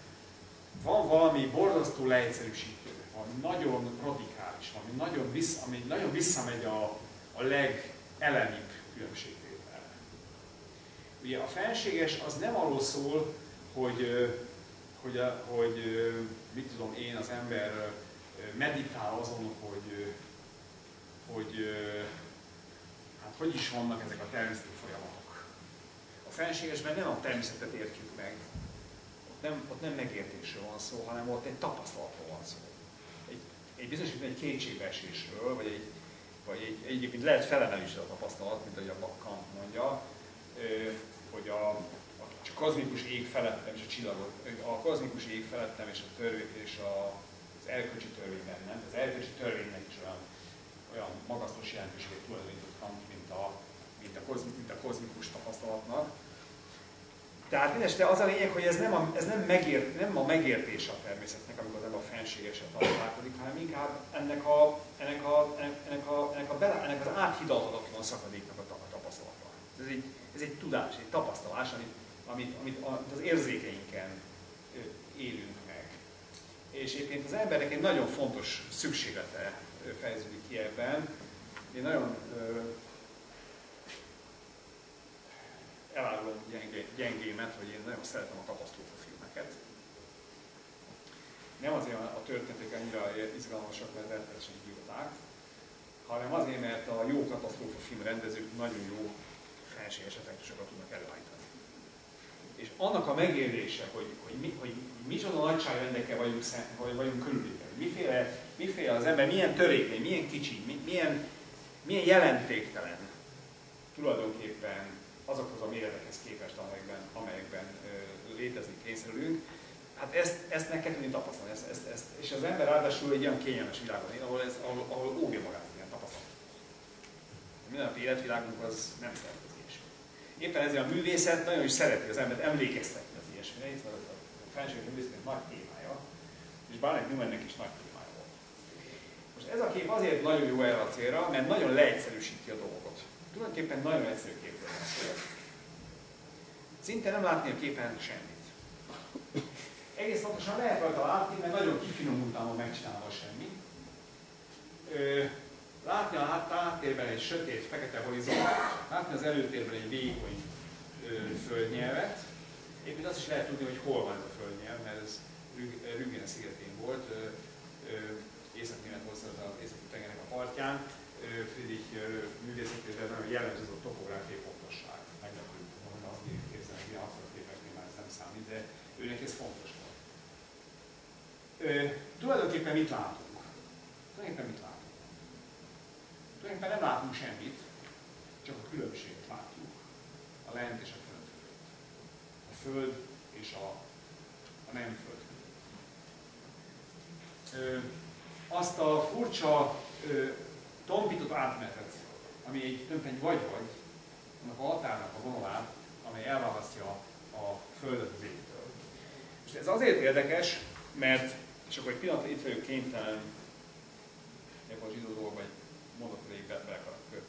van valami borzasztó leegyszerűsítő, valami nagyon radikális, valami nagyon, vissz, ami nagyon visszamegy a, a legelemibb különbségtételre. Ugye a fenséges az nem arról szól, hogy, hogy, hogy mit tudom én, az ember meditál azon, hogy, hogy hát hogy is vannak ezek a természeti folyamatok. A fenségesben nem a természetet értjük meg, ott nem, ott nem megértésről van szó, hanem ott egy tapasztalatról van szó. Egy, egy bizonyos, egy kétségbeesésről, vagy egy, vagy egy, egyébként lehet felemelés a tapasztalat, mint ahogy a Bakkan mondja, hogy a, a kozmikus ég felettem és a csillagot, a kozmikus ég felettem és a törvény és a, az erkölcsi törvény bennem. Az erkölcsi törvénynek is olyan, olyan magasztos jelentőséget tulajdonított Kant, mint a, mint a, kozmi, mint a kozmikus tapasztalatnak. Tehát mindeste az a lényeg, hogy ez nem a, ez nem, megért, nem a megértése a természetnek, amikor nem a fenségeset találkozik, hanem inkább ennek, a, ennek, a, ennek, a, ennek, a, ennek, ennek az áthidalhatatlan szakadéknak a tapasztalata. Ez egy, ez egy tudás, egy tapasztalás, amit, amit, amit az érzékeinken élünk meg. És egyébként az embernek egy nagyon fontos szükséglete fejeződik ki ebben. Én nagyon elárulom gyenge, gyengémet, hogy én nagyon szeretem a katasztrófa filmeket. Nem azért a történetek annyira izgalmasak, mert rettenetesen gyűlöták, hanem azért, mert a jó katasztrófa film rendezők nagyon jó felséges effektusokat tudnak előállítani. És annak a megélése, hogy, hogy, mi, hogy micsoda nagyságrendekkel vagyunk, vagy vagyunk körülvéve, miféle, miféle az ember, milyen törékeny, milyen kicsi, milyen, milyen jelentéktelen tulajdonképpen azokhoz a méretekhez képest, amelyekben, amelyekben ö, létezni kényszerülünk, hát ezt, ezt meg kell tudni tapasztalni. Ezt, ezt, ezt, és az ember ráadásul egy olyan kényelmes világban él, ahol, ez, ahol, ahol óvja magát ilyen tapasztalat. A mindennapi életvilágunk az nem szeret Éppen ezért a művészet nagyon is szereti az embert emlékeztetni az ilyesmire, itt van a felső művészetnek nagy témája, és Barnett Newmannek is nagy témája volt. Most ez a kép azért nagyon jó erre a célra, mert nagyon leegyszerűsíti a dolgot. Tulajdonképpen nagyon egyszerű képről. Szinte nem látni a képen semmit. Egész pontosan lehet rajta látni, mert nagyon kifinomultan van megcsinálva semmi. Látni a háttérben egy sötét, fekete horizont, látni az előtérben egy vékony földnyelvet. Éppen azt is lehet tudni, hogy hol van ez a földnyelv, mert ez Rüggene szigetén volt, Észak-Németország az északi tengernek a partján. Friedrich művészetében nagyon jellemző az a topográfiai pontosság. Meglepő, hogy azt így képzelni, hogy 60 képeknél már ez nem számít, de őnek ez fontos volt. Tulajdonképpen mit látunk? Tulajdonképpen mit látunk? Tulajdonképpen nem látunk semmit, csak a különbséget látjuk a lent és a föld között. A föld és a, a nem föld között. Ö, azt a furcsa ö, tompított átmenetet, ami egy egy vagy-vagy, annak a határnak a vonalát, amely elválasztja a Földet az égtől. És ez azért érdekes, mert, és akkor egy pillanat itt vagyok kénytelen ebben a zsidó dolgokban egy mondat elég be, be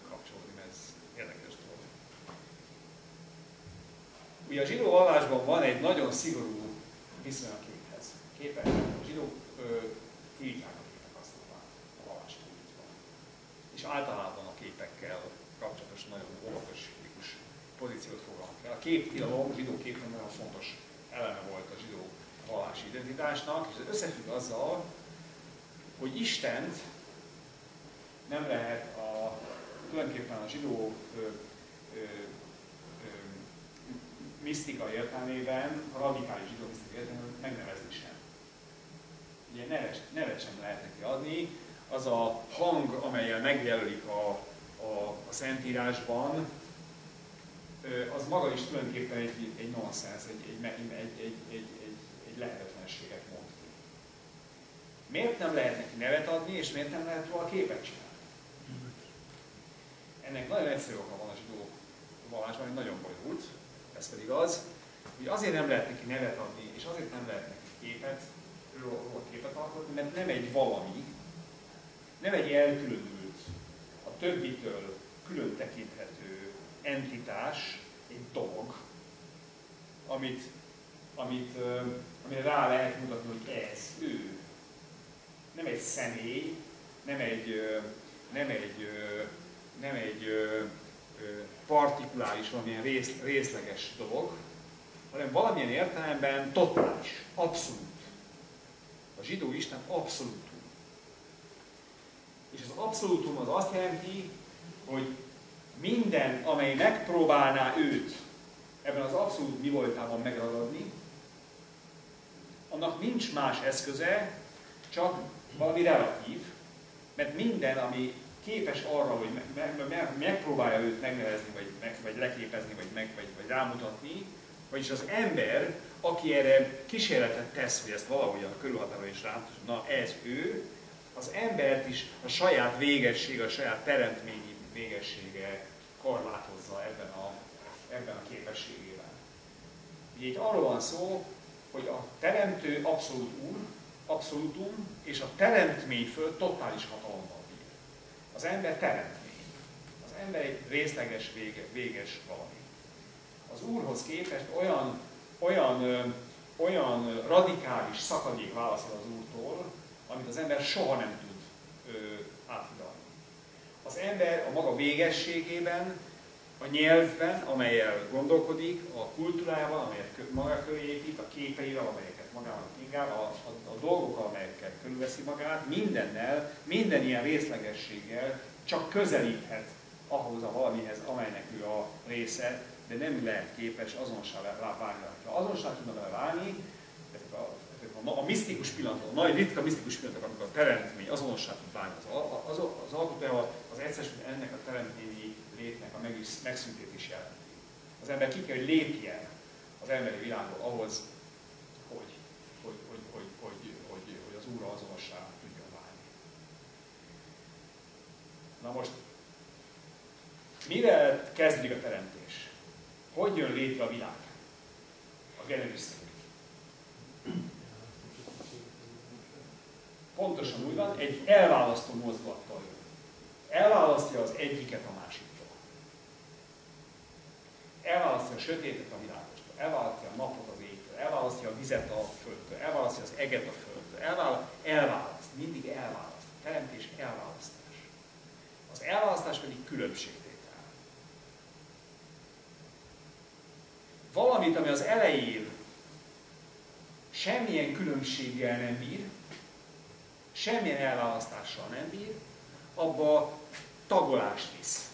kapcsolódni, mert ez érdekes dolog. Ugye a zsidó vallásban van egy nagyon szigorú viszony a képhez. Képek, a zsidók tiltják a képek használatát a vallás És általában a képekkel kapcsolatos nagyon óvatos pozíciót foglal el. A képtilalom, a zsidó képtilalom nagyon fontos eleme volt a zsidó vallási identitásnak, és ez összefügg azzal, hogy Istent nem lehet a, tulajdonképpen a zsidó ö, ö, ö, misztika értelmében, a radikális zsidó misztika értelmében megnevezni sem. Ugye nevet, nevet sem lehet neki adni, az a hang, amelyel megjelölik a, a, a Szentírásban, az maga is tulajdonképpen egy, egy nonsens, egy, egy, egy, egy, egy, egy, egy lehetetlenséget mond ki. Miért nem lehet neki nevet adni, és miért nem lehet róla képet csinálni? Ennek nagyon egyszerű oka van a zsidó vallásban, hogy nagyon bonyolult, ez pedig az, hogy azért nem lehet neki nevet adni, és azért nem lehet neki képet, róla képet alkotni, mert nem egy valami, nem egy elkülönült, a többitől külön tekinthető entitás, egy dolog, amit, amit, amire rá lehet mutatni, hogy ez, ő. Nem egy személy, nem egy, nem egy, nem egy partikuláris, valamilyen rész, részleges dolog, hanem valamilyen értelemben totális, abszolút. A zsidó Isten abszolútum. És az abszolútum az azt jelenti, hogy minden, amely megpróbálná őt ebben az abszolút mi voltában megragadni, annak nincs más eszköze, csak valami relatív, mert minden, ami képes arra, hogy me- me- me- megpróbálja őt megnevezni, vagy, meg, vagy leképezni, vagy, meg, vagy, vagy rámutatni, vagyis az ember, aki erre kísérletet tesz, hogy ezt valahogy a körülhatárra is rá, na ez ő, az embert is a saját végesség, a saját teremtményi végessége korlátozza ebben a, ebben a képességében. Ugye itt arról van szó, hogy a teremtő abszolút úr, abszolútum, és a teremtmény föl totális hatalommal bír. Az ember teremtmény. Az ember egy részleges, vége, véges valami. Az úrhoz képest olyan, olyan, ö, olyan radikális szakadék válaszol az úrtól, amit az ember soha nem tud ö, áthidalni. Az ember a maga végességében, a nyelvben, amelyel gondolkodik, a kultúrájával, amelyet maga köré épít, a képeivel, amelyeket magának ingál, a, a, a dolgokkal, amelyekkel körülveszi magát, mindennel, minden ilyen részlegességgel csak közelíthet ahhoz a valamihez, amelynek ő a része, de nem lehet képes azonossá válni. Ha azonossá tudna vele válni, ezek a a, a misztikus pillanat, a nagy ritka misztikus pillanatok, amikor a teremtmény azonossá tud válni az, az, az alkotójával, az egyszer ennek a teremtményi létnek a megszűntét is jelenti. Az ember ki kell, hogy lépjen az emberi világból ahhoz, hogy, hogy, hogy, hogy, hogy, hogy, hogy az Úr azonossá tudjon válni. Na most, mivel kezdődik a teremtés? Hogy jön létre a világ? A Genesis pontosan úgy van, egy elválasztó mozdulattal jön. Elválasztja az egyiket a másiktól. Elválasztja a sötétet a világostól, elválasztja a napot az égtől, elválasztja a vizet a földtől, elválasztja az eget a földtől, elválaszt, elválaszt mindig elválaszt. A teremtés elválasztás. Az elválasztás pedig különbségtétel. Valamit, ami az elején semmilyen különbséggel nem bír, semmilyen elválasztással nem bír, abba tagolást visz.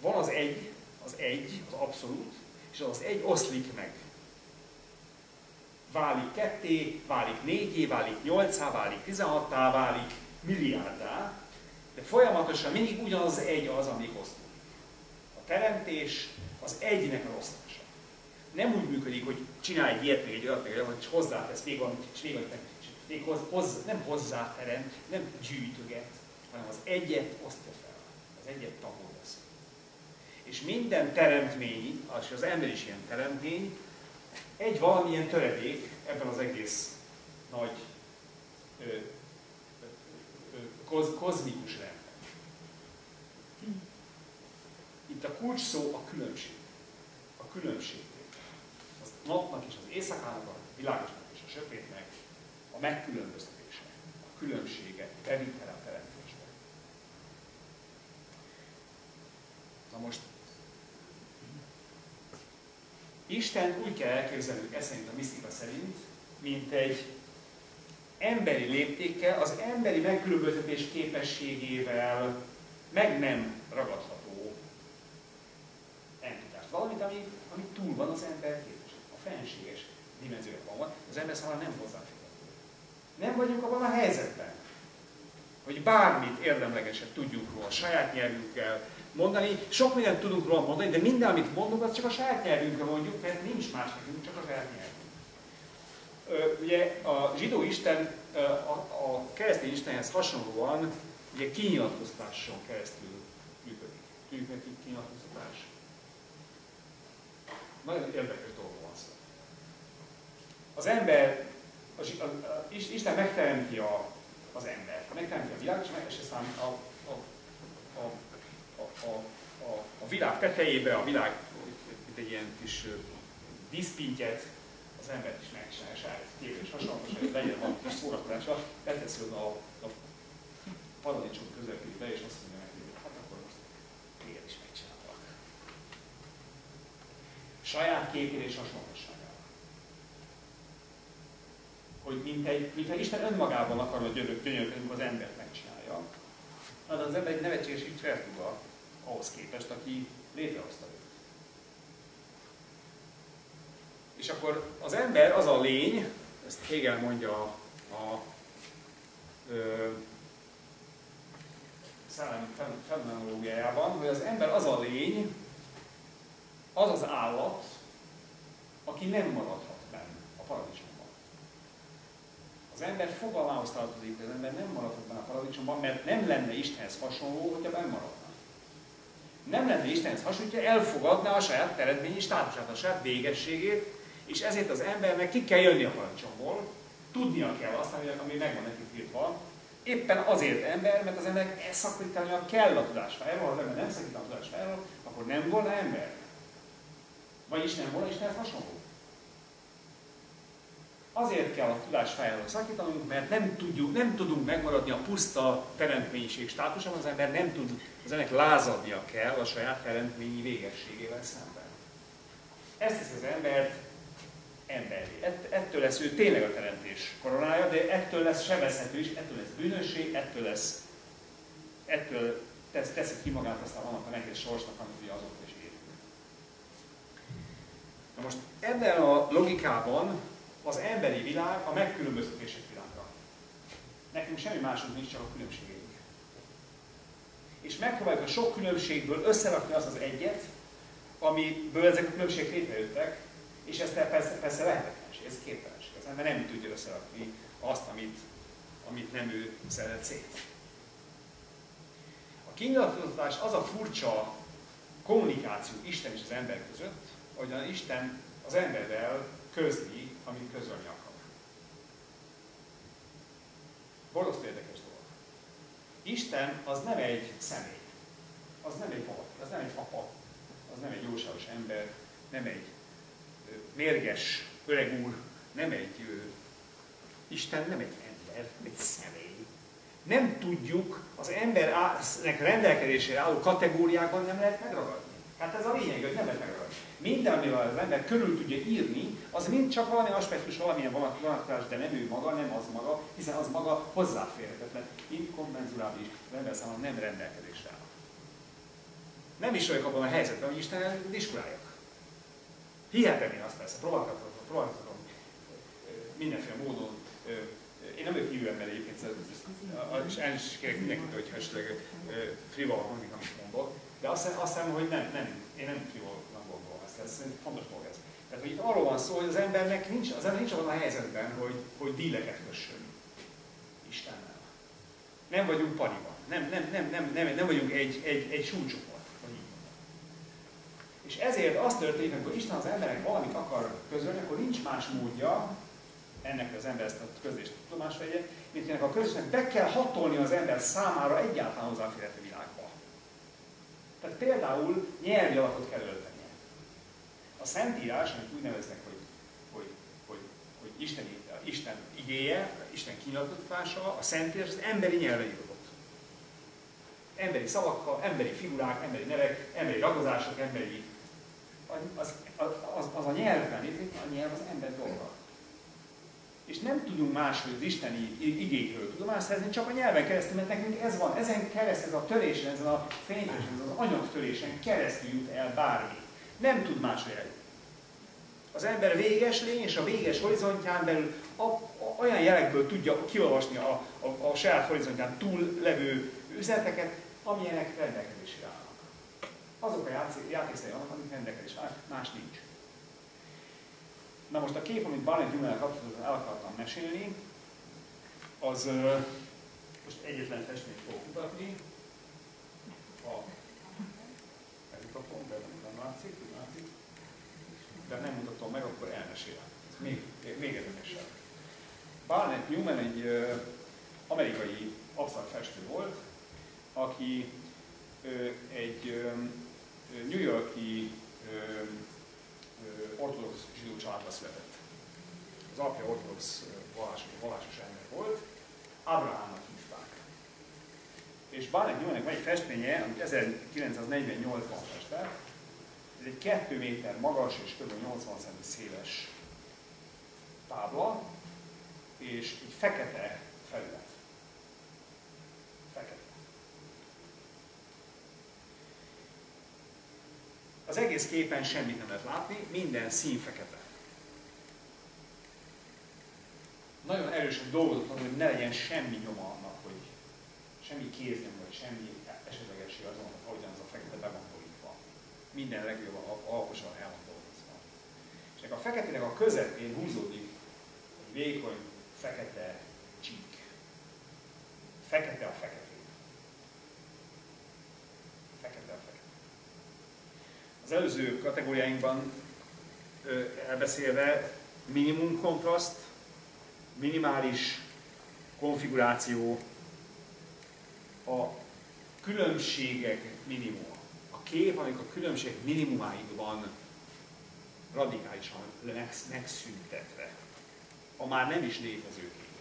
Van az egy, az egy, az abszolút, és az egy oszlik meg. Válik ketté, válik négyé, válik nyolcá, válik tizenhattá, válik milliárdá, de folyamatosan mindig ugyanaz egy az, ami osztó. A teremtés az egynek a osztása. Nem úgy működik, hogy csinálj egy ilyet, még egy olyat, még egy hozzátesz még valamit, és még valamit, és még hoz, hoz, nem hozzáterem, nem gyűjtöget, hanem az egyet osztja fel. Az egyet tagol lesz. És minden teremtmény, és az ember is ilyen teremtmény, egy valamilyen töredék ebben az egész nagy ö, ö, koz, kozmikus rendben. Itt a kulcs szó a különbség. A különbség. Az napnak és az éjszakának, a világosnak és a sötétnek a megkülönböztetése, a különbsége, bevitele a teremtésbe. Na most Isten úgy kell elképzelnünk, ez szerint a misztika szerint, mint egy emberi léptékkel, az emberi megkülönböztetés képességével meg nem ragadható entitás. Valamit, ami, ami túl van az ember képesség. A fenséges dimenzióban van, az ember számára nem hozzáférhető. Nem vagyunk abban a helyzetben, hogy bármit érdemlegeset tudjunk róla saját nyelvünkkel, mondani. Sok mindent tudunk róla mondani, de minden, amit mondunk, az csak a saját nyelvünkre mondjuk, mert nincs más nekünk, csak a saját nyelvünk. Ugye a zsidó Isten a, a keresztény Istenhez hasonlóan ugye kinyilatkoztatáson keresztül működik. Tudjuk neki kinyilatkoztatás? Nagyon érdekes dolog van szó. Az ember, az, a, a, Isten megteremti a, az embert, megteremti a világot, és aztán a, a, a a, a, a világ tetejébe, a világ, mint egy ilyen kis díszpintyet, az embert is saját képes hasonlatos, hogy legyen valami kis szórakozása, leteszi oda a, a paradicsom közepébe, és azt mondja neki, hát akkor most téged is megcsináltak. Saját képére és hasonlóságára. Hogy mint egy, mintha Isten önmagában akarna gyönyörködni, az embert megcsinálja, hát az ember egy nevetséges kreatúra, ahhoz képest, aki létrehozta őt. És akkor az ember az a lény, ezt Hegel mondja a, a ö, szellemi fenomenológiájában, hogy az ember az a lény, az az állat, aki nem maradhat benne a paradicsomban. Az ember fogalmához tartozik, az ember nem maradhat benne a paradicsomban, mert nem lenne Istenhez hasonló, hogyha benn marad nem lenne Istenhez hasonlítja, elfogadná a saját teremtményi státusát, a saját végességét, és ezért az embernek ki kell jönni a parancsomból, tudnia kell azt, ami, megvan neki tiltva, éppen azért ember, mert az embernek szakítania kell a tudásfájáról, ha az ember nem szakít a tudásfájáról, akkor nem volna ember. Vagyis nem volna Istenhez hasonló. Azért kell a tudás fejlődő szakítanunk, mert nem, tudjuk, nem tudunk megmaradni a puszta teremtményiség státusában, az ember nem tud, az ennek lázadnia kell a saját teremtményi végességével szemben. Ezt teszi az embert emberi. Ett, ettől lesz ő tényleg a teremtés koronája, de ettől lesz sebezhető is, ettől lesz bűnösség, ettől lesz, ettől tesz, teszi ki magát aztán annak a nehéz sorsnak, amit ugye azóta is érünk. Na most ebben a logikában az emberi világ a megkülönböztetések világa. Nekünk semmi másunk nincs, csak a különbségeink. És megpróbáljuk a sok különbségből összerakni azt az egyet, amiből ezek a különbségek létrejöttek, és ez persze, persze lehetetlenség, ez képtelenség. Az ember nem tudja összerakni azt, amit, amit nem ő szeret szét. A kinyilatkoztatás az a furcsa kommunikáció Isten és az ember között, hogy Isten az emberrel közli amit közölni akar. Borzasztó érdekes. Isten az nem egy személy, az nem egy valaki, az nem egy apa, az nem egy jóságos ember, nem egy mérges öreg úr, nem egy ö, Isten nem egy ember, egy személy. Nem tudjuk, az embernek rendelkezésére álló kategóriákban nem lehet megragadni. Hát ez a lényeg, hogy nem lehet megragadni. Minden, amivel az ember körül tudja írni, az mind csak valami aspektus, valamilyen vonatkozás, de nem ő maga, nem az maga, hiszen az maga hozzáférhetetlen, inkommenzurális, az ember számára nem rendelkezésre áll. Nem is vagyok abban a helyzetben, hogy Isten diskuráljak. Hihetem én azt persze, próbálkozom, próbálkozom mindenféle módon én nem vagyok hívő ember egyébként, és el is kérek mindenkit, hogy esetleg frivolak hangzik, amit mondok, de azt, hiszem, hogy nem, nem, én nem frivolnak gondolom ezt, ez fontos dolog ez. Tehát, hogy itt arról van szó, hogy az embernek nincs, az ember nincs abban a helyzetben, hogy, hogy díleket kössön Istennel. Nem vagyunk pariban, nem, nem, nem, nem, nem, nem vagyunk egy, egy, egy súlycsoport, vagy így És ezért az történik, hogy Isten az emberek valamit akar közölni, akkor nincs más módja, ennek az ember ezt a közlést tudomás vegye, mint ennek a közlésnek be kell hatolni az ember számára egyáltalán hozzáférhető világba. Tehát például nyelvi alakot kell öltenie. A Szentírás, amit úgy neveznek, hogy, hogy, hogy, hogy Isten, Isten igéje, Isten kinyilatkozása, a Szentírás az emberi nyelven írott. Emberi szavakkal, emberi figurák, emberi nevek, emberi ragozások, emberi... Az, az, az a nyelvben, a nyelv az ember dolga és nem tudunk máshogy az isteni igékről tudomást szerezni, csak a nyelven keresztül, mert nekünk ez van, ezen keresztül, ez a törésen, ezen a fénytörésen, ezen az anyagtörésen keresztül jut el bármi. Nem tud máshogy eljutni. Az ember véges lény, és a véges horizontján belül a, a, olyan jelekből tudja kiolvasni a, a, a saját horizontján túl levő üzeneteket, amilyenek rendelkezésre állnak. Azok a játékszai vannak, amik rendelkezésre állnak, más nincs. Na most a kép, amit Barnett Newell kapcsolatban el akartam mesélni, az most egyetlen festményt fogok mutatni. A megmutatom, de nem látszik, nem látszik. De nem mutatom meg, akkor elmesélem. Még, még érdekesebb. Barnett Newman egy uh, amerikai absztrakt festő volt, aki uh, egy uh, New Yorki ortodox zsidó családba született. Az apja ortodox vallásos, vallásos ember volt, Abrahamnak hívták. És Barnek Newmannek van egy festménye, amit 1948-ban festett, ez egy 2 méter magas és kb. 80 cm széles tábla, és egy fekete felület. Az egész képen semmit nem lehet látni, minden szín fekete. Nagyon erősen dolgozott hogy ne legyen semmi nyoma annak, hogy semmi kéznyom, vagy semmi esetlegesség azon, ahogyan az a fekete be van borítva. Minden legjobb alaposan el van dolgozva. És a feketének a közepén húzódik egy vékony, fekete csík. Fekete a fekete. Az előző kategóriáinkban elbeszélve minimum kontraszt, minimális konfiguráció, a különbségek minimum. A kép, amikor a különbség minimumáig radikálisan megszüntetve. A már nem is létező kép.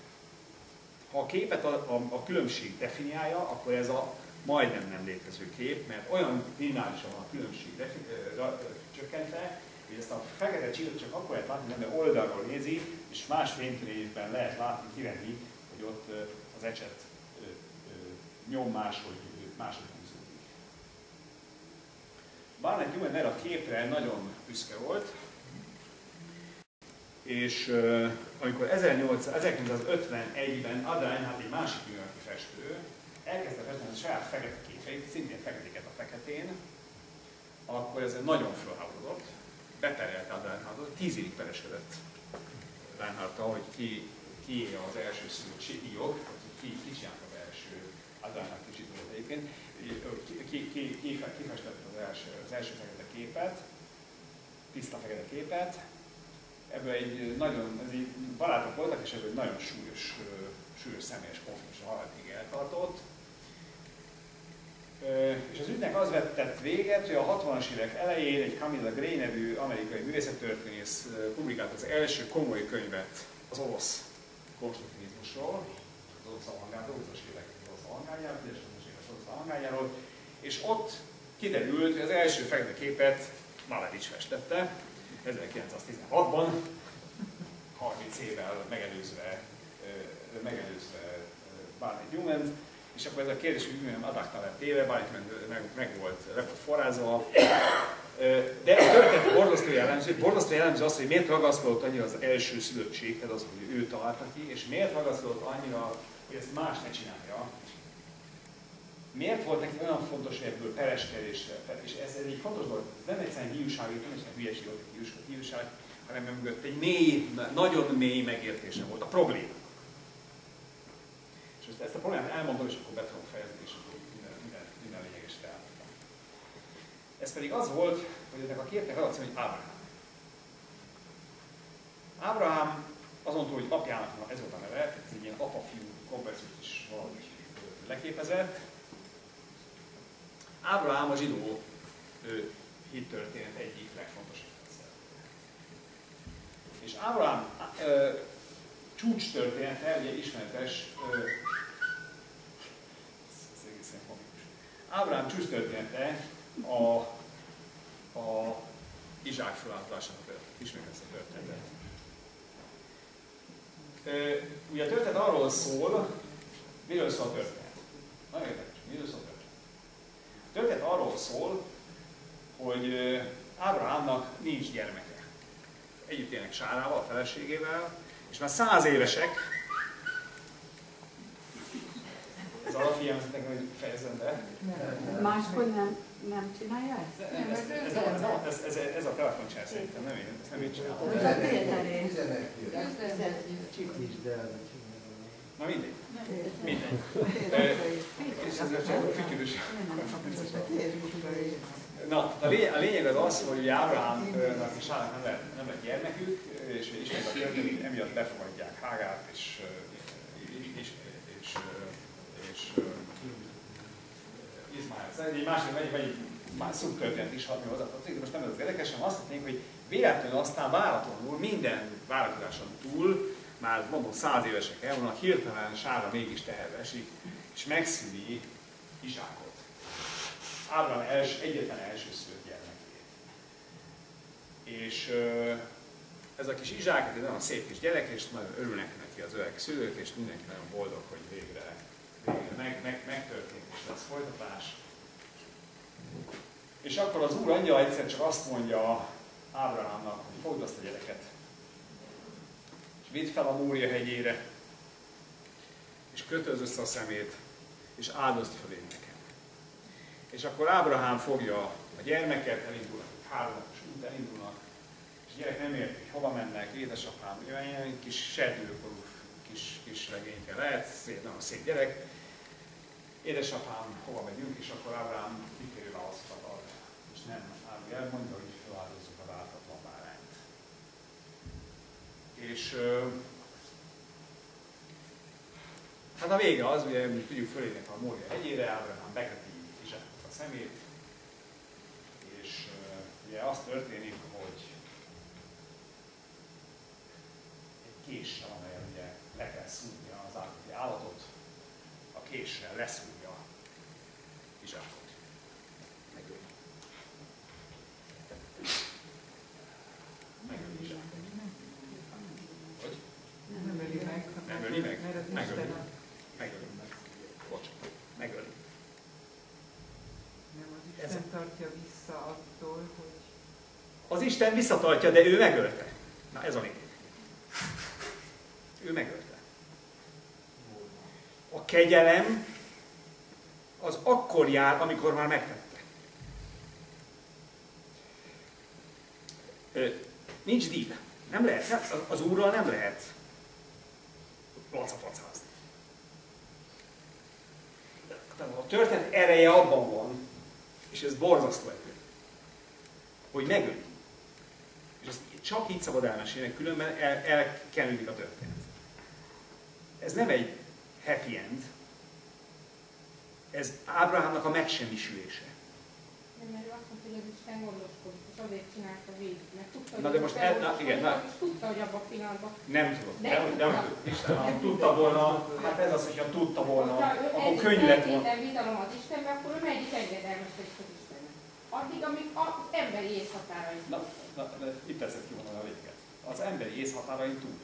Ha a képet a, a, a különbség definiálja, akkor ez a majdnem nem létező kép, mert olyan minimálisan a különbség csökkentve, hogy ezt a fekete csillót csak akkor lehet látni, mert oldalról nézi, és más fénytörésben lehet látni, kivenni, hogy ott az ecset nyom máshogy, máshogy húzódik. Barnett Newman erre a képre nagyon büszke volt, és uh, amikor 1951-ben Adrian, hát egy másik New festő, elkezdte festeni a saját fekete képeit, szintén feketéket a feketén, akkor ez nagyon fölháborodott, beterelte a tíz évig pereskedett Reinhardta, hogy ki, ki az első szülő jog, hogy ki, csinálta az első, Reinhardt kicsit volt egyébként, ki, ki, ki, ki, az első, az első fekete képet, tiszta fekete képet, ebből egy nagyon, ez így barátok voltak, és ebből egy nagyon súlyos, súlyos személyes konfliktus a halálig eltartott, és az ügynek az vettett véget, hogy a 60-as évek elején egy Camilla Gray nevű amerikai művészettörténész publikált az első komoly könyvet az orosz konstruktivizmusról, az orosz avantgárdról, az orosz évek orosz avantgárdjáról, az orosz avantgárdjáról, és ott kiderült, hogy az első fekete képet Malevich festette 1916-ban, 30 évvel megelőzve, megelőzve Barnett Newman, és akkor ez a kérdés, hogy milyen adakta lett téve, bár meg, meg, volt, le volt forrázva, De a történet borzasztó jellemző, borzasztó jellemző az, hogy miért ragaszkodott annyira az első szülöttséghez, az, hogy ő találta ki, és miért ragaszkodott annyira, hogy ezt más ne csinálja. Miért volt neki olyan fontos, hogy ebből pereskedésre, és ez egy fontos dolog, ez nem egyszerűen hiúság, nem egyszerűen hülyeség hiúság, hanem mögött egy mély, nagyon mély megértése volt a probléma. És ezt, a problémát elmondom, és akkor be tudom fejezni, és akkor minden, minden, minden lényeges elmondom. Ez pedig az volt, hogy ennek a képnek az a cím, hogy Ábrahám. Ábrahám azon túl, hogy apjának ez volt a neve, ez egy ilyen apa-fiú konverziót is valahogy leképezett. Ábrahám a zsidó hittörténet egyik legfontosabb és Ábrahám csúcs története, ugye ismeretes, ez egészen komikus. Ábrahám csúcs története a, a Izsák feláltalásának ismét ezt a történetet. Ugye a történet arról szól, miről szól a történet? Nagyon érdekes, miről szól a történet? A történet arról szól, hogy Ábrahámnak nincs gyermek együtt élnek Sárával, a feleségével, és már száz évesek. Ez alapfigyelmezetek, hogy fejezem be. Máskor nem, nem csinálja ezt? Nem, ez, ez, ez, ez, ez, ez a telefoncsár szerintem, nem én, ezt nem én csinálom. Ez a Péteré. Na mindegy. Mindegy. És ez csak fütyülős. Na, a lényeg, a lényeg az az, hogy Ábrahámnak és Sárának nem lett, nem lett gyermekük, és a történik, emiatt befogadják Hágát, és, és, és, és, és Izmael. Szóval egy másik, egy, egy, más szubtörténet is hadni hozzá. De most nem ez az érdekes, hanem azt mondjuk, hogy véletlenül aztán váratlanul, minden várakozáson túl, már mondom száz évesek elvonnak, hirtelen Sára mégis teherbe esik, és megszüli Izsákot. Ábrahám els, egyetlen elsőszülött gyermekét. És ez a kis Izsák, egy nagyon szép kis gyerek, és nagyon örülnek neki az öreg szülők, és mindenki nagyon boldog, hogy végre, végre meg, meg, megtörtént, és lesz folytatás. És akkor az úr angyal egyszer csak azt mondja Ábrahámnak, hogy fogd azt a gyereket, és vidd fel a Mória hegyére, és kötöz össze a szemét, és áldozd fölé nekem. És akkor Ábrahám fogja a gyermeket, elindulnak, háromnapos út a gyerek nem érti, hogy hova mennek, édesapám, ilyen kis serdülőkorú kis, kis legényke lehet, szép, nagyon szép gyerek. Édesapám, hova megyünk, és akkor Ábrahám kitérő válaszokat ad. És nem Ábrahám elmondja, hogy feláldozzuk a váltatlan bárányt. És hát a vége az, ugye, hogy tudjuk fölérnek a Mória hegyére, Ábrahám beköti szemét, és ugye az történik, hogy egy késsel, amelyen ugye le kell szúrnia az állati állatot, a késsel leszúrja Izsákot. Megöli. Megöli Izsákot. Hogy? Nem öli meg. Nem öli meg? Megöli. Megöli. Bocsánat. Megöli. Isten tartja vissza attól, hogy... Az Isten visszatartja, de ő megölte. Na ez a lényeg. Ő megölte. A kegyelem az akkor jár, amikor már megtette. Nincs díj. Nem lehet. Az úrral nem lehet lacafacázni. A történet ereje abban van, és ez borzasztó erő. Hogy megöli. És ezt csak így szabad elmesélni, különben el, elkenődik a történet. Ez nem egy happy end, ez Ábrahámnak a megsemmisülése. Nem, mert ő azt mondta, hogy az Isten gondoskodik, és azért csinálta végig. Mert tudta, hogy na de most, el, na, igen, na. tudta, hogy abban a pillanatban. Nem tudom. De, de, de, de Isten, ha tudta volna, hát ez az, hogyha tudta volna, akkor könnyű lett volna. Ha bizalom az Istenbe, akkor ő melyik engedelmeskedik az Istennek. Addig, amíg az emberi észhatárain na, na, na, itt teszed ki volna a véget. Az emberi észhatárain túl.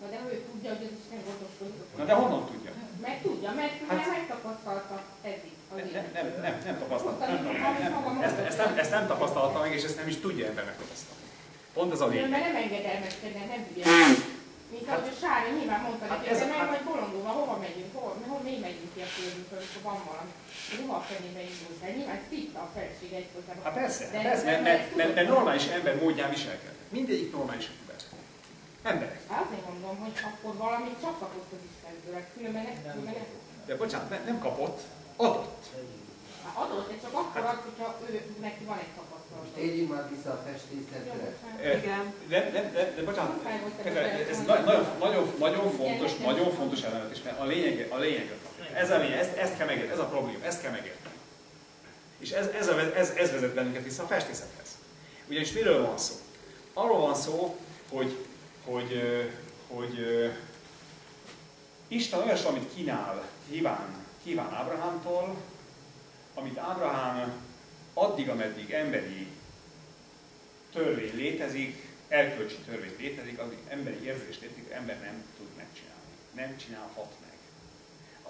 Na de ő tudja, hogy az Isten gondoskodik. Na de honnan tudja? Meg tudja, mert Hát- hát, megtapasztalta eddig Nem, nem, nem, nem tapasztalta. Nem, nem, nem, ezt, ezt, nem, ezt nem tapasztalta meg, és ezt nem is tudja ember megtapasztalni. Pont ez a lényeg. mert nem engedelmeskedne, nem tudja. Mint ahogy a Sári nyilván mondta, Hát hogy ez- ez, nem hát- vagy bolondulva, hova megyünk, hova, hova mi megyünk ki a földünkről, amikor van valami. Ruha fenébe indult el, nyilván szitta a feleség egyfolytában. Hát persze, De- persze de- mert, mert, mert, mert normális ember módján viselkednek. Mindegyik normális ember. Emberek. Hát Azért mondom, hogy akkor valamit csak kapott az Istentől, hát különben ne, különben ne. De bocsánat, ne, nem kapott, adott. Hát adott, de csak akkor ad, hogyha ő, neki van egy tapasztalata. Térjünk már vissza a festészetre. Eh, Igen. De, de, de, de bocsánat, ez na- nagyon, nagyon, nagyon fontos, nagyon fontos elemet is, mert a lényeg, a lényeg, ez a lényeg, ezt, ezt kell megérteni, ez a probléma, ezt kell megérteni. És ez, ez, a, ez, ez vezet bennünket vissza a festészethez. Ugyanis miről van szó? Arról van szó, hogy, hogy, hogy Isten olyas, amit kínál, kíván, kíván Ábrahámtól, amit Ábrahám addig, ameddig emberi törvény létezik, erkölcsi törvény létezik, addig emberi érzés létezik, ember nem tud megcsinálni. Nem csinálhat meg.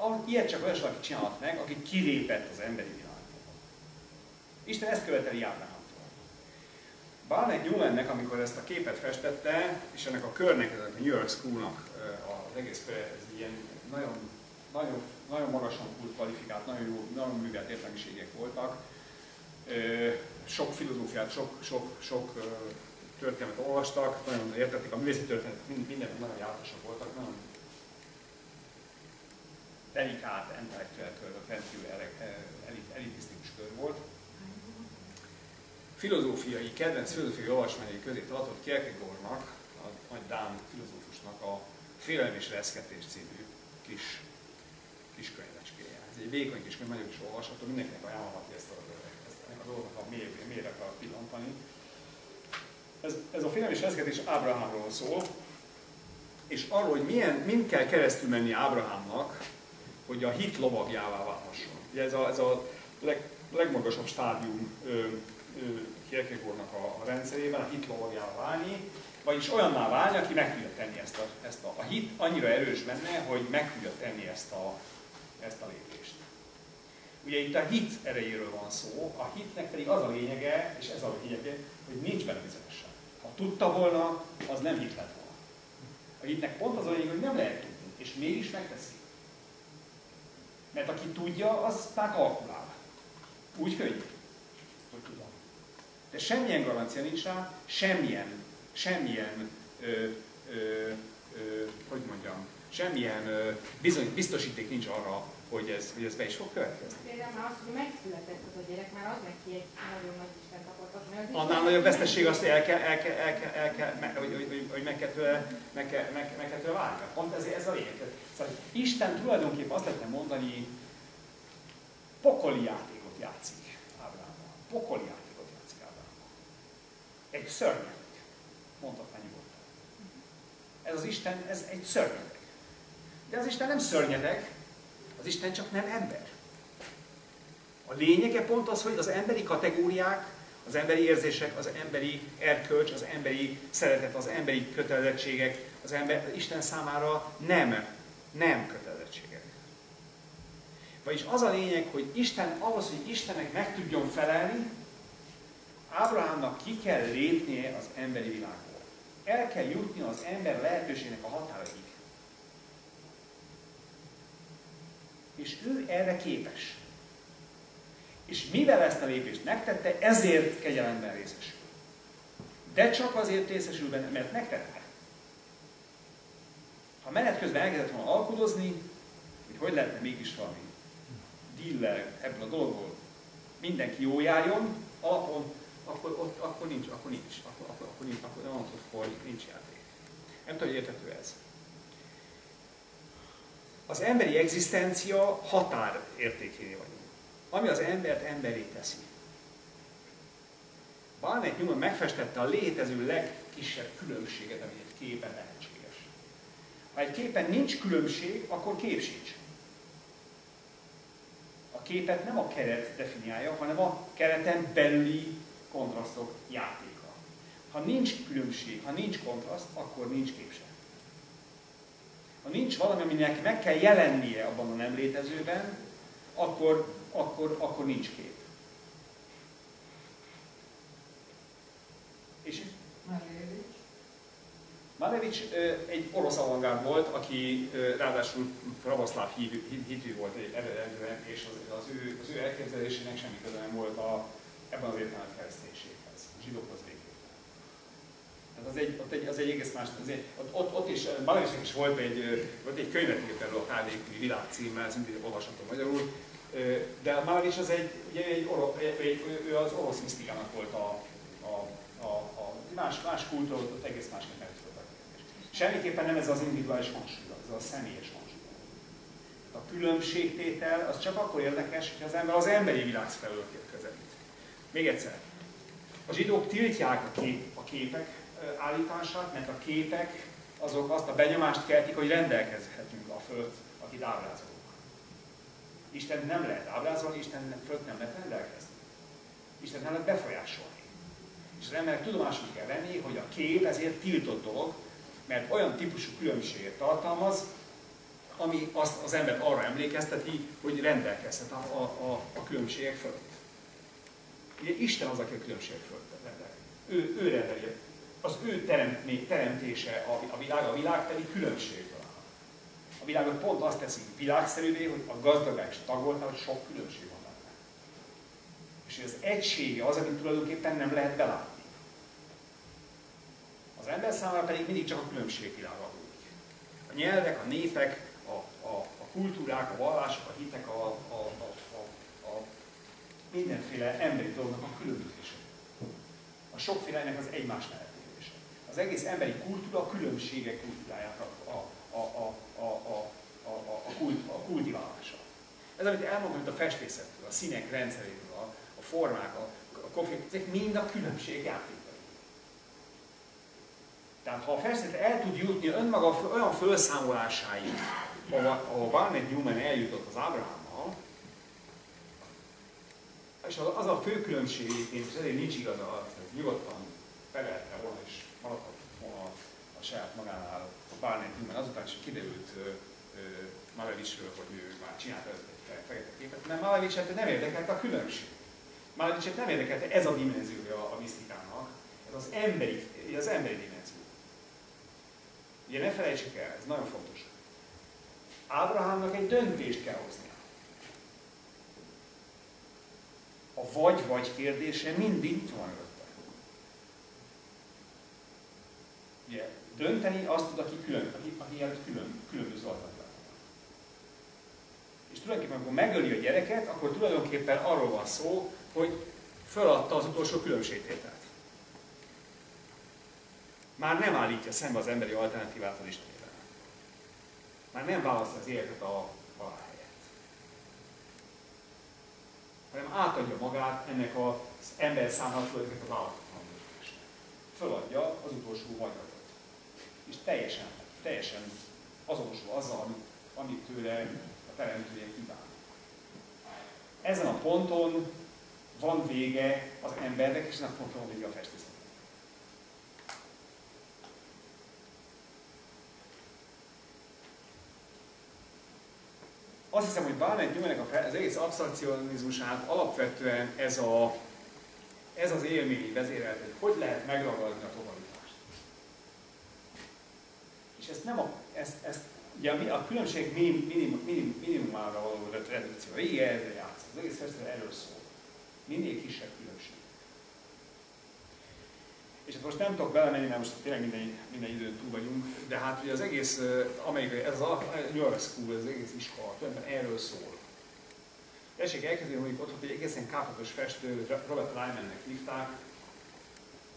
A- Ilyet csak olyas valaki csinálhat meg, aki kilépett az emberi világból. Isten ezt követeli Ábrahámtól. Barnett Newmannek, amikor ezt a képet festette, és ennek a körnek, a New York Schoolnak az egész köre, ez ilyen nagyon, nagyon, nagyon magasan kvalifikált, nagyon jó, nagyon művelt értelmiségek voltak, sok filozófiát, sok, sok, sok történetet olvastak, nagyon értették a művészeti történetet, mind- minden nagyon járatosak voltak, nagyon delikát, intellektuál kör, rendkívül elitisztikus kör volt. Filozófiai, kedvenc filozófiai olvasmányai közé tartott Kierkegaardnak, a nagy Dán filozófusnak a Félelem és Reszketés című kis, kis könyvecskéje. Ez egy vékony kis könyv, nagyon is olvasható, mindenkinek ajánlhatja ezt a, ezt, a dolognak a mély, mélyre kell pillantani. Ez, ez a Félelem és Reszketés Ábrahámról szól, és arról, hogy milyen, mind kell keresztül menni Ábrahámnak, hogy a hit lovagjává válhasson. Ugye ez a, ez a leg, legmagasabb stádium Kierkegaardnak a, rendszerében, a hit lovagjává válni, vagyis olyanná válni, aki meg tudja tenni ezt a, ezt a, a hit annyira erős benne, hogy meg tudja tenni ezt a, ezt a lépést. Ugye itt a hit erejéről van szó, a hitnek pedig az a lényege, és ez a lényege, hogy nincs benne bizonyosság. Ha tudta volna, az nem hit lett volna. A hitnek pont az a lényeg, hogy nem lehet tudni, és mégis megteszi. Mert aki tudja, az már kalkulál. Úgy könnyű. De semmilyen garancia nincs rá, semmilyen, semmilyen, ö, ö, ö, hogy mondjam, semmilyen ö, bizony, biztosíték nincs arra, hogy ez, hogy ez be is fog következni. Például már az, hogy megszületett az a gyerek, már az neki egy nagyon nagy Isten tapasztalat. Annál nagyobb veszteség azt, hogy el kell, el kell, el kell, el kell me, hogy, hogy, hogy, hogy meg kell tőle, meg kell, meg, meg kell tőle várni. Pont ez, ez a lényeg. Szóval Isten tulajdonképpen azt lehetne mondani, pokoli játékot játszik Ábrámmal. Pokoli játékot. Egy szörnyeteg, mondhatná nyugodtan. Ez az Isten, ez egy szörnyeteg. De az Isten nem szörnyeteg, az Isten csak nem ember. A lényege pont az, hogy az emberi kategóriák, az emberi érzések, az emberi erkölcs, az emberi szeretet, az emberi kötelezettségek, az ember, Isten számára nem, nem kötelezettségek. Vagyis az a lényeg, hogy Isten ahhoz, hogy Istennek meg tudjon felelni, Ábrahámnak ki kell lépnie az emberi világból. El kell jutni az ember lehetőségnek a határaig. És ő erre képes. És mivel ezt a lépést megtette, ezért kegyelemben részesül. De csak azért részesül benne, mert megtette. Ha menet közben elkezdett volna alkudozni, hogy hogy lehetne mégis valami dealer ebből a dologból mindenki jó járjon, alapon, akkor, ott, akkor nincs, akkor nincs, akkor, akkor, akkor nincs, akkor nem mondhatod, hogy nincs játék. Nem tudom, hogy érthető ez. Az emberi egzisztencia határértékénél vagyunk. Ami az embert emberé teszi. Barnett Newman megfestette a létező legkisebb különbséget, ami egy képen lehetséges. Ha egy képen nincs különbség, akkor kép sincs. A képet nem a keret definiálja, hanem a kereten belüli kontrasztok játéka. Ha nincs különbség, ha nincs kontraszt, akkor nincs kép sem. Ha nincs valami, aminek meg kell jelennie abban a nem létezőben, akkor, akkor, akkor nincs kép. És Malevics egy orosz avantgárd volt, aki ráadásul pravoszláv hitű volt eredetően, és az, az, ő, az ő elképzelésének semmi köze nem volt a, ebben az értelemben kereszténységhez, a zsidókhoz végképpen. Tehát az egy, ott egy, az egy egész más, az egy, ott, ott, ott is, Malevicsnek is volt egy, volt egy könyvet írt erről a KDK világ címmel, szintén olvashatom magyarul, de a Malevics az egy, ugye egy, oro, egy, ő az orosz misztikának volt a, a, a, a más, más kultúra, ott egész másképp Semmiképpen nem ez az individuális hangsúly, ez a személyes hangsúly. A különbségtétel az csak akkor érdekes, hogy az ember az emberi világ felől. Még egyszer. A zsidók tiltják a, kép, a képek állítását, mert a képek azok azt a benyomást keltik, hogy rendelkezhetünk a föld, akit ábrázolunk. Isten nem lehet ábrázolni, Isten föld nem lehet rendelkezni. Isten nem lehet befolyásolni. És az emberek tudomásul kell venni, hogy a kép ezért tiltott dolog, mert olyan típusú különbséget tartalmaz, ami azt az embert arra emlékezteti, hogy rendelkezhet a, a, a, a különbségek fölött. Isten az, aki a különbségek fölött rendelkezik. Ő, ő rendeli. Az ő teremt, teremtése a, a világ, a világ pedig különbségből áll. A világot pont azt teszi világszerűvé, hogy a gazdagság és tagoltál, hogy sok különbség van benne. És az egysége az, amit tulajdonképpen nem lehet belátni. Az ember számára pedig mindig csak a különbségvilág adódik. A nyelvek, a népek, a, a, a kultúrák, a vallások, a hitek, a, a, a mindenféle emberi dolognak a különbötése. A sokféle ennek az egymás eltérése. Az egész emberi kultúra a különbségek kultúrájának a, a, a, a, a, a, a, kult, a kultiválása. Ez, amit elmondott a festészetről, a színek rendszeréről, a, a formák, a, a konfliktus, ezek mind a különbség játék. Tehát ha a festett el tud jutni önmaga olyan felszámolásáig, ahova, ahova Barnett Newman eljutott az Ábrahám és az, az a fő különbség és ezért nincs igaza, hogy nyugodtan perelte volna, és maradhatott volna a saját magánál a Barnett Newman, azután is kiderült Malevicsről, hogy ő már csinált egy fekete képet, mert Malevicset nem érdekelte a különbség. Malevicset nem érdekelte ez a dimenziója a misztikának, ez az emberi, az emberi dimenzió. Ugye ne felejtsük el, ez nagyon fontos. Ábrahámnak egy döntést kell hoznia. A vagy-vagy kérdése mindig itt van előtte. Ugye, dönteni azt tud, aki külön, aki, aki előtt külön, különböző alternatívák És tulajdonképpen, amikor megöli a gyereket, akkor tulajdonképpen arról van szó, hogy feladta az utolsó különbségtételt már nem állítja szembe az emberi alternatívát az Istenével. Már nem választja az életet a halál helyett. Hanem átadja magát ennek az ember számára tulajdonképpen az állatoknak. Föladja az utolsó magyarot. És teljesen, teljesen azonosul azzal, amit, amit tőle a teremtője kíván. Ezen a ponton van vége az embernek, és ezen a ponton van vége a festészet. Azt hiszem, hogy Barnett Newmannek az egész absztrakcionizmusát alapvetően ez, a, ez az élmény vezérelt, hogy hogy lehet megragadni a totalitást. És ezt nem a, ezt, ezt ugye a különbség minim, minim, minim, minimumára való redukció, végig erre játsz, az egész fesztivál erről szól. Minél kisebb különbség. És hát most nem tudok belemenni, mert most tényleg minden, minden időn túl vagyunk, de hát ugye az egész amerikai, ez az New York School, az egész iskola, tulajdonképpen erről szól. Tessék elkezdeni, hogy ott egy egészen kápatos festő, Robert Lymannek hívták,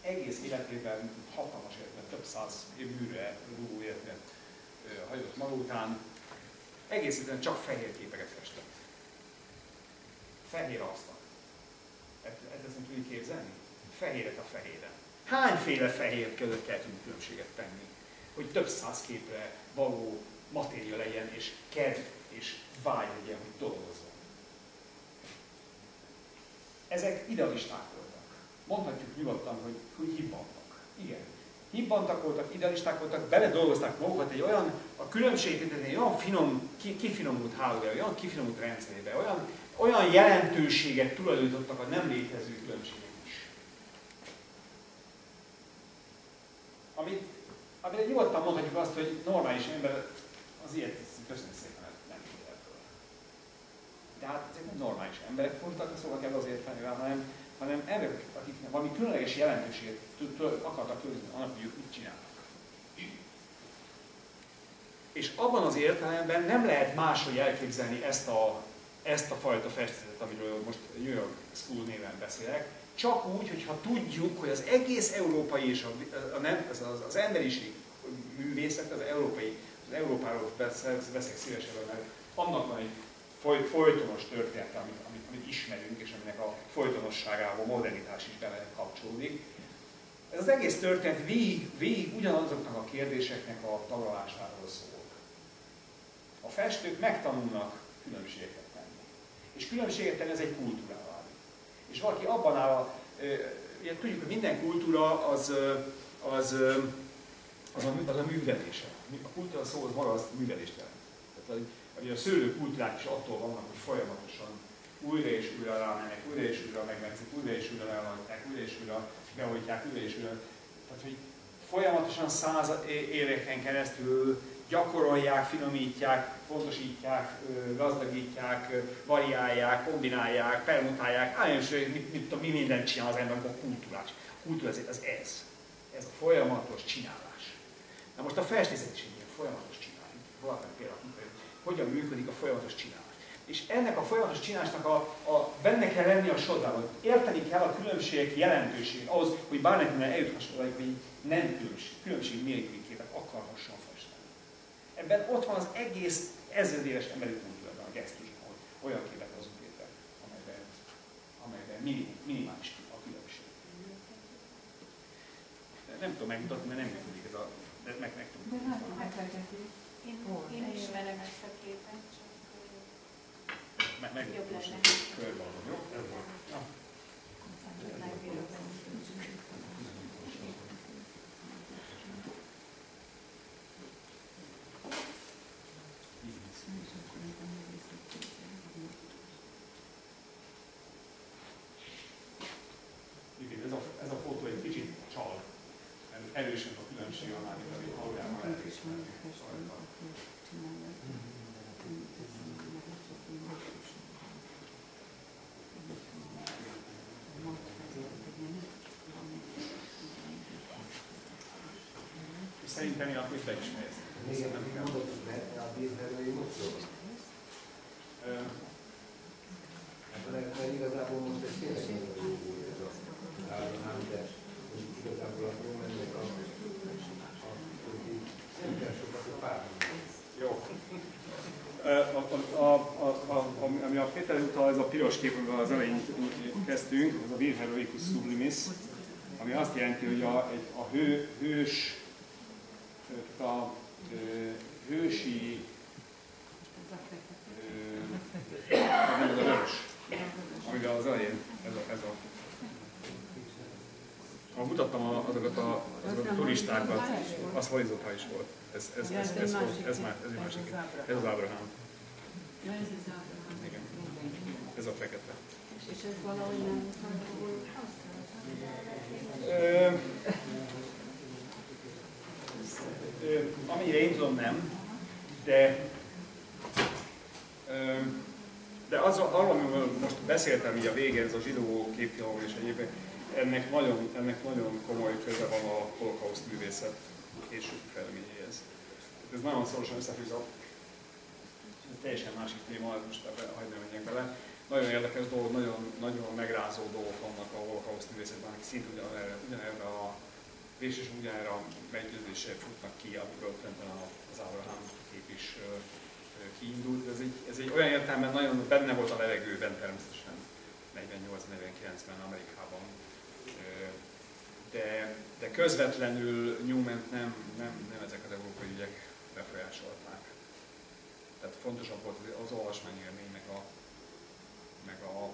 egész életében hatalmas életben, több száz bűrre rúgó életben hagyott maga után, egész időben csak fehér képeket festett. Fehér asztal. Ezt, ezt tudjuk képzelni? Fehéret a fehéren. Hányféle fehér között kell tudni különbséget tenni, hogy több száz képre való matéria legyen, és kedv és vágy legyen, hogy dolgozzon. Ezek idealisták voltak. Mondhatjuk nyugodtan, hogy, hogy hibbantak. Igen, hibbantak voltak, idealisták voltak, beledolgozták magukat egy olyan, a különbséget egy olyan finom, kifinomult hálója, olyan kifinomult rendszerébe, olyan, olyan jelentőséget tulajdonítottak a nem létező különbségek Amit, amire nyugodtan mondhatjuk azt, hogy normális ember az ilyet köszönjük szépen, nem tud ebből. De hát ezek nem normális emberek voltak, szóval kell azért felnővel, hanem hanem emberek, akik valami különleges jelentőséget akartak tulajdonítani annak, hogy ők mit csinálnak. És abban az értelemben nem lehet máshogy elképzelni ezt a, ezt a fajta festetet, amiről most New York School néven beszélek, csak úgy, hogyha tudjuk, hogy az egész európai és a, a nem, az, az, az emberiség művészet, az európai, az Európáról veszek szívesen, mert annak van egy foly, folytonos történet, amit, amit, amit ismerünk, és aminek a folytonosságába modernitás is bele kapcsolódik. Ez az egész történet végig, végig ugyanazoknak a kérdéseknek a taglalásáról szól. A festők megtanulnak különbségeket tenni. És különbséget tenni ez egy kultúrává És valaki abban áll, ugye tudjuk, hogy minden kultúra az, az, az, a, az a művelése. A kultúra szó az maga az művelést jelent. Tehát, Ugye a szőlőkultúrák is attól vannak, hogy folyamatosan újra és újra rámennek, újra és újra megmetszik, újra és újra elhajtják, újra és újra behojtják, újra és újra. Tehát, hogy folyamatosan száz éveken keresztül gyakorolják, finomítják, pontosítják, gazdagítják, variálják, kombinálják, permutálják, álljon hogy mit, mit, mit, mi mindent csinál az ember, a kultúrás. Kultúra ez, ez ez. Ez a folyamatos csinálás. Na most a festészet is egy ilyen folyamatos csinálás. Valaki például hogyan működik a folyamatos csinálás. És ennek a folyamatos csinálásnak a, a, benne kell lenni a sodrában. Érteni kell a különbségek jelentőségét ahhoz, hogy bármelyiknél eljuthasson oda, hogy nem különbség, különbség nélküli képet akarhasson. Ebben ott van az egész ezredéves emberi kultúrában, a gesztusban, hogy olyan képet hozunk létre, amelyben, amelyben minim, minimális a különbség. Nem tudom megmutatni, mert nem működik ez a... De meg, meg tudom. De hát, én, én ismerem ezt a képet, csak meg, meg jobb lenne. Körben, jó? Ez van. Ja. ez a, ez a fotó egy kicsit csal. Erősen a különbség a másik, amit valójában lehet ismerni. Szerintem én akkor be is fejeztem. Igen, nem mondod, mert a vízverői mozdul. Mert igazából most ez tényleg nagyon jó ez a állomás, de igazából akkor mennek a, a, nem kell sokat a pár. Jó. A, a, a, a, ami a Péter utal, ez a piros kép, amivel az elején kezdtünk, ez a Vir Heroicus Sublimis, ami azt jelenti, hogy a, egy, a hő, hős a ö, hősi ö, nem az a vörös, amivel az elején ez a, ez a ha mutattam azokat a, azokat a turistákat, az horizontális volt. Ez, ez, ez, ez, ez, volt, ez, már, ez egy másik. Ez az Ábrahám. Igen. Ez a fekete. És ez valahogy nem amennyire én tudom, nem, de, de az, arról, amiről most beszéltem így a végén, ez a zsidó képfilm és egyébként, ennek nagyon, ennek nagyon komoly köze van a holokauszt művészet későbbi fejleményéhez. Ez nagyon szorosan összefügg a teljesen másik téma, most ebbe hagyd ne menjek bele. Nagyon érdekes dolog, nagyon, nagyon megrázó dolgok vannak a holokauszt művészetben, akik szintén ugyanerre, ugyanerre a végsős ugyanerre a meggyőzésre futnak ki, amiből tulajdonképpen az Ábrahám kép is kiindult. Ez egy, ez egy olyan értelemben nagyon benne volt a levegőben természetesen 48-49-ben Amerikában. De, de közvetlenül Newman nem, nem, nem ezek az európai ügyek befolyásolták. Tehát fontosabb volt az olvasmányélmény, meg a, meg a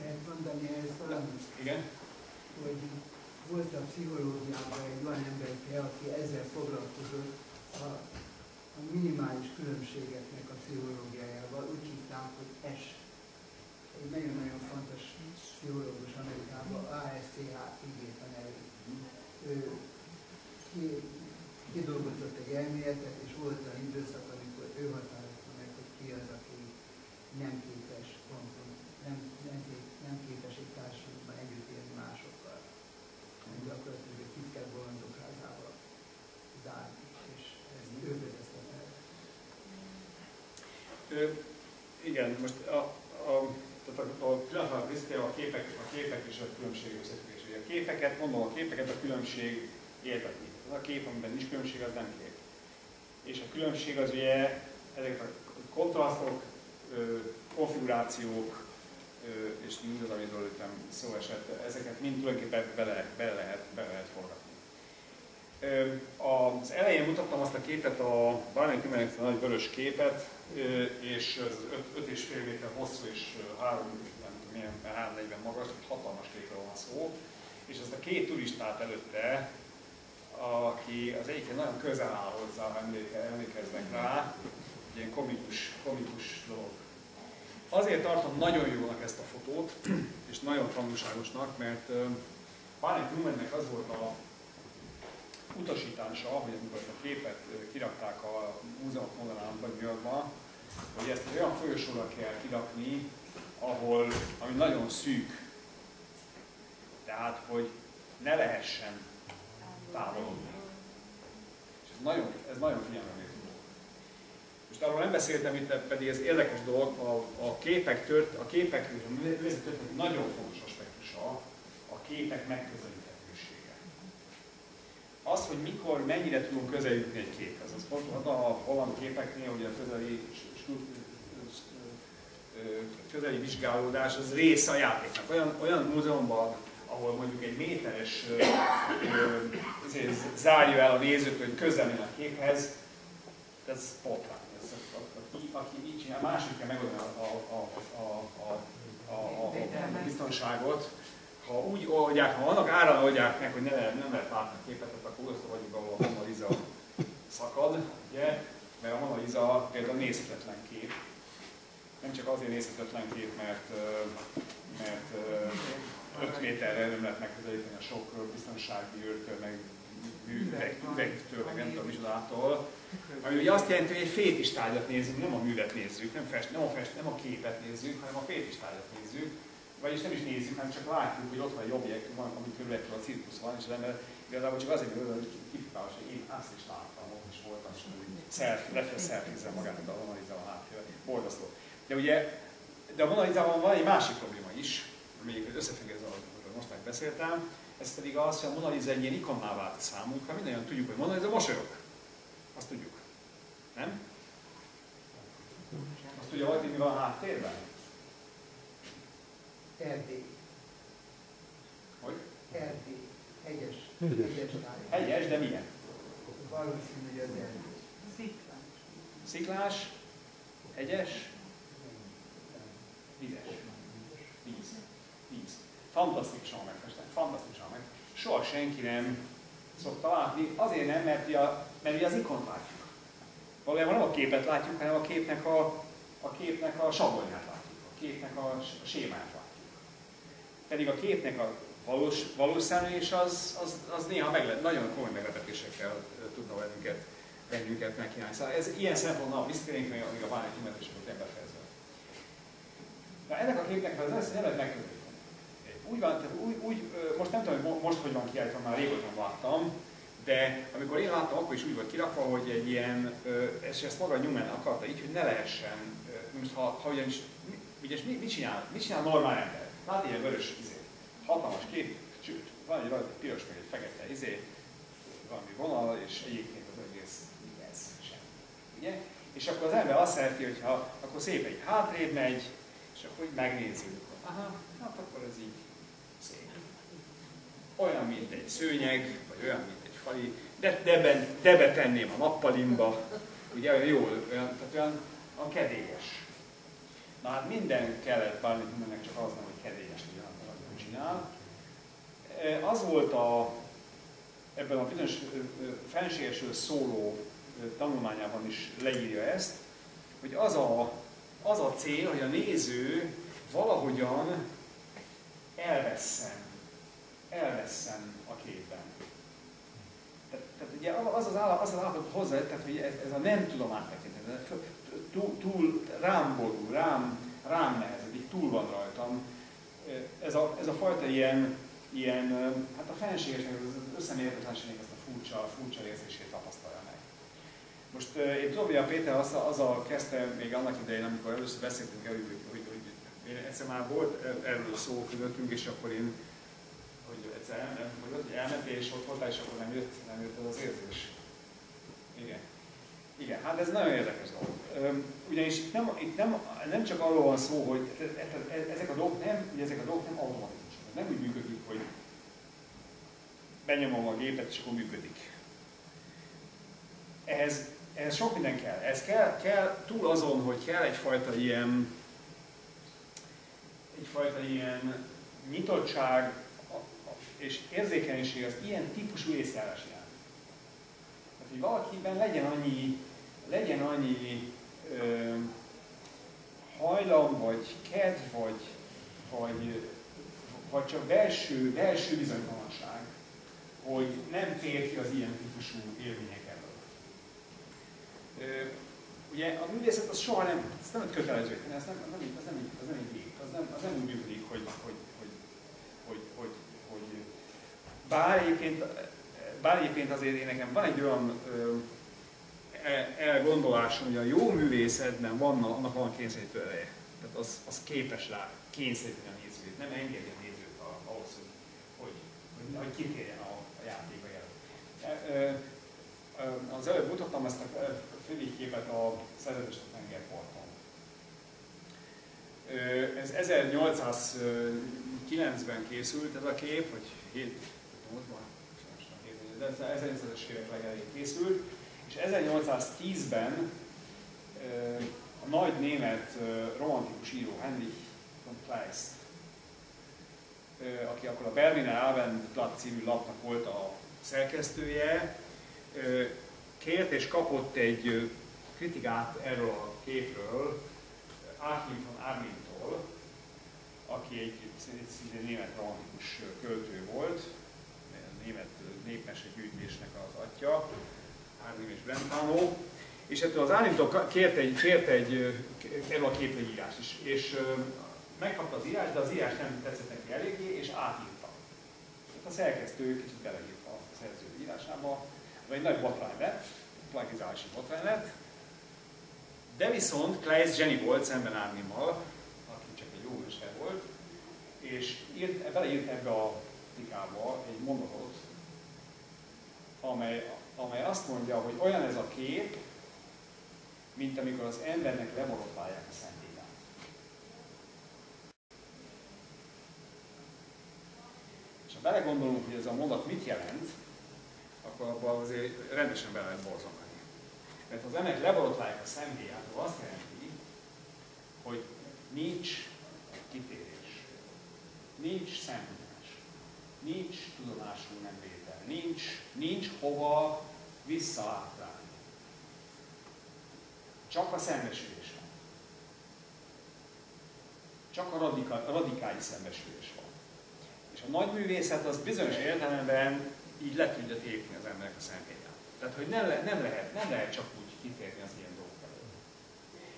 lehet mondani ez valami. Igen? hogy volt a pszichológiában egy olyan emberke, aki ezzel foglalkozott, a, a minimális különbségeknek a pszichológiájával, úgy hívták, hogy S. Egy nagyon-nagyon fontos pszichológus Amerikában, ASCH ígért a nevét. Ő ki, kidolgozott egy elméletet, és volt a időszak, amikor ő határozta meg, hogy ki az, aki nem képes, nem, nem, nem képes egy társadalomban együtt élni másokkal. Hanem gyakorlatilag egy titkelt bolondok házába zárni, és ezt ő vezette fel. igen, most a, a, tehát a, a pillanatban a képek, a képek és a különbség összefüggés. A képeket, mondom, a képeket a különbség érteti. Az a kép, amiben nincs különbség, az nem kép. És a különbség az ugye ezek a kontrasztok, konfigurációk, és mindaz, amiről itt szó esett, ezeket mind tulajdonképpen bele, bele, lehet, bele lehet forgatni. Az elején mutattam azt a képet, a Barney Kümenek a nagy vörös képet, és az 5,5 méter hosszú és 3, nem tudom milyen, 340 magas, hatalmas képről van szó, és ezt a két turistát előtte, aki az egyik nagyon közel áll hozzá, ha emlékeznek rá, egy ilyen komikus, komikus dolog. Azért tartom nagyon jónak ezt a fotót, és nagyon tanulságosnak, mert Barney Newmannek az volt a utasítása, hogy amikor ezt a képet kirakták a múzeumok mondanában New Yorkban, hogy ezt olyan folyosóra kell kirakni, ahol, ami nagyon szűk, tehát, hogy ne lehessen távolodni. És ez nagyon, ez nagyon figyelemre most arról nem beszéltem itt, pedig ez érdekes dolog, a, a képek tört, a képek a nagyon fontos aspektusa a képek megközelíthetősége. Az, hogy mikor, mennyire tudunk közeljutni egy képhez. Az pont a holland képeknél, hogy a közeli, közeli vizsgálódás az része a játéknak. Olyan, olyan múzeumban, ahol mondjuk egy méteres zárja el a nézőt, hogy közel a képhez, ez potrány aki így csinál, másik kell megoldani a, a, a, a, a, a, a biztonságot. Ha úgy oldják, ha annak ára oldják meg, hogy ne, nem lehet látni a képet, akkor osztó vagyunk, ahol a Mona Lisa szakad, ugye? Mert a Mona Lisa például nézhetetlen kép. Nem csak azért nézhetetlen kép, mert, mert 5 méterre nem lehet megközelíteni a sok biztonsági őrtől, meg üvegtől, meg nem tudom micsodától, ami ugye azt jelenti, hogy egy fétistárgyat nézzük, nem a művet nézzük, nem, fest, nem, a fest, nem a képet nézzük, hanem a fétistárgyat nézzük, vagyis nem is nézzük, hanem csak látjuk, hogy ott van egy objektum, van, ami körülöttől a cirkusz van, és az ember igazából csak azért mert hogy kipipálás, hogy én azt is láttam, ott is voltam, és self, lefelé szelfizzel magát, a Mona a háttérben. Borzasztó. De ugye, de a Mona van egy másik probléma is, amelyik összefügg ez, amiről most megbeszéltem, ez pedig az, hogy a Mona egy ilyen ikonná vált számunkra, mindannyian tudjuk, hogy Mona Lisa mosolyog. Azt tudjuk. Nem? Azt tudja valaki, mi van a háttérben? Erdély. Hogy? Erdély. Hegyes. Hegyes, Hegyes, de milyen? Valószínű, hogy az erdély. Sziklás. Sziklás, hegyes, vizes. Víz. Víz. Fantasztikusan megfestett, fantasztikusan meg. Soha senki nem szokta látni, azért nem, mert, a, mert ugye az ikont látjuk. Valójában nem a képet látjuk, hanem a képnek a, a, képnek a sablonját látjuk, a képnek a, a sémáját látjuk. Pedig a képnek a valós, valós szemlés az, az, az néha megle, nagyon komoly meglepetésekkel tudna bennünket, bennünket megkínálni. Szóval ez ilyen szempontból visszatérünk, még a bánik tüntetéseket nem befejezve. Na ennek a képnek az lesz, nem lehet megközelíteni. Úgy van, tehát úgy, úgy, most nem tudom, hogy most hogy van kiállítva, már régóta láttam, de amikor én láttam, akkor is úgy volt kirakva, hogy egy ilyen, és ezt maga Newman akarta így, hogy ne lehessen, most ha, ha ugyanis, ugyanis mit, mit, csinál, mit csinál normál ember? Lát ilyen vörös izé, hatalmas kép, sőt, van egy rajta piros, meg egy fekete izé, valami vonal, és egyébként az egész ez sem. Ugye? És akkor az ember azt szereti, hogy ha akkor szép egy hátrébb megy, és akkor így megnézzük. Aha, hát akkor ez így szép. Olyan, mint egy szőnyeg, vagy olyan, mint egy fali, de, de, ben, de betenném a nappalimba, ugye olyan jól, olyan, tehát olyan, olyan kedélyes. Na hát minden kellett bármit mindennek csak az nem, csinál. Az volt a, ebben a bizonyos fenségesről szóló tanulmányában is leírja ezt, hogy az a, az a cél, hogy a néző valahogyan elveszem, elveszem a képben. Tehát, tehát ugye az az állapot, az az állapot hozzá, tehát, hogy ez, ez a nem tudom áttekinteni, túl, túl rám borul, rám, rám nehezedik, túl van rajtam. Ez a, ez a fajta ilyen, ilyen hát a fenségesnek, az összemérhetetlenségnek ezt a furcsa, furcsa érzését tapasztalja meg. Most én tudom, hogy a Péter az, azzal kezdte még annak idején, amikor először beszéltünk erről, hogy, hogy, hogy én egyszer már volt erről szó közöttünk, és akkor én, hogy egyszer elment, hogy elmentél, és ott voltál, és akkor nem jött, nem jött az az érzés. Igen. Igen, hát ez nagyon érdekes dolog. Ugyanis nem, itt nem, nem csak arról van szó, hogy ezek a dolgok nem, ezek a dolgok nem automatikusak. Nem úgy működik, hogy benyomom a gépet, és akkor működik. Ehhez, ehhez sok minden kell. Ez kell, kell túl azon, hogy kell egyfajta ilyen, egyfajta ilyen nyitottság és érzékenység az ilyen típusú. Tehát, hogy valakiben legyen annyi legyen annyi ö, hajlam, vagy kedv, vagy, vagy, vagy csak belső, belső bizonytalanság, hogy nem tér ki az ilyen típusú élmények elől. Ugye a művészet az soha nem, ez nem kötelező, ez nem, az nem, az nem, az nem egy az nem, az nem úgy működik, hogy, hogy, hogy, hogy, hogy, hogy bár egyébként, bár egyébként azért én nekem van egy olyan ö, elgondolásom, hogy a jó művészetben van, annak van kényszerítő ereje. Tehát az, az képes rá kényszeríteni a nézőt, nem engedi a nézőt ahhoz, hogy, hogy, hogy, hogy kitérjen a, a játéka előtt. Az előbb mutattam ezt a főképet a Szerzetes tengerparton. Ez 1809-ben készült ez a kép, vagy 7, de ez 1900-es évek legelején készült, és 1810-ben a nagy német romantikus író Heinrich von Kleist, aki akkor a Berliner Abendblatt című lapnak volt a szerkesztője, kért és kapott egy kritikát erről a képről Achim von Armintól, aki egy szintén német romantikus költő volt, német népmesegyűjtésnek az atya, Árnim és Brentano, és ettől az Árnimtól kért egy, kért egy erről a képre írás is, és megkapta az írás, de az írás nem tetszett neki eléggé, és átírta. Tehát a szerkesztő kicsit beleírta a szerző írásába, vagy egy nagy botrány lett, plagizálási botrány lett, de viszont Kleist Jenny volt szemben Árnimmal, aki csak egy jó volt, és írt, beleírt ebbe a tikába egy mondatot, amely amely azt mondja, hogy olyan ez a kép, mint amikor az embernek leborotválják a szentélyát. És ha belegondolunk, hogy ez a mondat mit jelent, akkor abban azért rendesen bele lehet borzolni. Mert az emberek leborotválják a szentélyát, azt jelenti, hogy nincs kitérés, nincs szemlélés, nincs tudomásul nem vétel, nincs, nincs hova visszaátrálni. Csak a szembesülés van. Csak a, radikális szembesülés van. És a nagy művészet az bizonyos értelemben így le tudja tépni az emberek a személyát. Tehát, hogy nem, le, nem, lehet, nem lehet csak úgy kitérni az ilyen dolgok elől.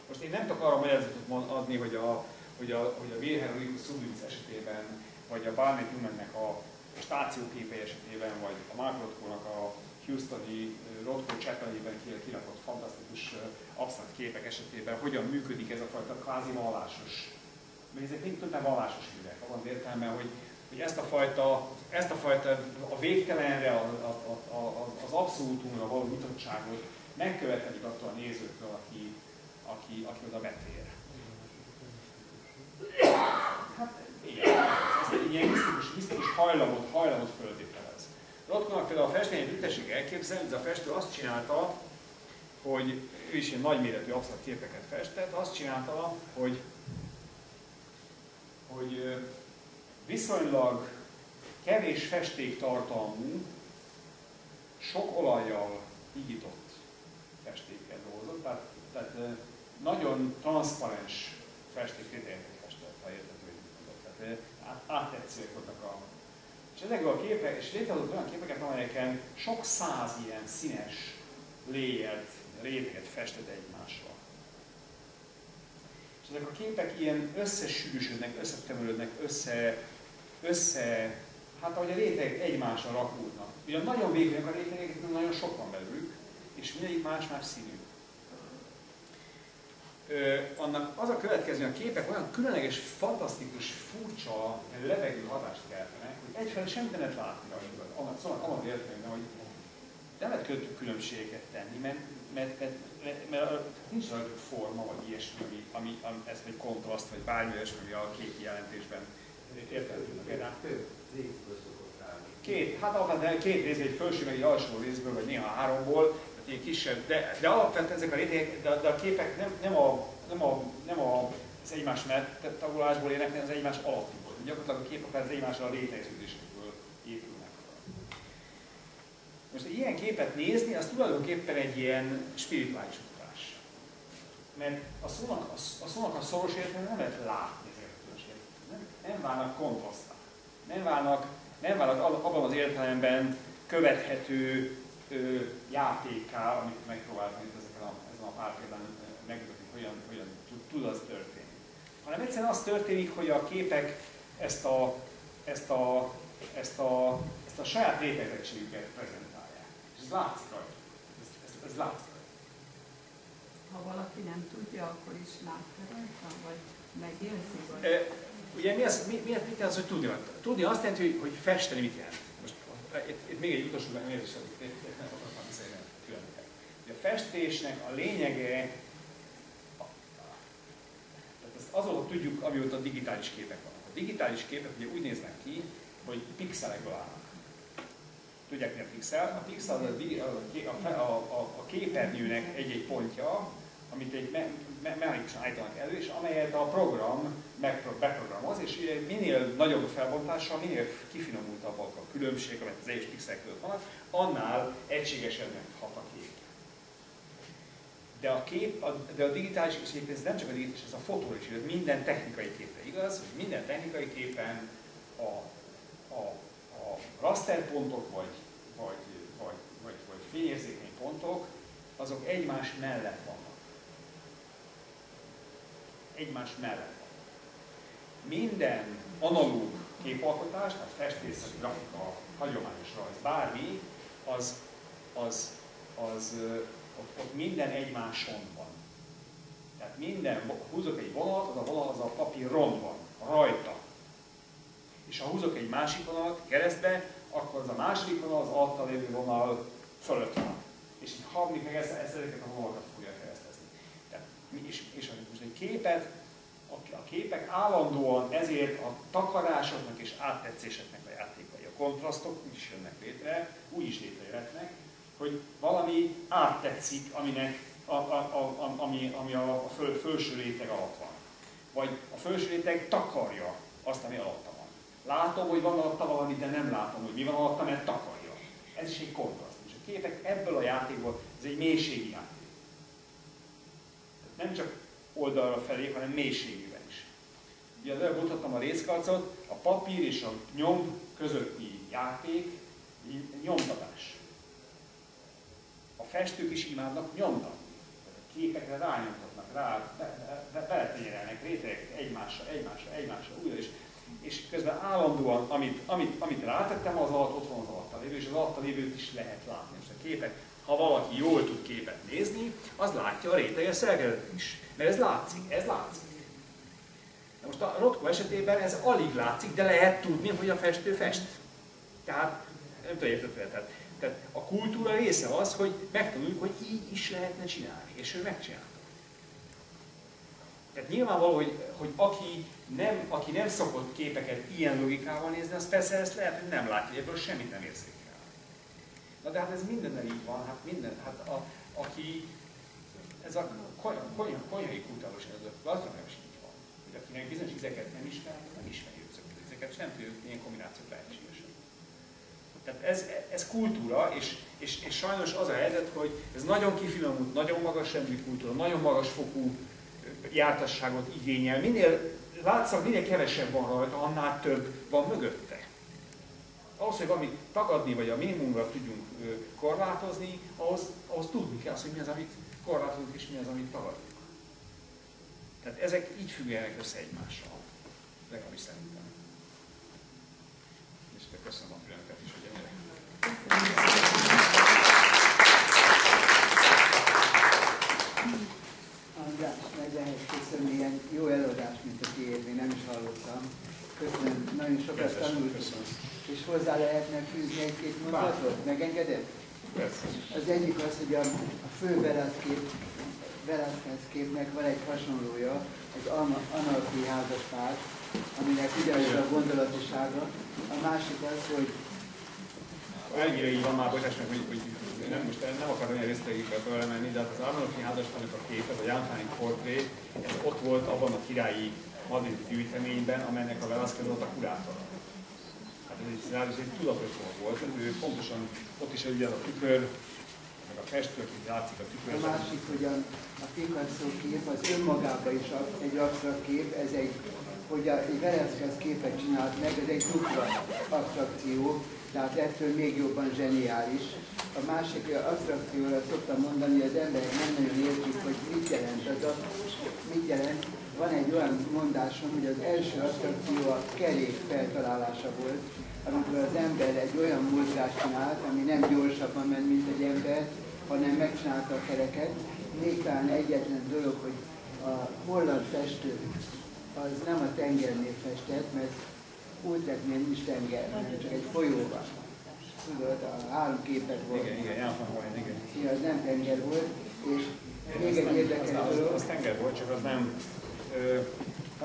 Most én nem tudok arra magyarázatot adni, hogy a, hogy a, hogy a Wilhelm Sublimis esetében, vagy a Barnett Newmannek a stációképei esetében, vagy a Mark Rothko-nak a Houstoni Rothko Chapel-ében kirakott fantasztikus absztrakt képek esetében hogyan működik ez a fajta kvázi vallásos. Mert ezek mind többen vallásos művek, abban értelme, hogy, hogy ezt a fajta, ezt a fajta a végtelenre, a, a, a, az abszolútumra való nyitottságot megkövetelik attól a nézőtől, aki, aki, aki oda betér. Hát igen, egy ilyen misztikus, misztikus hajlamot, hajlamot föltétel. Rotkonak például a festmény büntesség elképzelni, de a festő azt csinálta, hogy ő is ilyen nagyméretű absztrakt képeket festett, azt csinálta, hogy, hogy viszonylag kevés festéktartalmú, sok olajjal hígított festékkel dolgozott, tehát, tehát nagyon transzparens festékrétegeket festett, ha értető, hogy mondott. Tehát áttetszőek voltak a... És ezekből a képek, és létrehozott olyan képeket, amelyeken sok száz ilyen színes léjelt, réteget festett egymásra. És ezek a képek ilyen összesűrűsödnek, összetevődnek, össze, össze, hát ahogy a rétegek egymásra rakódnak. Ugyan nagyon vékonyak a rétegek, nagyon sok van belőlük, és mindegyik más-más színű. Annak az a következő, a képek olyan különleges, fantasztikus, furcsa, levegő hatást keltenek, hogy egyfelől semmit nem lehet látni rajta. Szóval annak értelme, hogy nem lehet köztük tenni, mert, mert, mert, mert, mert nincs rajtuk forma, vagy ilyesmi, ami, ami, ami ez egy kontraszt, vagy bármi olyasmi, ami a képi jelentésben értelmeződik. Két, hát alapvetően két rész, egy felső, meg egy alsó részből, vagy néha háromból, kisebb, de, de alapvetően ezek a rétegek, de, de a képek nem, nem, a, nem, a, nem a, az egymás mellett tagolásból érnek, az egymás alattiból. Gyakorlatilag a képek az egymásra a léteződésekből épülnek. Most egy ilyen képet nézni, az tulajdonképpen egy ilyen spirituális utás. Mert a szónak a, a, szónak a szoros értelme nem lehet látni ezeket a nem, nem válnak kontrasztá. Nem válnak, nem válnak abban az értelemben követhető ö, játékká, amit megpróbáltam itt ezeken a, ezen a pár példán megmutatni, hogyan, hogyan tud, tud az történni. Hanem egyszerűen az történik, hogy a képek ezt a, ezt a, ezt a, ezt a saját rétegzettségüket prezentálják. És ez látszik rajta. Ez, ez, ez látszik. Ha valaki nem tudja, akkor is látja rajta, vagy megérzi? Vagy... E, ugye mi az, mi, mi, mi az, hogy tudni? Tudni azt jelenti, hogy, hogy festeni mit jelent. Most itt, itt még egy utolsó érzés, amit nem akartam beszélni különbeket. A festésnek a lényege, tehát ezt azóta tudjuk, amióta digitális képek vannak. A digitális képek ugye úgy néznek ki, hogy pixelekből állnak. Tudják mi a pixel? A pixel az a, a, a, a képernyőnek egy-egy pontja, amit egy me me mechanikusan állítanak elő, és amelyet a program beprogramoz, és minél nagyobb a felbontással, minél kifinomultabbak a különbség, amit az egyes pixelek között vannak, annál egységesebbnek hat a kép. De a kép, a, de a digitális kép, ez nem csak a digitális, ez a fotó is, ez minden technikai képre igaz, hogy minden technikai képen a, a, a rasterpontok, vagy, vagy, vagy, vagy, vagy fényérzékeny pontok, azok egymás mellett vannak egymás mellett. Minden analóg képalkotás, tehát festészet, grafika, hagyományos rajz, bármi, az, az, az ott, ott minden egymáson van. Tehát minden, húzok egy vonalat, az a vonal az a papír rond van, rajta. És ha húzok egy másik vonalat keresztbe, akkor az a második vonal az alatta lévő vonal fölött van. És így harmadik meg ezt, ezt ezeket a vonalakat és, és most egy képet, a képek állandóan ezért a takarásoknak és áttetszéseknek a játékai. A kontrasztok is jönnek létre, úgy is létrejöhetnek, hogy valami áttetszik, aminek, a, a, a, ami, ami a föl, felső réteg alatt van. Vagy a felső réteg takarja azt, ami alatta van. Látom, hogy van alatta valami, de nem látom, hogy mi van alatta, mert takarja. Ez is egy kontraszt. És a képek ebből a játékból, ez egy mélységi játék nem csak oldalra felé, hanem mélységében is. Ugye az előbb mutattam a részkarcot, a papír és a nyom közötti játék, nyomtatás. Festők is imádnak nyomtatni. Képekre rányomtatnak, rá, be, be, beletényelnek rétegek egymásra, egymásra, egymásra, újra is. És közben állandóan, amit, amit, amit rátettem, az alatt ott van az alatta lévő, és az alatta lévőt is lehet látni. Most a képek ha valaki jól tud képet nézni, az látja a réteges szerkezetet is. Mert ez látszik, ez látszik. De most a Rotko esetében ez alig látszik, de lehet tudni, hogy a festő fest. Tehát, nem tudom, értetve, tehát a kultúra része az, hogy megtanuljuk, hogy így is lehetne csinálni, és ő megcsinálta. Tehát nyilvánvaló, hogy, hogy aki, nem, aki nem szokott képeket ilyen logikával nézni, az persze ezt lehet, hogy nem látja, ebből semmit nem érzik. Na de hát ez minden így van, hát minden, hát a, aki, ez a konyhai kultúrás ez a is így van, hogy akinek bizonyos ízeket nem ismer, nem ismeri őket. Ezek értéket, és nem hogy milyen kombinációk lehetségesek. Tehát ez, ez kultúra, és, és, és sajnos az a helyzet, hogy ez nagyon kifinomult, nagyon magas rendű kultúra, nagyon magas fokú jártasságot igényel. Minél látszak, minél kevesebb van rajta, annál több van mögötte. Ahhoz, hogy valamit tagadni, vagy a minimumra tudjunk korlátozni, ahhoz, ahhoz tudni kell azt, hogy mi az, amit korlátozunk, és mi az, amit tagadunk. Tehát ezek így függenek össze egymással, legalábbis szerintem. És köszönöm a figyelmet is, hogy ennyire. András, meg lehet köszönni ilyen jó előadást, mint a tiéd, még nem is hallottam. Köszönöm, nagyon sokat tanultam. És hozzá lehetne fűzni egy-két mondatot? Megengeded? Persze. Az egyik az, hogy a, a fő Velázquez Velázquez képnek van egy hasonlója, egy Analfi házaspár, aminek ugyanaz a gondolatisága. A másik az, hogy Ennyire így van már, bocsáss meg, hogy, hogy nem, most nem akarom ilyen részletekbe belemenni, de hát az Arnolfi házaspárnak a kép, ez a Jan Fánik portré, ez ott volt abban a királyi madridi gyűjteményben, amelynek a Velázquez volt a kurátora. Hát ez egy, ez egy tudatos dolog volt, ő pontosan ott is ugye a tükör, meg a festő, aki látszik a tükör. A másik, hogy a, a Picasso kép az önmagában is egy absztrakt kép, ez egy, hogy a, egy Velázquez képet csinált meg, ez egy dupla abstrakció, tehát ettől még jobban zseniális. A másik, hogy abstrakcióra szoktam mondani, hogy az emberek nem nagyon értik, hogy mit jelent az a, mit jelent. Van egy olyan mondásom, hogy az első abstrakció a kerék feltalálása volt, amikor az ember egy olyan mozgást csinált, ami nem gyorsabban ment, mint egy ember, hanem megcsinálta a kereket. Még talán egyetlen dolog, hogy a holland festő az nem a tengernél festett, mert Utrechtnél nincs tenger, hanem csak egy folyó van. Tudod, a három képet volt. Igen, igen, Hoyen, igen. Ja, az nem tenger volt, és még egy érdekes dolog, az tenger volt, csak az nem... Ö,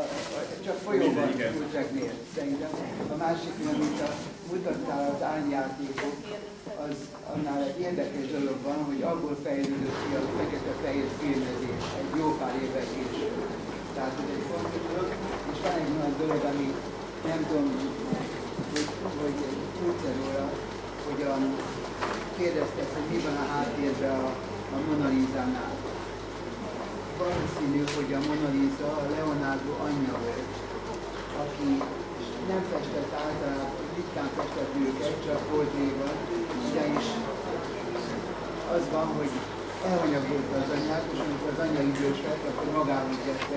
a, a, csak folyóban Igen. Utrechtnél szerintem. A másik, amit a, mutattál az ányjátékok, az annál egy érdekes dolog van, hogy abból fejlődött ki a fekete-fehér filmezés egy jó pár évvel később. Tehát ez egy fontos dolog, és van egy olyan dolog, ami nem tudom, hogy, hogy tudsz róla, hogy a, kérdezted, hogy mi van a háttérben a, a Mona Lisa-nál. Valószínű, hogy a Mona Lisa a Leonardo anyja volt, aki nem festett általában, ritkán festett őket, csak portréban, de is az van, hogy elhanyagolta az anyját, és amikor az anyja idős lett, akkor magához vette